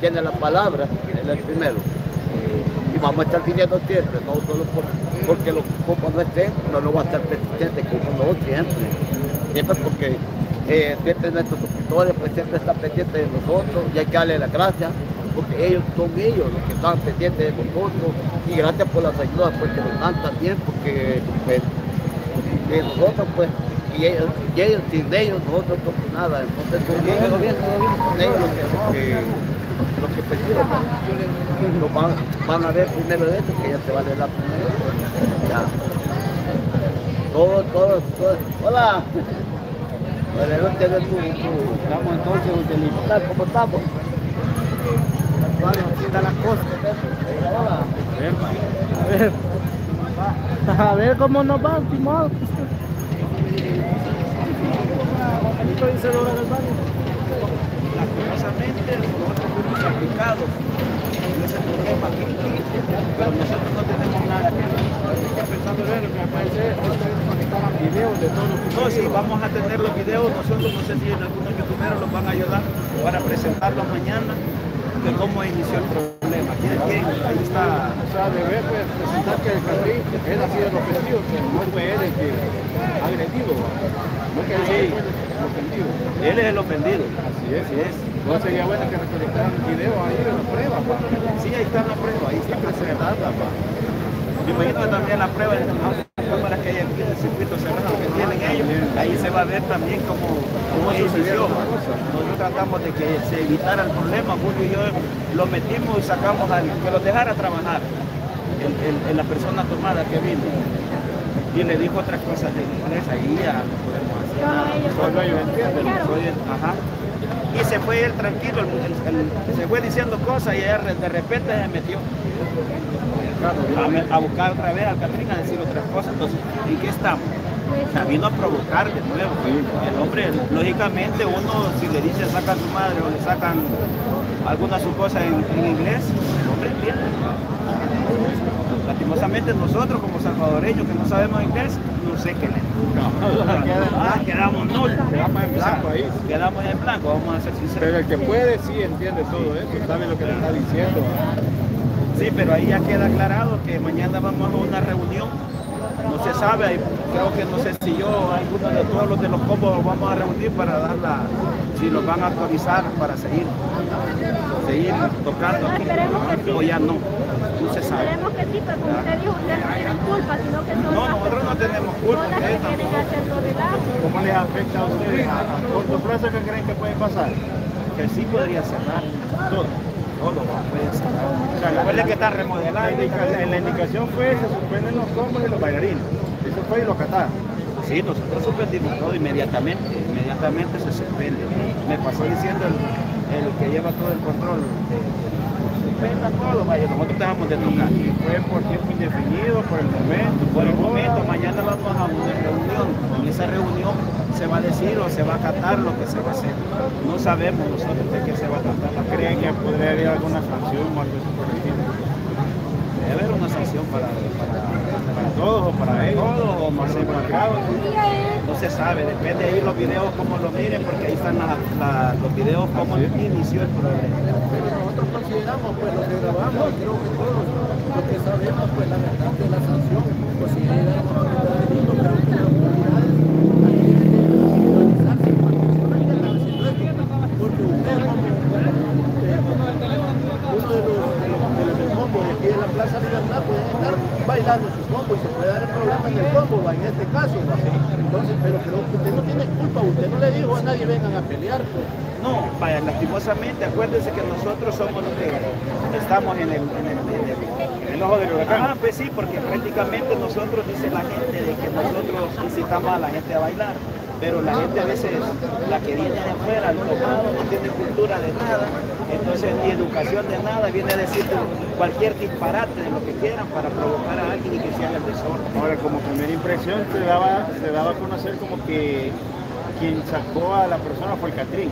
tiene la palabra, él es el primero. Y vamos a estar pidiendo siempre, no solo por- porque los copos no estén, no lo va a estar presente como nosotros siempre. Siempre porque eh, siempre nuestros suscriptores pues siempre están pendientes de nosotros y hay que darle las gracias porque ellos son ellos los que están pendientes de nosotros y gracias por las ayudas pues que nos dan también porque pues nosotros pues y ellos, sin ellos nosotros no somos nada entonces con ellos, con ellos, con ellos lo que, que lo que lo van, van a ver primero de esto, que ya te vale la primera. Ya. Todos, todos, todos. Hola. Bueno, no te ve tu, entonces, utilizar, ¿cómo estamos? Está la cosa. Hola. A ver. A ver cómo nos va, estimado. Lastimosamente nosotros fuimos aplicados pero nosotros no tenemos nada. Pensando en lo que parece es que ustedes conectaban videos de todo lo que No, sí, vamos a tener los videos, nosotros no sé si en algunos youtuberos los van a ayudar para presentarlos mañana de cómo inició el problema. ¿Quién, quién? Ahí está. O sea, debe pues, presentar que el Catrín, él ha sido el ofendido, que no fue él el que agredido. No que él Sí. el ofendido. Él es el ofendido. Así es. Así es. No sería bueno que recolectaran el video ahí de la prueba, pa. Sí, ahí está la prueba, ahí está presentada. pa. Me imagino que también la prueba de cámaras que hay aquí en el circuito cerrado que tienen ellos, ahí se va a ver también cómo, cómo inició. Nosotros tratamos de que se evitara el problema, Julio y yo lo metimos y sacamos al que los dejara trabajar, el- la persona tomada que vino. Y le dijo otras cosas de inglés, ahí ya no podemos hacer nada. Solo ellos entienden, soy el- ajá. Y se fue él tranquilo, el- el- el- se fue diciendo cosas y ella de repente se metió a, a buscar otra vez al Catrín a decir otras cosas. Entonces, ¿en qué estamos? O sea, vino a provocar de nuevo. El hombre, lógicamente, uno si le dice saca a su madre o le sacan alguna su cosa en, en inglés, el hombre entiende. Lastimosamente nosotros como salvadoreños que no sabemos inglés, no sé qué le Ah, quedamos nulos. Quedamos en blanco ahí. Quedamos en blanco, vamos a ser sinceros. Pero el que puede sí entiende todo eso, sabe lo que le está diciendo. Sí, pero ahí ya queda aclarado que mañana vamos a una reunión. No se sabe, creo que no sé si yo, alguno de todos los de los combos vamos a reunir para dar la, si los van a autorizar para seguir, seguir tocando aquí. O ya no, no se sabe. Esperemos que sí, pero como usted dijo, ustedes no tienen culpa, sino que son No, las nosotros no tenemos culpa, personas ustedes que tienen que hacerlo de lado. ¿Cómo les afecta a ustedes a, a corto plazo que creen que puede pasar? Que sí podría cerrar todo, todo puede cerrar. O sea, recuerden que está La, indica- la indicación fue se suspenden los combos y los bailarines. Eso fue y lo cataron. Sí, nosotros suspendimos todo inmediatamente, inmediatamente se suspende. Me pasó diciendo el, el que lleva todo el control, suspenda todo, vaya, nosotros dejamos de tocar. Y fue por tiempo indefinido, por el momento. Por el momento, mañana vamos a una reunión, en esa reunión se va a decir o se va a acatar lo que se va a hacer. No sabemos nosotros de qué se va a tratar. ¿Creen que podría haber alguna sanción o algo por el estilo? Debe haber una sanción para, para, ¿Para todos o para ellos? o más embarcados. No se sabe, depende ahí los videos cómo lo miren, porque ahí están la- la- los videos cómo inició el problema. Pero nosotros consideramos pues lo que grabamos, creo que todos lo que sabemos pues la verdad de la sanción, pues si hay algo que está delito, creo que las autoridades aquí deben de visualizarse con las personas que están haciendo esto, porque usted como eh, uno de los, de los, de los del combo de aquí de la Plaza Libertad puede estar bailando su combo y se puede dar el problema en el combo, en este caso, entonces, pero creo que usted no tiene culpa, usted no le dijo a nadie vengan a pelear, pues. No, vaya, lastimosamente, acuérdense que nosotros somos los que estamos en el, en el, en el- El ojo del huracán. Ah, pues sí, porque prácticamente nosotros, dice la gente, de que nosotros incitamos a la gente a bailar, pero la gente a veces, la que viene de afuera, el tomado, no tiene cultura de nada, entonces ni educación de nada, viene a decir cualquier disparate de lo que quieran para provocar a alguien y que se haga el desorden. Ahora, como primera impresión, se daba, se daba a conocer como que quien sacó a la persona fue el Catrín.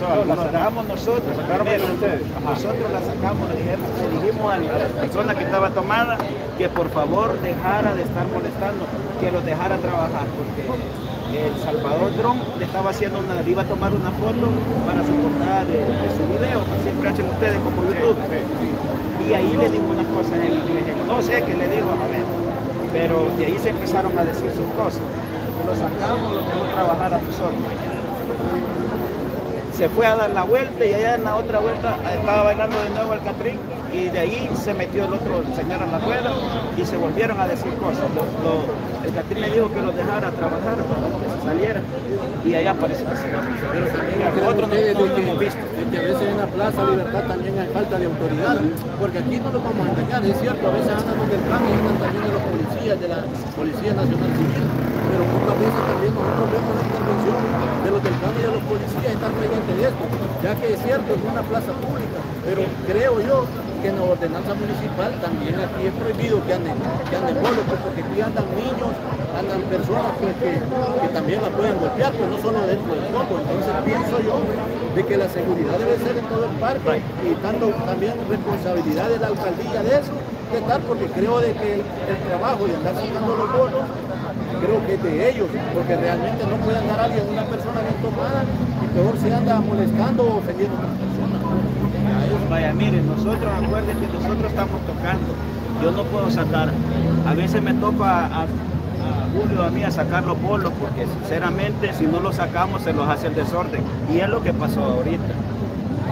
No, la sacamos nosotros. ¿La sacaron ustedes? Nosotros la sacamos, le dijimos, le dijimos a la persona que estaba tomada que por favor dejara de estar molestando, que los dejara trabajar, porque el Salvador Dron le estaba haciendo una, le iba a tomar una foto para su portada de, su video, que siempre hacen ustedes como YouTube. Y ahí le dijo unas cosas en inglés, no sé qué le digo, a ver, pero de ahí se empezaron a decir sus cosas. Lo sacamos, lo dejamos trabajar a nosotros se fue a dar la vuelta y allá en la otra vuelta estaba bailando de nuevo el Catrín y de ahí se metió el otro señor en la rueda y se volvieron a decir cosas. Lo- lo- el Catrín le dijo que lo dejara trabajar, que se saliera y allá apareció el señor. Otro no, no lo que, hemos visto. que a veces en la Plaza Libertad también hay falta de autoridad, porque aquí no nos vamos a engañar, es cierto, a veces andan los del plan y andan también de los policías, de la Policía Nacional Civil, pero muchas veces también nosotros vemos la intervención de los del y de los policías estar pendientes de esto, ya que es cierto, es una plaza pública, pero creo yo que en la ordenanza municipal también aquí es prohibido que anden, que anden bolos, pues, porque aquí andan niños, andan personas pues, que, que también la pueden golpear, pues no solo dentro del combo. Entonces pienso yo de que la seguridad debe ser en todo el parque y tanto también responsabilidad de la alcaldía de eso, de tal, porque creo de que el, trabajo y andar sacando los bonos, creo que es de ellos, porque realmente no puede andar alguien, una persona bien tomada, y peor se anda molestando o ofendiendo. Vaya, miren, nosotros, acuérdense que nosotros estamos tocando. Yo no puedo sacar. A veces me toca a, Julio, a mí, a sacar los bolos, porque sinceramente, si no los sacamos, se los hace el desorden. Y es lo que pasó ahorita.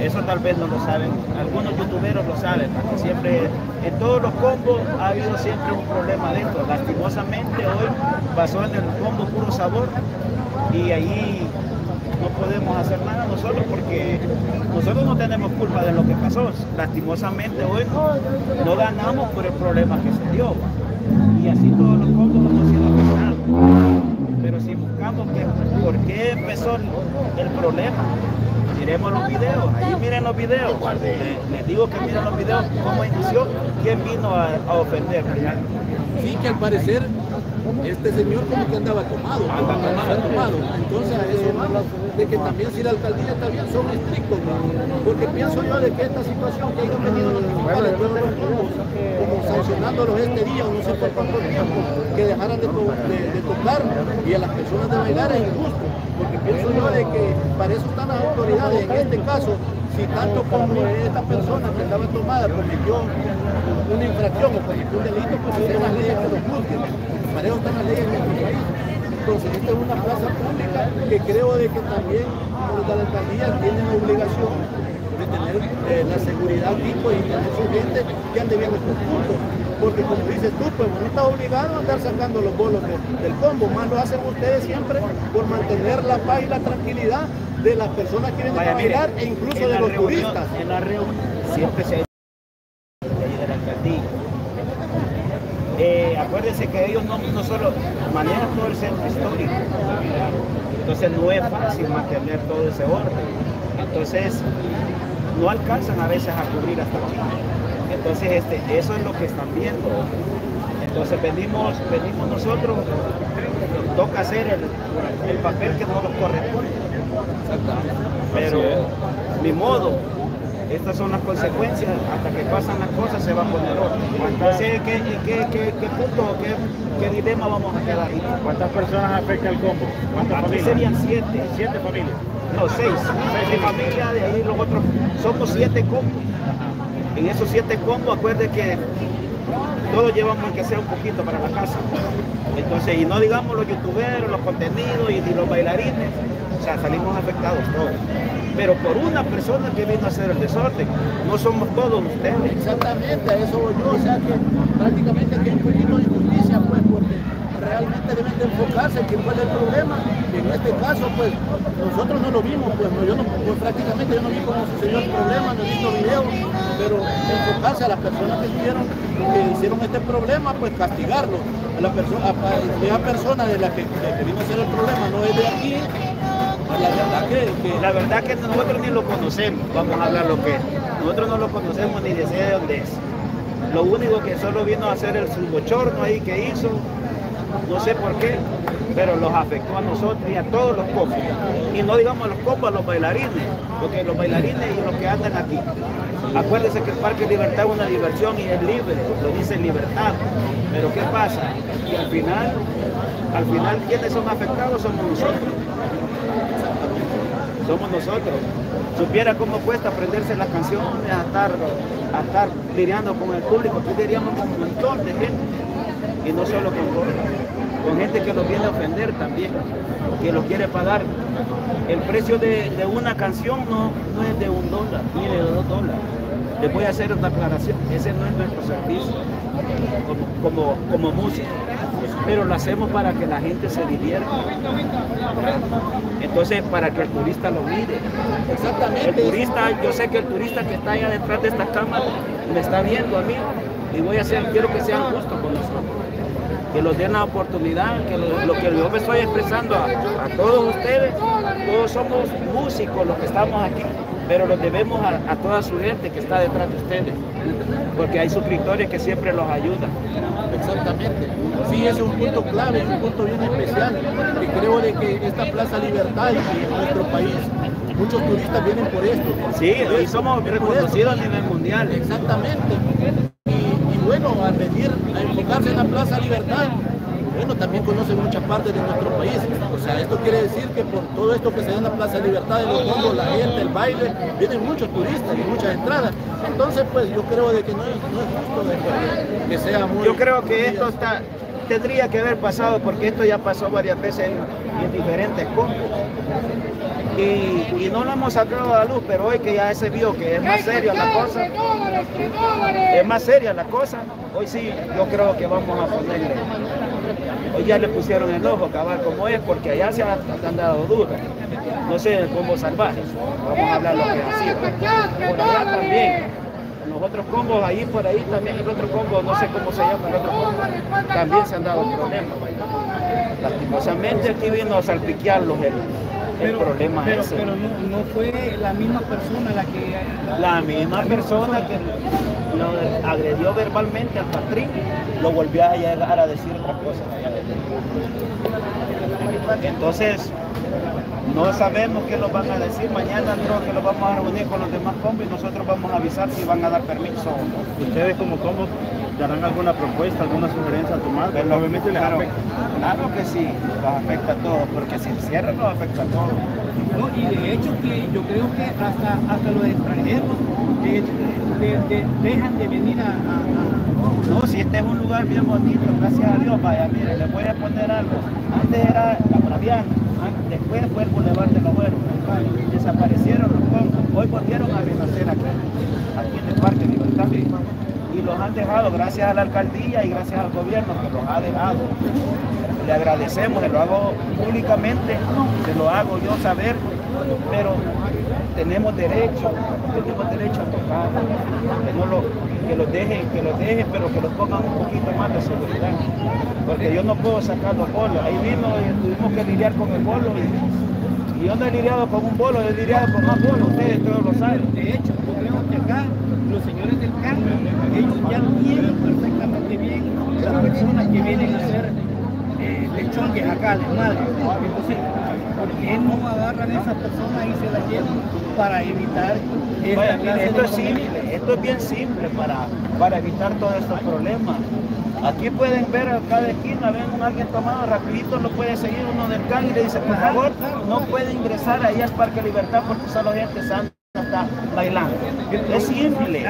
Eso tal vez no lo saben, algunos youtuberos lo saben, porque siempre, en todos los combos ha habido siempre un problema dentro. Lastimosamente hoy pasó en el combo puro sabor y ahí no podemos hacer nada nosotros porque nosotros no tenemos culpa de lo que pasó. Lastimosamente hoy no, no ganamos por el problema que se dio. Y así todos los combos hemos sido afectados. Pero si buscamos que, por qué empezó el, problema, miremos los videos, ahí miren los videos. Le- Les, digo que miren los videos, cómo inició, quién vino a, a ofender. Sí, que al parecer este señor como que andaba tomado, andaba tomado. Entonces a eso va, de que también si la alcaldía también son estrictos, ¿no? porque pienso yo de que esta situación que hayan venido los municipales, todos los grupos, como sancionándolos este día, o no sé por cuánto tiempo, que dejaran de, to- de- de tocar y a las personas de bailar es injusto, porque pienso yo de que para eso están las autoridades, en este caso, si tanto como esta persona que estaba tomada cometió una infracción o cometió un delito, pues sean las leyes que lo juzguen. Para eso están las leyes en nuestro país. Entonces, esta es una plaza pública que creo de que también los de la alcaldía tienen la obligación de tener eh, la seguridad tipo y tener su gente que ande bien estos puntos. Porque como dices tú, pues no está obligado a andar sacando los bolos de- del combo, más lo hacen ustedes siempre por mantener la paz y la tranquilidad de las personas que vienen a bailar e incluso de los reunión- turistas. En la reunión siempre se ha de ahí de la alcaldía. Eh, acuérdense que ellos no, no solo manejan todo el centro histórico, entonces no es fácil mantener todo ese orden. Entonces no alcanzan a veces a cubrir hasta aquí. Entonces este, eso es lo que están viendo. Entonces venimos, venimos nosotros, toca hacer el, el papel que no nos corresponde. Pero ni modo, estas son las consecuencias, hasta que pasan las cosas se va a poner otro. Entonces, ¿qué, qué, qué, qué punto, qué, qué dilema vamos a quedar ahí? ¿Cuántas personas afecta el combo? ¿Cuántas familias? serían siete. Siete familias. No, seis. Seis familias, de ahí los otros. Somos siete combos. En esos siete combos, acuerde que todos llevamos que sea un poquito para la casa. Entonces, y no digamos los youtuberos, los contenidos y, y los bailarines. Salimos afectados todos. Pero por una persona que vino a hacer el desorden, no somos todos ustedes. Exactamente, a eso voy yo, o sea que prácticamente aquí hay un de injusticia, pues, porque realmente deben de enfocarse en qué fue el problema, y en este caso, pues, nosotros no lo vimos, pues, no, yo no, pues, prácticamente yo no vi cómo sucedió el problema, no he visto videos, pero enfocarse a las personas que tuvieron, que hicieron este problema, pues castigarlo, a la persona, a, a esa persona de la que, que vino a hacer el problema, no es de aquí, la verdad que, que La verdad que nosotros ni lo conocemos, vamos a hablar lo que es. Nosotros no lo conocemos ni de sé de dónde es. Lo único que solo vino a hacer el su bochorno ahí que hizo, no sé por qué, pero los afectó a nosotros y a todos los copos. Y no digamos a los copos, a los bailarines, porque los bailarines y los que andan aquí. Acuérdense que el Parque Libertad es una diversión y es libre, lo dice libertad. Pero ¿qué pasa? Que al final, al final, quienes son afectados somos nosotros somos nosotros. Supiera cómo cuesta aprenderse las canciones, a estar, a estar con el público, tú diríamos con un montón de gente, y no solo con con gente que los viene a ofender también, que los quiere pagar. El precio de, de una canción no, no es de un dólar, ni de dos dólares. Les voy a hacer una aclaración, ese no es nuestro servicio como, como, como músico, pero lo hacemos para que la gente se divierta. Entonces, para que el turista lo mire. Exactamente. El turista, yo sé que el turista que está allá detrás de esta cámara me está viendo a mí y voy a hacer, quiero que sean justos con nosotros. Que nos den la oportunidad, que lo, lo que yo me estoy expresando a, a todos ustedes, todos somos músicos los que estamos aquí, pero los debemos a, a toda su gente que está detrás de ustedes, porque hay suscriptores que siempre los ayudan. Exactamente. Sí, ese es un punto clave, un punto bien especial. Y creo de que esta Plaza Libertad en nuestro país, muchos turistas vienen por esto. Sí, y somos reconocidos a nivel mundial. Exactamente. Y, y bueno, al venir a enfocarse en la Plaza Libertad, bueno, también conocen muchas partes de nuestro país. O sea, esto quiere decir que por todo esto que se da en la Plaza Libertad, de los bombos, la gente, el baile, vienen muchos turistas y muchas entradas. Entonces, pues yo creo de que no es, no es justo de que, sea muy... Yo creo que esto está, tendría que haber pasado porque esto ya pasó varias veces en, en diferentes combos. Y, y no lo hemos sacado a la luz, pero hoy que ya se vio que es más seria la cosa, es más seria la cosa, hoy sí yo creo que vamos a ponerle. Hoy ya le pusieron el ojo, cabal como es, porque allá se han, dado duro. No sé, el combo salvaje, vamos a hablar lo que ha sido. Por allá también, los otros combos ahí por ahí también el otro combo, no sé cómo se llama el otro combo, también se han dado problemas. Lastimosamente aquí vino a salpiquearlos el, el problema pero, ese. pero no, no fue la misma persona la que... La misma persona que lo agredió verbalmente al Patrín, lo volvió a llegar a decir otra cosa. Entonces, no sabemos qué nos van a decir. Mañana creo que lo vamos a reunir con los demás combos y nosotros vamos a avisar si van a dar permiso o no. ¿Ustedes como combos darán alguna propuesta, alguna sugerencia a tomar? Pero, obviamente les claro, afecta. Claro que sí, los afecta a todos, porque si cierran nos afecta a todos. No, y de hecho que yo creo que hasta, hasta los extranjeros de- de- de- dejan de venir a, a- No, si este es un lugar bien bonito, gracias a Dios, vaya, mire, le voy a poner algo. Antes era la Braviana, an- después fue el Boulevard de los Buenos. Desaparecieron los combos, hoy volvieron a renacer aquí, aquí en el Parque los han dejado gracias a la alcaldía y gracias al gobierno que los ha dejado. Le agradecemos, se lo hago públicamente, se lo hago yo saber, pero tenemos derecho, tenemos derecho a tocar, que no lo, que los dejen, que los dejen, pero que los pongan un poquito más de seguridad. Porque yo no puedo sacar los bolos. Ahí vino y tuvimos que lidiar con el bolo y, yo no he lidiado con un bolo, he lidiado con más bolos, ustedes todos lo saben. De hecho, creo que acá los señores del campo, ellos ya tienen perfectamente bien las personas que vienen a hacer eh, acá, les madre. Entonces, ¿por qué no agarran a esas personas y se las llevan para evitar esta clase esto de es simple, esto es bien simple para, para evitar todos estos problemas. Aquí pueden ver a cada esquina, ven a alguien tomado, rapidito lo puede seguir uno del can y le dice, por favor, no puede ingresar ahí al Parque Libertad porque solo gente santa está bailando. Es simple,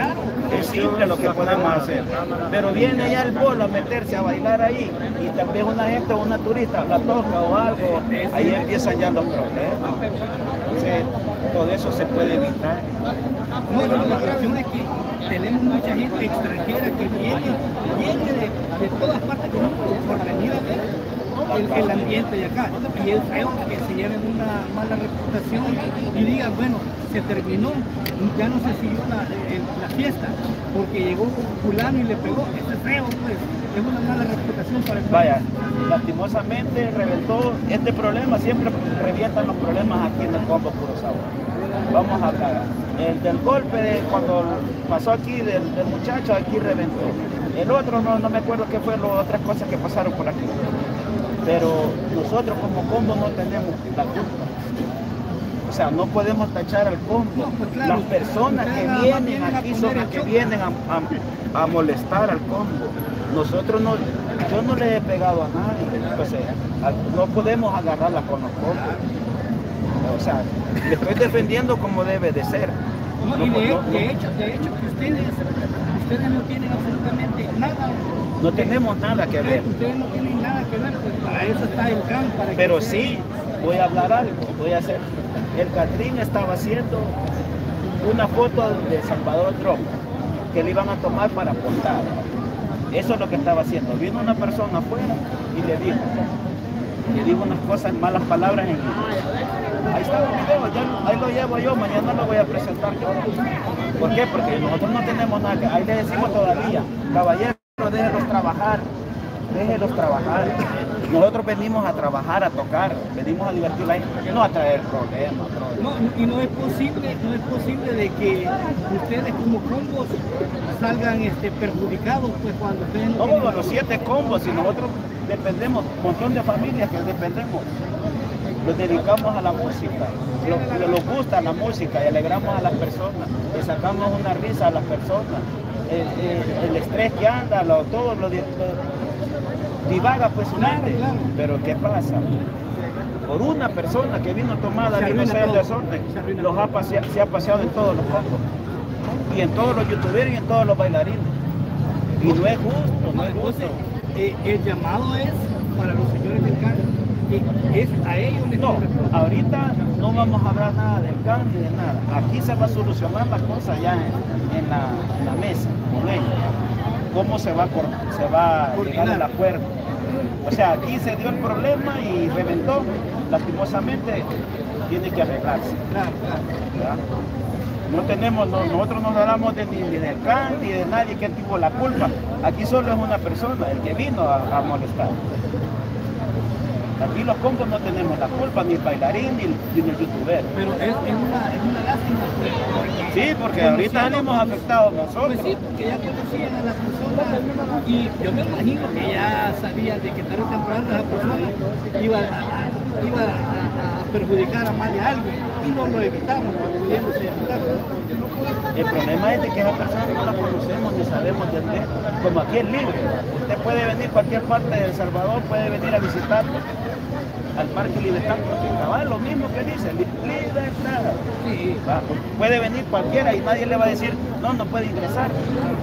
es simple lo que podemos hacer. Pero viene allá el bolo a meterse a bailar ahí y vez una gente o una turista la toca o algo, ahí empiezan ya los problemas. Entonces, todo eso se puede evitar. No, no, la cuestión es que tenemos mucha gente extranjera que viene, viene de, todas partes venir a ver el, ambiente de acá. Y es feo que se lleven una mala reputación y digan, bueno, se terminó, ya no se siguió la, la fiesta, porque llegó fulano y le pegó. Eso es feo, pues, es una mala reputación para el país. Vaya, lastimosamente reventó este problema, siempre revientan los problemas aquí en el Combo Curazao. Vamos a acá. El del golpe, cuando pasó aquí del, del muchacho, aquí reventó. El otro no, no me acuerdo qué fue las otras cosas que pasaron por aquí. Pero nosotros como combo no tenemos la culpa. O sea, no podemos tachar al combo. claro, Las personas que vienen aquí son las que vienen a, a- a molestar al combo. Nosotros no, yo no le he pegado a nadie. O sea, no podemos agarrarla con los combos. O sea, le estoy defendiendo como debe de ser. No, y de, no. de hecho, de hecho que ustedes, ustedes no tienen absolutamente nada. No tenemos nada que ver. Ustedes no tienen nada que ver, pues para eso está el CAN. Para que Pero ustedes- sí, voy a hablar algo, voy a hacer. El Catrín estaba haciendo una foto de Salvador Drop que le iban a tomar para aportar. Eso es lo que estaba haciendo. Vino una persona afuera y le dijo, le dijo unas cosas, malas palabras en Ahí está el video, ahí lo llevo yo, mañana lo voy a presentar yo. ¿Por qué? Porque nosotros no tenemos nada que, ahí le decimos todavía, caballero, déjelos trabajar, déjelos trabajar. Nosotros venimos a trabajar, a tocar, venimos a divertir la gente, no a traer problemas. No, y no es posible, no es posible de que ustedes como combos salgan este, perjudicados pues cuando ustedes no Todos los siete combos y nosotros dependemos, un montón de familias que dependemos. Nos dedicamos a la música, nos gusta la música y alegramos a las personas, le sacamos una risa a las personas. El, el- el estrés que anda, lo, todo lo, lo- divaga pues su mente. Pero ¿qué pasa? Por una persona que vino tomada, hacer el desorden, los ha pasea- se ha paseado en todos los combos. Y en todos los youtubers y en todos los bailarines. Y no es justo, no es justo. Eh, el llamado es para los señores del que es a ellos No, ahorita no vamos a hablar nada del CAN ni de nada. Aquí se va a solucionar la cosa ya en, en la, en la mesa con ellos. ¿Cómo se va a, se va a llegar al acuerdo? O sea, aquí se dio el problema y reventó. Lastimosamente tiene que arreglarse. ¿verdad? No tenemos, no- nosotros no hablamos de, ni, ni del CAN ni de nadie que tuvo la culpa. Aquí solo es una persona, el que vino a, a molestar. Aquí los combos no tenemos la culpa, ni el bailarín ni el, ni el youtuber. Pero es, es una, es una lástima. pues, Sí, porque ahorita salimos afectados nosotros. Pues sí, porque ya conocían a las personas y yo me imagino que ya sabían de que tarde o temprano esa persona iba a, a- iba a, a perjudicar a más de alguien y no lo evitamos, pudiéndose evitar. El problema es de que esa persona no la conocemos ni sabemos de dónde. Como aquí es libre. Usted puede venir a cualquier parte de El Salvador, puede venir a visitarlo al Parque Libertad, porque cabal, lo mismo que dice, li- libertad. Va, Puede venir cualquiera y nadie le va a decir, no, no puede ingresar.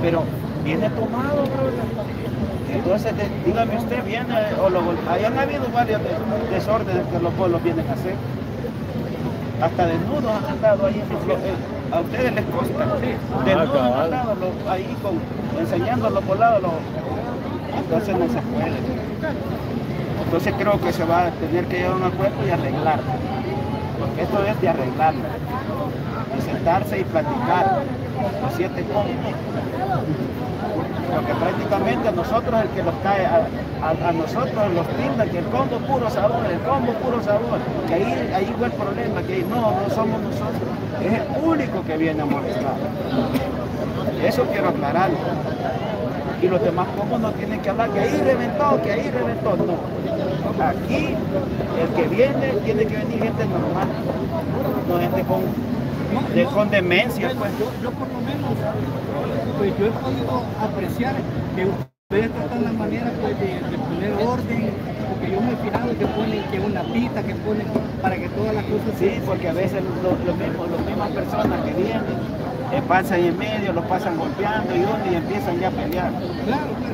Pero viene tomado, brother. Entonces, de- dígame usted, viene, o lo, han habido varios de- desórdenes que los pueblos vienen a hacer. Hasta desnudos han andado ahí, en los- lo- eh, a ustedes les consta. Desnudos han andado los- ahí con, enseñando los volados, los- entonces no se puede. Entonces creo que se va a tener que llegar a un acuerdo y arreglar. Porque esto es de arreglarlo. De sentarse y platicar. Los siete combos. Porque prácticamente a nosotros el que nos cae, a, nosotros los tilda que el combo puro sabor, el combo puro sabor. Que ahí, ahí fue el problema, que no, no somos nosotros. Es el único que viene a molestar. Eso quiero aclararlo. Y los demás combos no tienen que hablar que ahí reventó, que ahí reventó. No. Aquí el que viene tiene que venir gente normal, no gente con, de, con demencia. Pues. Yo, yo por lo menos, pues yo he podido apreciar que ustedes tratan la manera pues, de, de poner orden, porque yo me he fijado que ponen que una pita, que ponen para que todas las cosas Sí, porque a veces los, los mismos, las mismas personas que vienen eh, pasan en medio, los pasan golpeando y uno y empiezan ya a pelear.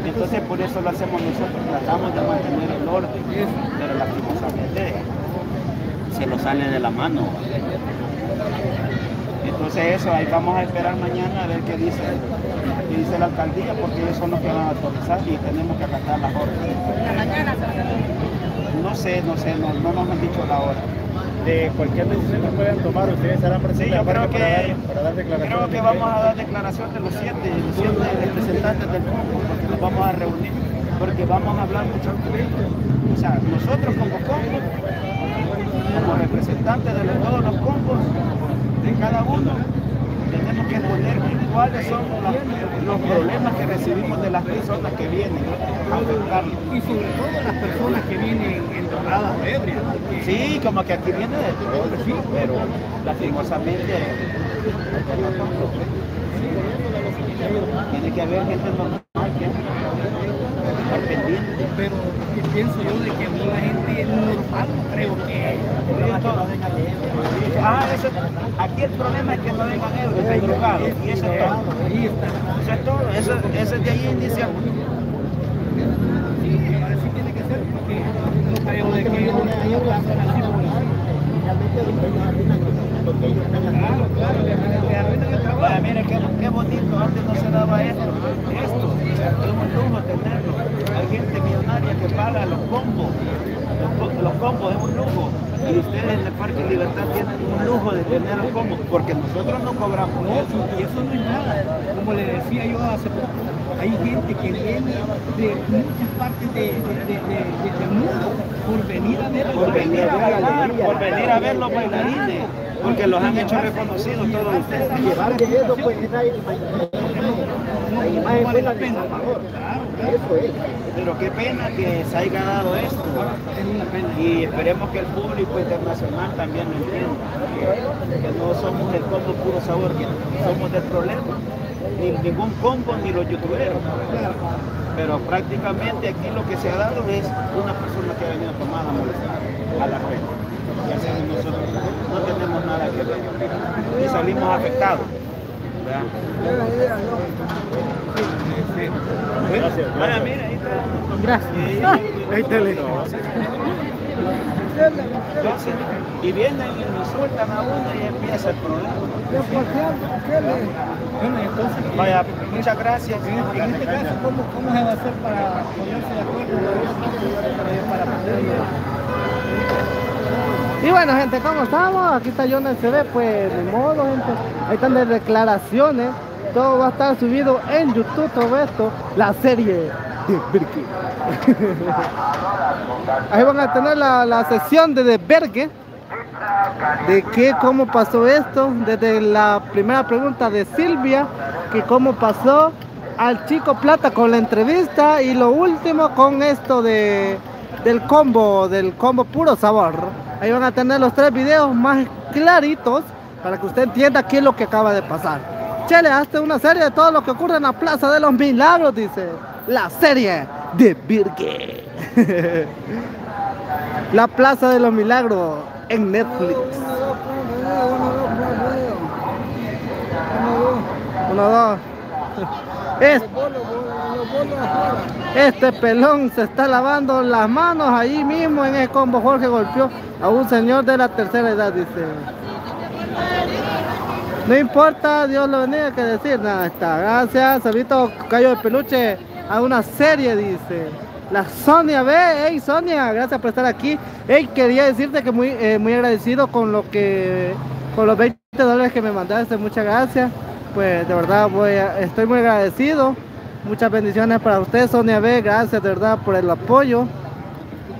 Entonces por eso lo hacemos nosotros, tratamos de mantener el orden, pero lastimosamente se lo sale de la mano. Entonces eso, ahí vamos a esperar mañana a ver qué dice, qué dice la alcaldía, porque ellos son los que van a autorizar y tenemos que acatar las órdenes. No sé, no sé, no, no nos han dicho la hora. De cualquier decisión que puedan tomar, ustedes estarán presentes Sí, yo creo para dar- que, para dar declaraciones. creo que vamos a dar declaración de los siete, los siete representantes del porque nos vamos a reunir, porque vamos a hablar mucho esto. O sea, nosotros como combos, como representantes de los- todos los combos, de cada uno, tenemos que exponer cuáles son las- los problemas que recibimos de las personas que vienen a afectarnos. Y sobre todo las personas que vienen o ebrias. porque- Sí, como que aquí viene de todo, sí, pero lastimosamente tiene que haber gente normal estar pendiente. Pero pienso yo de que una gente normal no creo que... Ah, eso, aquí el problema es que no vengan euros, drogados, y eso es todo. Eso es todo, eso, eso es de ahí inicia. Así tiene que ser porque no creo de que qué bonito, antes no se daba esto. Esto es un lujo tenerlo. Hay gente millonaria que paga los combos. Los, co- los combos es un lujo. Y ustedes en el Parque Libertad tienen un lujo de tener los combos, porque nosotros no cobramos eso. Y eso no es nada. Como le decía yo hace poco, hay gente que viene de muchas partes de, de, de, de- de- del mundo por venir a ver por venir a bailar, por venir a ver los bailarines, porque los han hecho reconocidos todos ustedes. Llevar eso, pues, la imagen la. Pero qué pena que se haya dado esto. Y esperemos que el público internacional también lo entienda. Que, no somos el combo puro sabor, que somos del problema. Ni ningún combo ni los youtuberos. Pero prácticamente aquí lo que se ha dado es una persona que ha venido tomada a molestar a la gente. Y así nosotros no tenemos nada que ver. Y salimos afectados. Gracias. Mira, ahí está. Gracias. Ahí Entonces, y vienen y me insultan a uno y empieza el problema. Bueno, entonces, Vaya, muchas gracias. en este, caso, ¿cómo, ¿cómo se va a hacer para ponerse de acuerdo para poder Y bueno, gente, ¿cómo estamos? Aquí está John SB, pues de modo, gente. Ahí están de declaraciones. Todo va a estar subido en YouTube, todo esto. La serie de Berke. Ahí van a tener la, la sesión de Berke. De qué, cómo pasó esto. Desde la primera pregunta de Silvia, que cómo pasó al chico Plata con la entrevista. Y lo último con esto de, del combo, del combo puro sabor. Ahí van a tener los tres videos más claritos para que usted entienda qué es lo que acaba de pasar. Chele, hazte una serie de todo lo que ocurre en la Plaza de los Milagros, dice. La serie de Virge. la Plaza de los Milagros en Netflix. Uno, dos. Es- este pelón se está lavando las manos ahí mismo en el combo. Jorge golpeó a un señor de la tercera edad, dice. No importa, Dios lo bendiga, que decir. Nada, está. Gracias, Salvito Cayo de Peluche. A una serie, dice. La Sonia B. Hey, Sonia, gracias por estar aquí. Hey, quería decirte que muy, eh, muy agradecido con lo que. Con los 20 dólares que me mandaste. Muchas gracias. Pues de verdad voy a- estoy muy agradecido. Muchas bendiciones para usted, Sonia B. Gracias de verdad por el apoyo.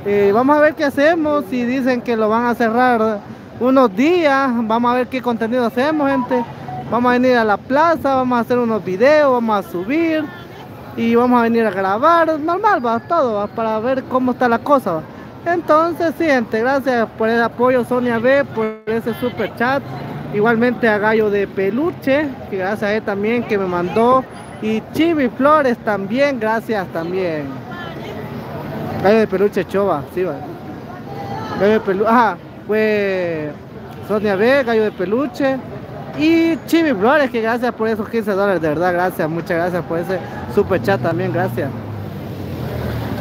Eh, vamos a ver qué hacemos. Si dicen que lo van a cerrar unos días, vamos a ver qué contenido hacemos, gente. Vamos a venir a la plaza, vamos a hacer unos videos, vamos a subir y vamos a venir a grabar. Normal, va, todo, para ver cómo está la cosa. Entonces, sí, gente, gracias por el apoyo, Sonia B, por ese super chat. Igualmente a Gallo de Peluche, que gracias a él también que me mandó. Y Chibi Flores también, gracias también. Gallo de Peluche Chova, sí, va. Gallo de Peluche, ajá, fue Sonia B, Gallo de Peluche. Y Chibi Flores, que gracias por esos 15 dólares, de verdad, gracias, muchas gracias por ese super chat también, gracias.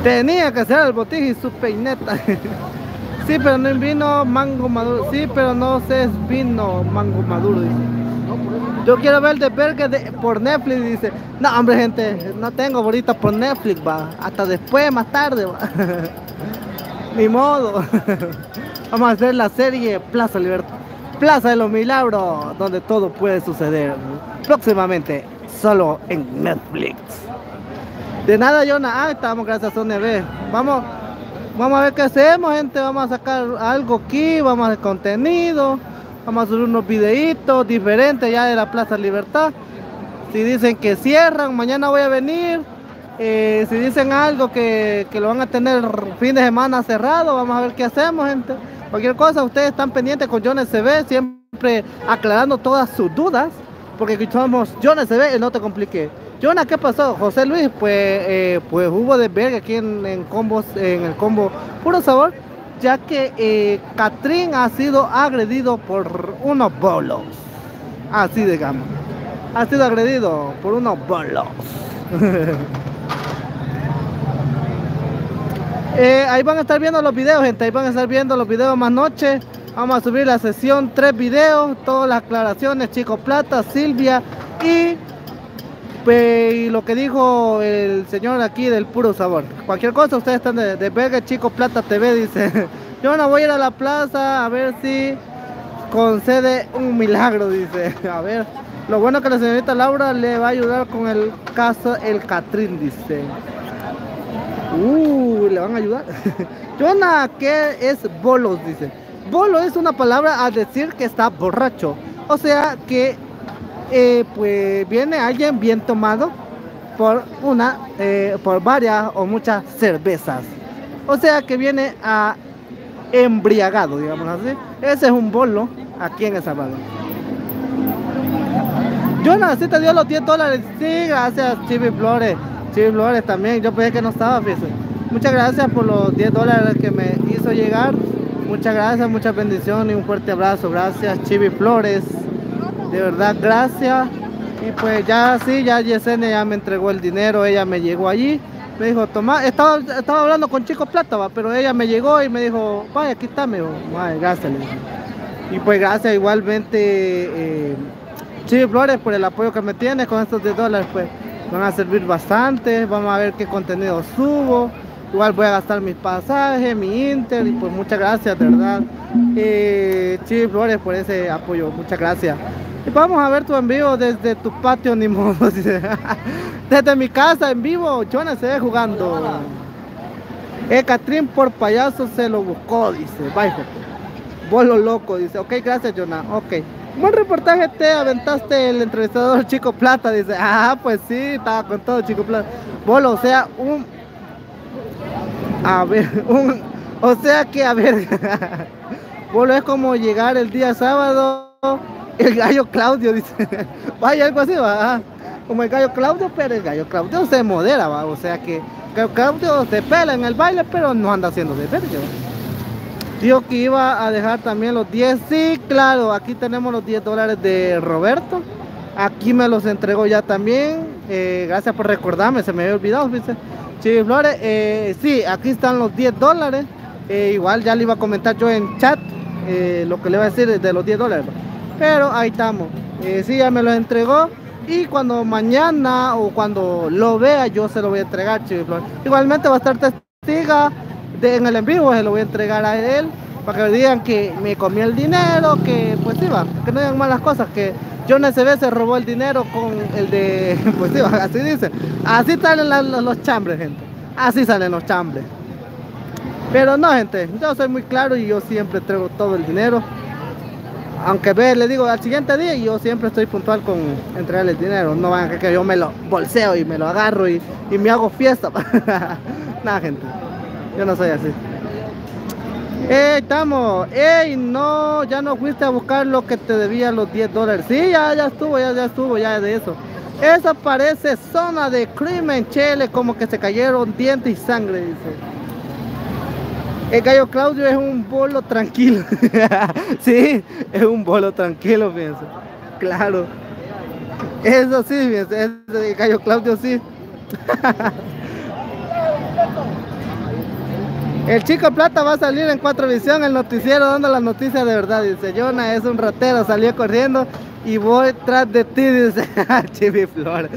Tenía que hacer el botín y su peineta. sí, pero no vino mango maduro. Sí, pero no sé es vino mango maduro, dice. Yo quiero ver de Berge de- por Netflix, dice. No, hombre, gente, no tengo ahorita por Netflix, va. Hasta después, más tarde, va. Ni modo. Vamos a hacer la serie Plaza Libertad. Plaza de los Milagros, donde todo puede suceder. Próximamente, solo en Netflix. De nada, Jonah. Ah, estamos gracias a Sonia B. Vamos, vamos a ver qué hacemos, gente. Vamos a sacar algo aquí, vamos a hacer contenido. Vamos a subir unos videitos diferentes ya de la Plaza Libertad. Si dicen que cierran, mañana voy a venir. Eh, si dicen algo que, que lo van a tener fin de semana cerrado, vamos a ver qué hacemos, gente. Cualquier cosa, ustedes están pendientes con John SB, siempre aclarando todas sus dudas, porque somos John SB y no te compliqué. Jonah, ¿qué pasó? José Luis, pues, eh, pues hubo aquí en, combos, en el combo Puro Sabor, ya que eh, ha sido agredido por unos bolos. Así digamos. Ha sido agredido por unos bolos. Eh, ahí van a estar viendo los videos, gente. Ahí van a estar viendo los videos más noche. Vamos a subir la sesión, tres videos, todas las aclaraciones, Chico Plata, Silvia y, y lo que dijo el señor aquí del puro sabor. Cualquier cosa, ustedes están de, de verga, Chico Plata TV, dice. Yo no voy a ir a la plaza a ver si concede un milagro, dice. A ver, lo bueno que la señorita Laura le va a ayudar con el caso El Catrín, dice. Uh, le van a ayudar. Jonah, ¿qué es bolos? Dice. Bolo es una palabra a decir que está borracho. O sea que eh, pues viene alguien bien tomado por una, eh, por varias o muchas cervezas. O sea que viene a embriagado, digamos así. Ese es un bolo aquí en El Salvador. Jonah, ¿sí te dio los 10 dólares? Sí, gracias, Chibi Flores. Chibi Flores también, yo pensé que no estaba, fíjese. Muchas gracias por los 10 dólares que me hizo llegar. Muchas gracias, muchas bendiciones y un fuerte abrazo. Gracias, Chibi Flores. De verdad, gracias. Y pues ya sí, ya Yesenia ya me entregó el dinero, ella me llegó allí. Me dijo, toma, estaba, estaba hablando con Chico Plata, va, pero ella me llegó y me dijo, vaya, aquí está, me vaya, gracias. Y pues gracias igualmente, eh, Flores, por el apoyo que me tienes con estos 10 dólares, pues van a servir bastante. Vamos a ver qué contenido subo. Igual voy a gastar mis pasajes, mi Inter, y pues muchas gracias, de verdad. Eh, Chibi Flores, por ese apoyo, muchas gracias. Y vamos a ver tu en vivo desde tu patio, ni modo. Desde mi casa en vivo, Jonas se ve jugando. Eh, Catrín por payaso se lo buscó, dice. Joder. Bolo loco, dice. Ok, gracias, Jonah. Ok. Buen reportaje te aventaste el entrevistador Chico Plata, dice. Ah, pues sí, estaba con todo Chico Plata. Bolo, o sea, un. A ver, un. O sea que, a ver. Bolo es como llegar el día sábado. El gallo Claudio, dice. Vaya, algo así, va. Como el gallo Claudio, pero el gallo Claudio se modera, va. O sea que. Gallo Claudio se pela en el baile, pero no anda haciendo de verga. Dijo que iba a dejar también los 10. Sí, claro, aquí tenemos los 10 dólares de Roberto. Aquí me los entregó ya también. Eh, gracias por recordarme, se me había olvidado, dice. Chivi Flores, eh, sí, aquí están los 10 dólares. Eh, igual ya le iba a comentar yo en chat lo que le iba a decir de los 10 dólares. Pero ahí estamos. Sí, ya me los entregó. Y cuando mañana o cuando lo vea, yo se lo voy a entregar, Chivi Flores. Igualmente va a estar testiga en el en vivo, se lo voy a entregar a él. Para que digan que me comí el dinero, que pues va, que no digan malas cosas, que John SB se robó el dinero con el de, pues va, así dice. Así salen la- los chambres, gente. Así salen los chambres. Pero no, gente, yo soy muy claro y yo siempre traigo todo el dinero. Aunque ve, le digo al siguiente día y yo siempre estoy puntual con entregarle el dinero. No van a creer que yo me lo bolseo y me lo agarro y, y me hago fiesta. Nada, gente. Yo no soy así. ¡Ey, estamos! ¡Ey, no! Ya no fuiste a buscar lo que te debía los 10 dólares. Sí, ya, ya estuvo, ya, ya estuvo, ya de eso. Esa parece zona de crimen, chele, como que se cayeron dientes y sangre, dice. El gallo Claudio es un bolo tranquilo. sí, es un bolo tranquilo, fíjense. Claro. Eso sí, fíjense, ese gallo Claudio sí. El chico plata va a salir en cuatro visión, el noticiero dando las noticias de verdad. Dice, Jonah es un ratero, salió corriendo y voy tras de ti, dice Chibi Flores.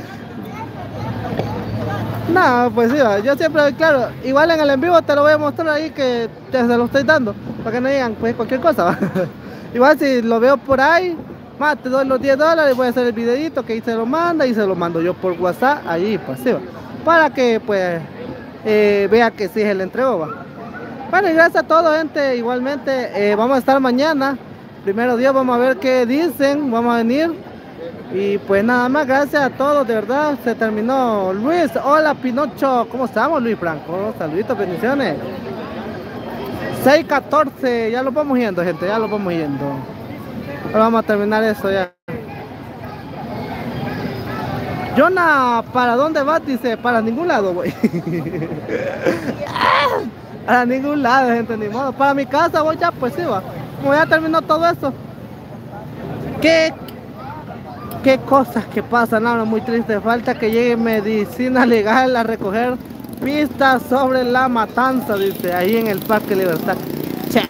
No, pues sí, yo siempre, claro, igual en el en vivo te lo voy a mostrar ahí que te se lo estoy dando, para que no digan pues cualquier cosa. igual si lo veo por ahí, más te doy los 10 dólares, voy a hacer el videito que ahí se lo manda y se lo mando yo por WhatsApp, ahí pues sí, para que pues eh, vea que sí se le entregó. Va. Bueno, y gracias a todo, gente. Igualmente, eh, vamos a estar mañana. Primero Dios, vamos a ver qué dicen. Vamos a venir. Y pues nada más, gracias a todos, de verdad. Se terminó. Luis, hola Pinocho. ¿Cómo estamos, Luis Franco? Saluditos, bendiciones. 6.14, ya lo vamos yendo, gente. Ya lo vamos yendo. Ahora vamos a terminar eso ya. Jonah, ¿para dónde vas? Dice, para ningún lado, güey. Para ningún lado, gente, ni modo. Para mi casa voy ya, pues sí, va. Como ya terminó todo eso. ¿Qué, qué cosas que pasan ahora? Muy triste. Falta que llegue medicina legal a recoger pistas sobre la matanza, dice, ahí en el Parque Libertad. Che.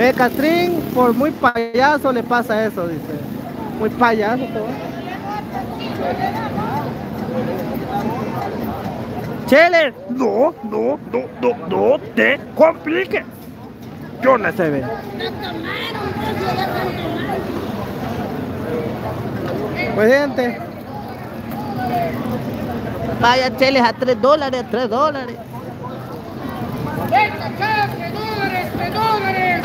Eh, Catrín, por muy payaso le pasa eso, dice. Muy payaso. te Chele, no, no, no, no, no te compliques. Yo no se ve. Pues gente. Vaya cheles a 3 dólares, 3 dólares. ¡Venga acá, tres dólares, tres dólares!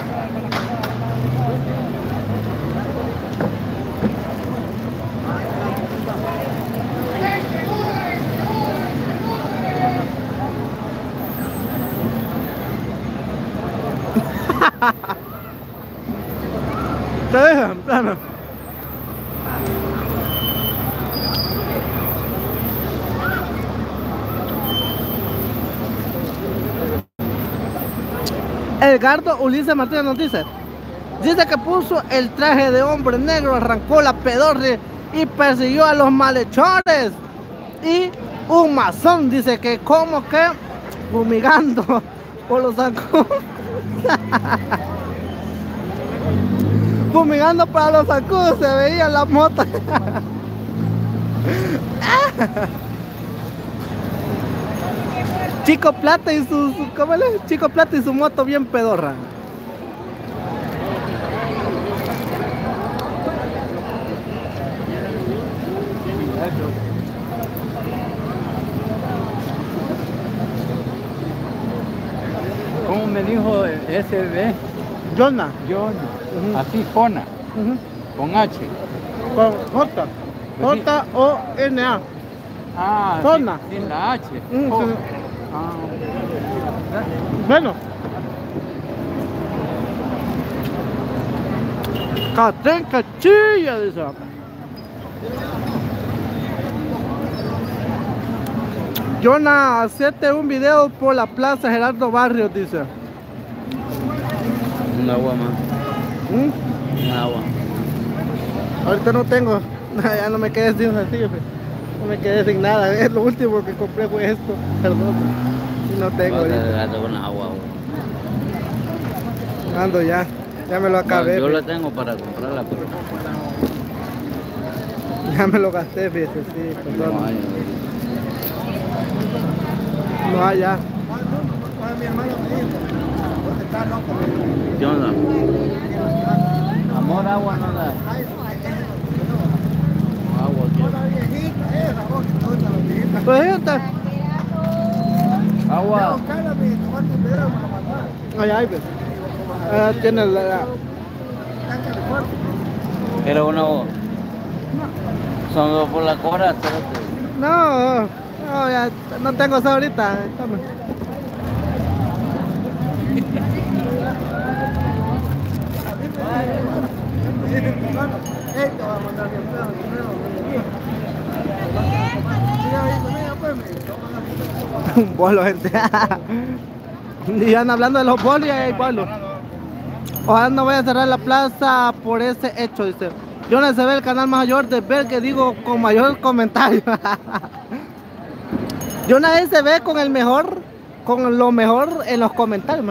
Te dejan, plano. Edgardo Ulises Martínez nos dice, dice que puso el traje de hombre negro, arrancó la pedorre y persiguió a los malhechores. Y un masón dice que como que fumigando por los zancudos. Fumigando para los zancudos se veía la moto. Chico Plata y su, ¿cómo le? Chico Plata y su moto bien pedorra. ¿Cómo me dijo SB? Jona. Jona. Así, Jona. Con H. Con J. Pues. J-O-N-A. Ah, Jona. sin, sin la H. Mm. Ah. Bueno. Catén cachilla, dice. Jonah, hacete un video por la plaza Gerardo Barrios, dice. Un agua más. ¿Mm? Un agua. Ahorita no tengo, ya no me quedé sin así, no me quedé sin nada. Es lo último que compré fue esto, perdón. Y no tengo. Con agua. güey. Ando ya, ya me lo acabé. Yo la tengo para comprarla, pero Ya me lo gasté, fíjate, sí, perdón. no hay. No hay ya. ¿Qué onda? Amor, agua no da. Agua Pues gente. Agua. Ay, ay, pues. Ah, tiene la, la- Pero uno. Son dos por la cobra, espérate. No, no, ya no tengo eso ahorita. Toma. Un bolo, gente. y hablando de los bolos y hay bolos. Ojalá no vaya a cerrar la plaza por ese hecho, dice. Yo no se ve el canal mayor de ver que digo con mayor comentario. Yo nadie se ve con el mejor, con lo mejor en los comentarios.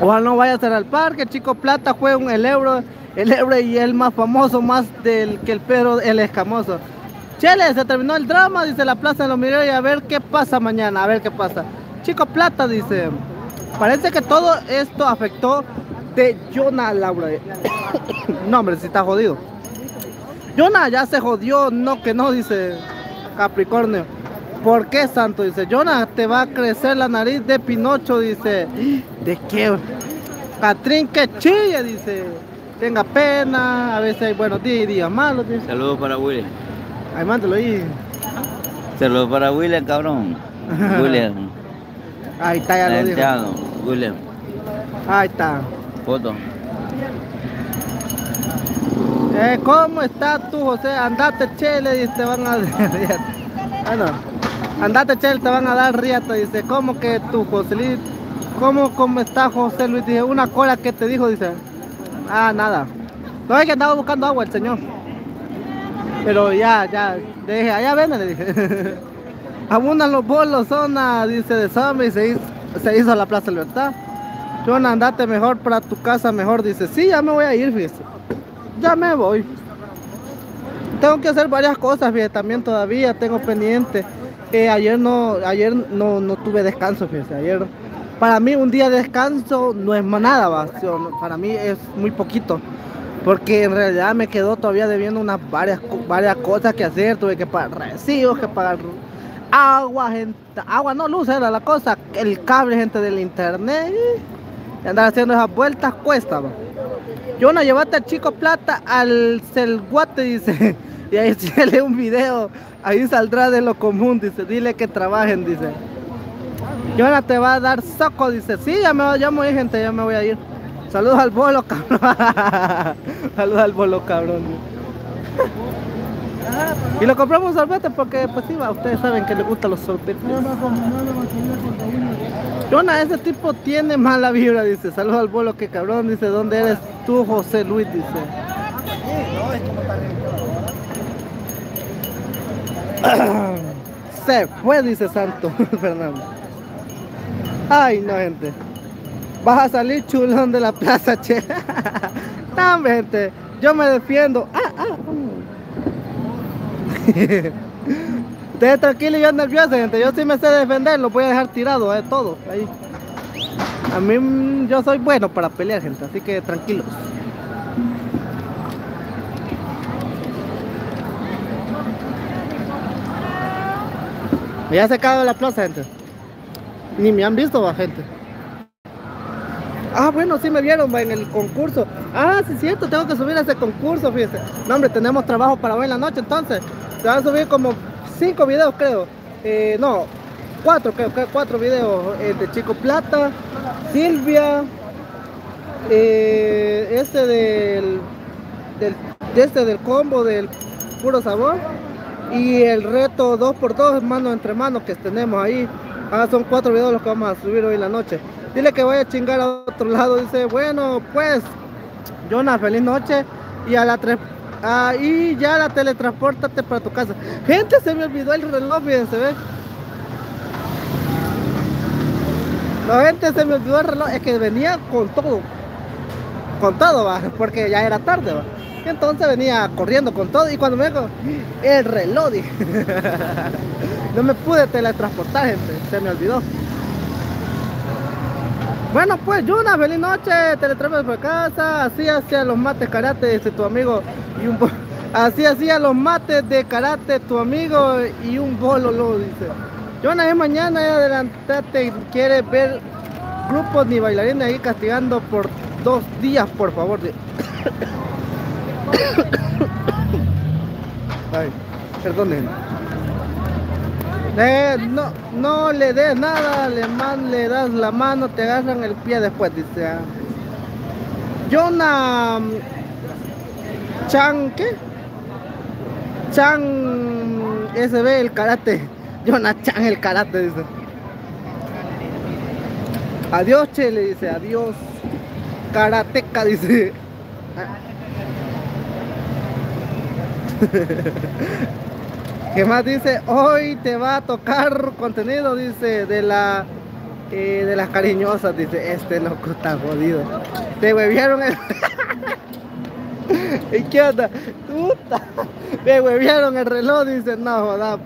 Ojalá no vaya a cerrar el parque, Chico Plata juega un el euro, el euro y el más famoso, más del que el Pedro el escamoso. Chele, se terminó el drama, dice la plaza de los Miguel y a ver qué pasa mañana, a ver qué pasa. Chico Plata dice, parece que todo esto afectó de Jonah Laura. no, hombre, si está jodido. Jonah ya se jodió, no que no, dice Capricornio. ¿Por qué, Santo? Dice, Jonah, te va a crecer la nariz de Pinocho, dice. ¿De qué? Catrín, que chilla, dice. Tenga pena, a veces hay buenos días y días malos, dice. Saludos para William. Ay, mándalo ahí. Saludos para William, cabrón. William. Ahí está, ya lo dijo. William. Ahí está. Foto. Eh, ¿Cómo estás tú, José? Andate, chele, y te van a Ah, no. Andate, chele, te van a dar riata. Dice, ¿cómo que tú, José Luis? ¿Cómo, cómo está José Luis? Dice, una cola que te dijo, dice. Ah, nada. No es que andaba buscando agua el señor. Pero ya, ya, le dije, allá ven, le dije. Abundan los bolos, zona, dice, de zombie, se hizo, se hizo la Plaza Libertad. Jonah, andate mejor para tu casa, mejor. Dice, sí, ya me voy a ir, fíjese. Ya me voy. Tengo que hacer varias cosas, fíjese, también todavía tengo pendiente. Eh, ayer no, ayer no, no tuve descanso, fíjese. Ayer, para mí un día de descanso no es nada, va. Para mí es muy poquito. Porque en realidad me quedó todavía debiendo unas varias, varias cosas que hacer. Tuve que pagar recibos, que pagar agua, gente, agua no luz era la cosa, el cable, gente del internet. Y andar haciendo esas vueltas cuesta, va. Yo no llevaste al chico plata al Celguate, dice. Y ahí sale un video. Ahí saldrá de lo común, dice. Dile que trabajen, dice. Yona te va a dar soco, dice. Sí, ya me, voy- ya me voy, gente, ya me voy a ir. Saludos al bolo, cabrón. Saludos al bolo, cabrón. Y lo compramos sorbete porque, pues sí, ustedes saben que le gustan los sorbetes. Yona, ese tipo tiene mala vibra, dice. Saludos al bolo, que cabrón, dice. ¿Dónde eres tú, José Luis? Dice. Se fue, dice Santo Fernando. Ay, no, gente. Vas a salir chulón de la plaza, che. Yo me defiendo. Ah, ah, tranquilos y yo nervioso, gente. Yo sí me sé defender, los voy a dejar tirados, eh, todos. Ahí. A mí, yo soy bueno para pelear, gente. Así que tranquilos. Ya se acabó la plaza, gente. Ni me han visto, va, gente. Ah, bueno, sí me vieron en el concurso. Ah, sí, es cierto, tengo que subir a ese concurso, fíjese. No, hombre, tenemos trabajo para hoy en la noche, entonces. Se van a subir como cinco videos, creo. Eh, no, cuatro, creo que cuatro videos. El de Chico Plata, Silvia, eh, este del, del, de este del combo del puro sabor y el reto 2x2 mano entre manos que tenemos ahí. Ah, son cuatro videos los que vamos a subir hoy en la noche. Dile que vaya a chingar a otro lado. Dice, bueno, pues, Jonah, feliz noche. Y a la tres. ah, y ya la teletransportate para tu casa. Gente, se me olvidó el reloj, fíjense, ¿ve? No, gente, se me olvidó el reloj. Es que venía con todo. Con todo, va. Porque ya era tarde, va. Entonces venía corriendo con todo. Y cuando me dijo, el reloj. No me pude teletransportar, gente. Se me olvidó. Bueno, pues, Yuna, feliz noche. Teletransporte por casa. Así hacía los mates karate, dice tu amigo. Y un bo- Así hacía los mates de karate tu amigo y un bolo, lo dice. Yuna, es mañana, adelantate. ¿Quieres ver grupos ni bailarines ahí castigando por dos días, por favor? Ay, perdonen. Eh, no, no le des nada, le, man, le das la mano, te agarran el pie después, dice. ah. Jonah mm, Chan, ¿qué? Chan SB el karate. Jonah Chan el karate, dice. Adiós, che, le dice, adiós. Karateca, dice. ¿Qué más dice? Hoy te va a tocar contenido, dice, de la eh, de las cariñosas, dice, este loco está jodido. Te huevearon el... ¿Y qué onda? Puta. Me huevearon el reloj, dice, no joda.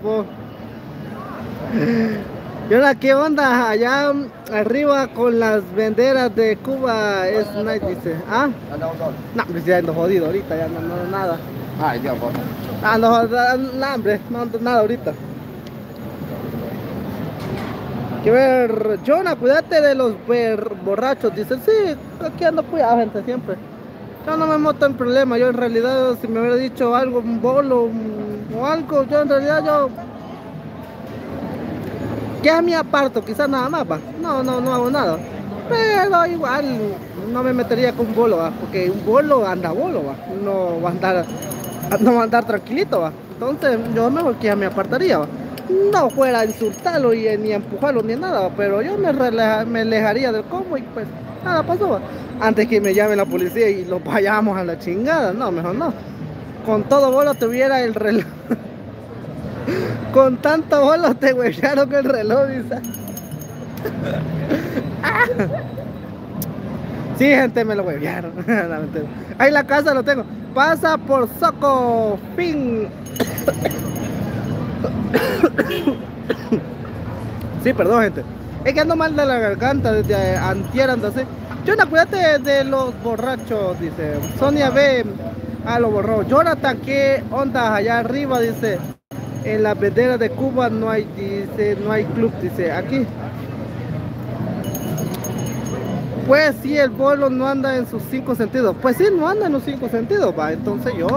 Y ahora, ¿qué onda? Allá arriba con las banderas de Cuba es night, dice. ¿Ah? No, me estoy ando jodido ahorita, ya no, no nada. Ay, Dios, por Ah, no, no, hombre, no ando nada ahorita. Que ver, Jonah, cuídate de los borrachos. Dice, sí, aquí ando cuidado, gente, siempre. Yo no me meto en problemas. Yo en realidad, si me hubiera dicho algo, un bolo o algo, yo en realidad yo. Que a mí aparto, quizás nada más, va. No, no, no hago nada. Pero igual no me metería con un bolo, va. Porque un bolo anda bolo, va. No va a andar, no va a andar tranquilito, va. Entonces yo mejor que ya me apartaría. No fuera a insultarlo y, ni a empujarlo ni nada, pero yo me, me alejaría del combo y pues nada pasó, va. Antes que me llame la policía y lo vayamos a la chingada, no, mejor no. Con todo bolo tuviera el reloj. Con tanto bolo te huellaron el reloj, dice. Sí, gente, me lo huevearon. Ahí la casa lo tengo. Pasa por Soco. Fin. Sí, perdón, gente. Es que ando mal de la garganta desde antier ando así. Jonah, cuídate de los borrachos, dice. Sonia B. A lo borró. Jonathan, ¿qué onda allá arriba? Dice. En la bandera de Cuba no hay, dice, no hay club, dice. Aquí. Pues sí, el bolo no anda en sus cinco sentidos. Pues sí, no anda en los cinco sentidos, va. Entonces yo.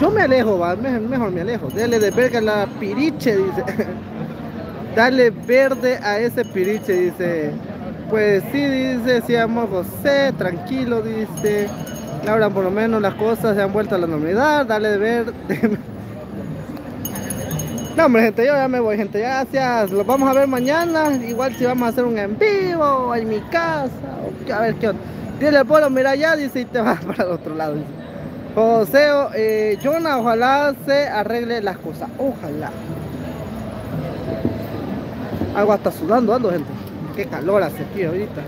Yo me alejo, va. me- Mejor me alejo. Dele de verga la piriche, dice. Dale verde a ese piriche, dice. Pues sí, dice, se llama José, tranquilo, dice. Laura, por lo menos las cosas se han vuelto a la normalidad. Dale de verde. No, hombre, gente, yo ya me voy, gente. Gracias. Los vamos a ver mañana. Igual si vamos a hacer un en vivo en mi casa. a ver qué onda. Dile al pueblo, mira allá, dice, y te vas para el otro lado. Dice. José, eh, Jonah, ojalá se arregle las cosas. Ojalá. Algo hasta sudando, ando, gente. Qué calor hace aquí ahorita.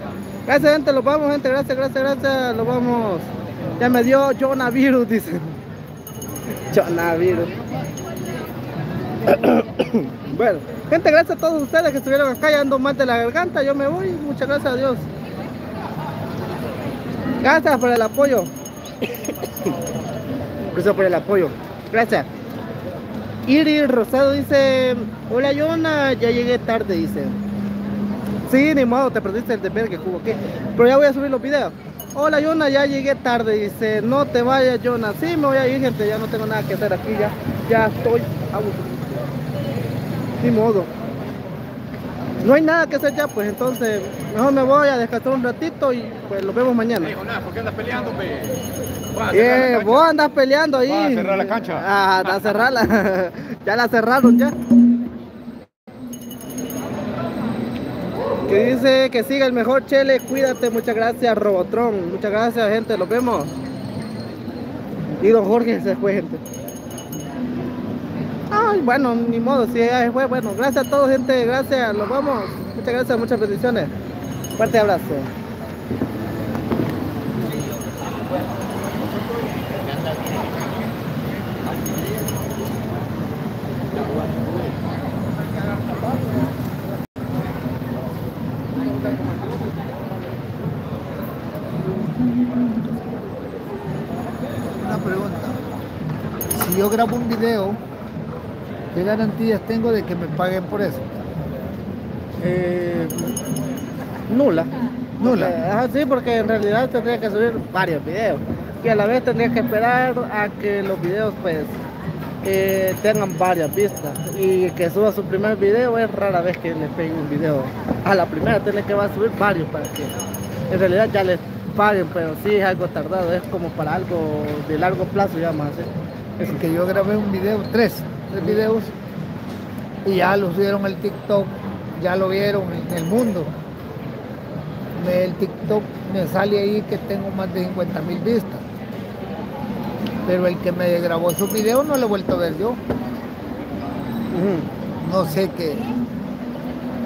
Gracias, gente. Los vamos, gente. Gracias, gracias, gracias. Los vamos. Ya me dio Jonah virus, dice. Jonah virus. bueno, gente, gracias a todos ustedes que estuvieron acá. Ya ando mal de la garganta. Yo me voy. Muchas gracias a Dios. Gracias por el apoyo. Gracias por el apoyo. Gracias. Iris Rosado dice, hola Yona, ya llegué tarde, dice. Sí, ni modo, te perdiste el deber que jugó aquí. Pero ya voy a subir los videos. Hola Yona, ya llegué tarde, dice. No te vayas, Yona. Sí, me voy a ir, gente, ya no tengo nada que hacer aquí, ya, ya estoy aburrido. Ni modo. No hay nada que hacer ya, pues entonces mejor me voy a descansar un ratito y pues los vemos mañana. ¿por qué andas peleando, pe? Eh, vos andas peleando ahí. Va a cerrar la cancha. Ah, a cerrarla. ya la cerraron ya. Que dice que siga el mejor Chele, cuídate, muchas gracias Robotron, muchas gracias gente, los vemos. Y don Jorge se fue gente. Ay, bueno, ni modo, si ya fue, bueno, gracias a todos gente, gracias, los vamos. Muchas gracias, muchas bendiciones. Fuerte abrazo. Una pregunta. Si yo grabo un video, ¿qué garantías tengo de que me paguen por eso? Eh, nula. Nula. Porque- sí, porque en realidad tendría que subir varios videos. Y a la vez tendría que esperar a que los videos pues eh, tengan varias vistas. Y que suba su primer video es rara vez que le pegue un video. A la primera tiene que va a subir varios para que en realidad ya les paguen, pero sí es algo tardado, es como para algo de largo plazo ya más. Es que yo grabé un video, tres, tres videos, y ya lo subieron al TikTok, ya lo vieron en el mundo. Me- el TikTok me sale ahí que tengo más de 50 mil vistas. Pero el que me grabó esos videos no lo he vuelto a ver yo. No sé qué.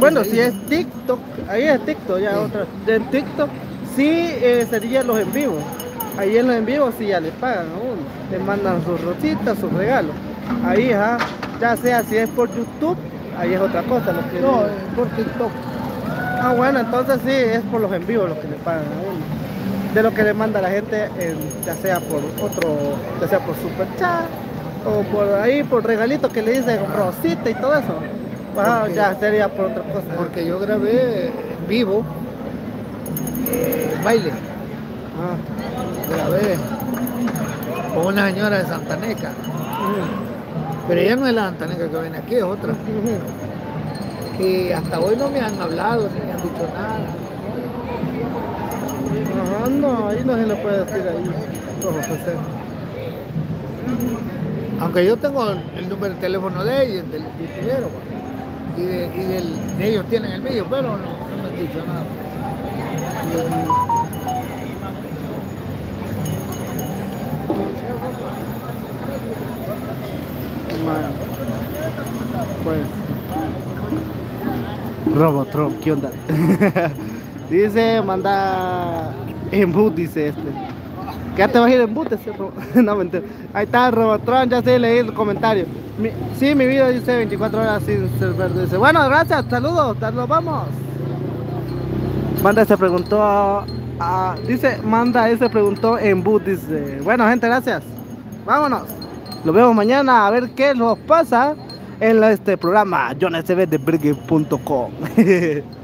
Bueno, si es TikTok, ahí es TikTok, ya otra. En TikTok sí eh, serían los en vivo. Ahí en los en vivo sí ya le pagan a uno. Le mandan sus rositas, sus regalos. Ahí, ajá. Ya sea si es por YouTube, ahí es otra cosa. Lo que No, es por TikTok. Ah, bueno, entonces sí, es por los en vivo lo que le pagan a uno. De lo que le manda la gente, en- ya sea por otro, ya sea por super chat o por ahí, por regalito que le dicen rosita y todo eso. Ajá, Porque- ya sería por otra cosa. Porque yo grabé en vivo eh, baile. Grabé con una señora de Santaneca. Pero ella no es la Santaneca que viene aquí, es otra. Y hasta hoy no me han hablado, ni me han dicho nada. Ajá, no, ahí no se le puede decir ahí. José. Aunque yo tengo el, número de teléfono de ellos, del youtubero, y, de, y del- de ellos tienen el mío, pero no, no me han dicho nada. Pues. Robotron, ¿qué onda? Dice, manda en boot, dice este. Ya te vas a ir en boot, ese No, mentira. Ahí está, Robotron, ya sé, leí el comentario. Mi- sí, mi video dice 24 horas sin ser verde. Dice, bueno, gracias, saludos, nos vamos. Manda se preguntó dice, manda ese preguntó en boot, dice. Bueno, gente, gracias. Vámonos. Nos vemos mañana a ver qué nos pasa en este programa JohnSB de Brigue.com.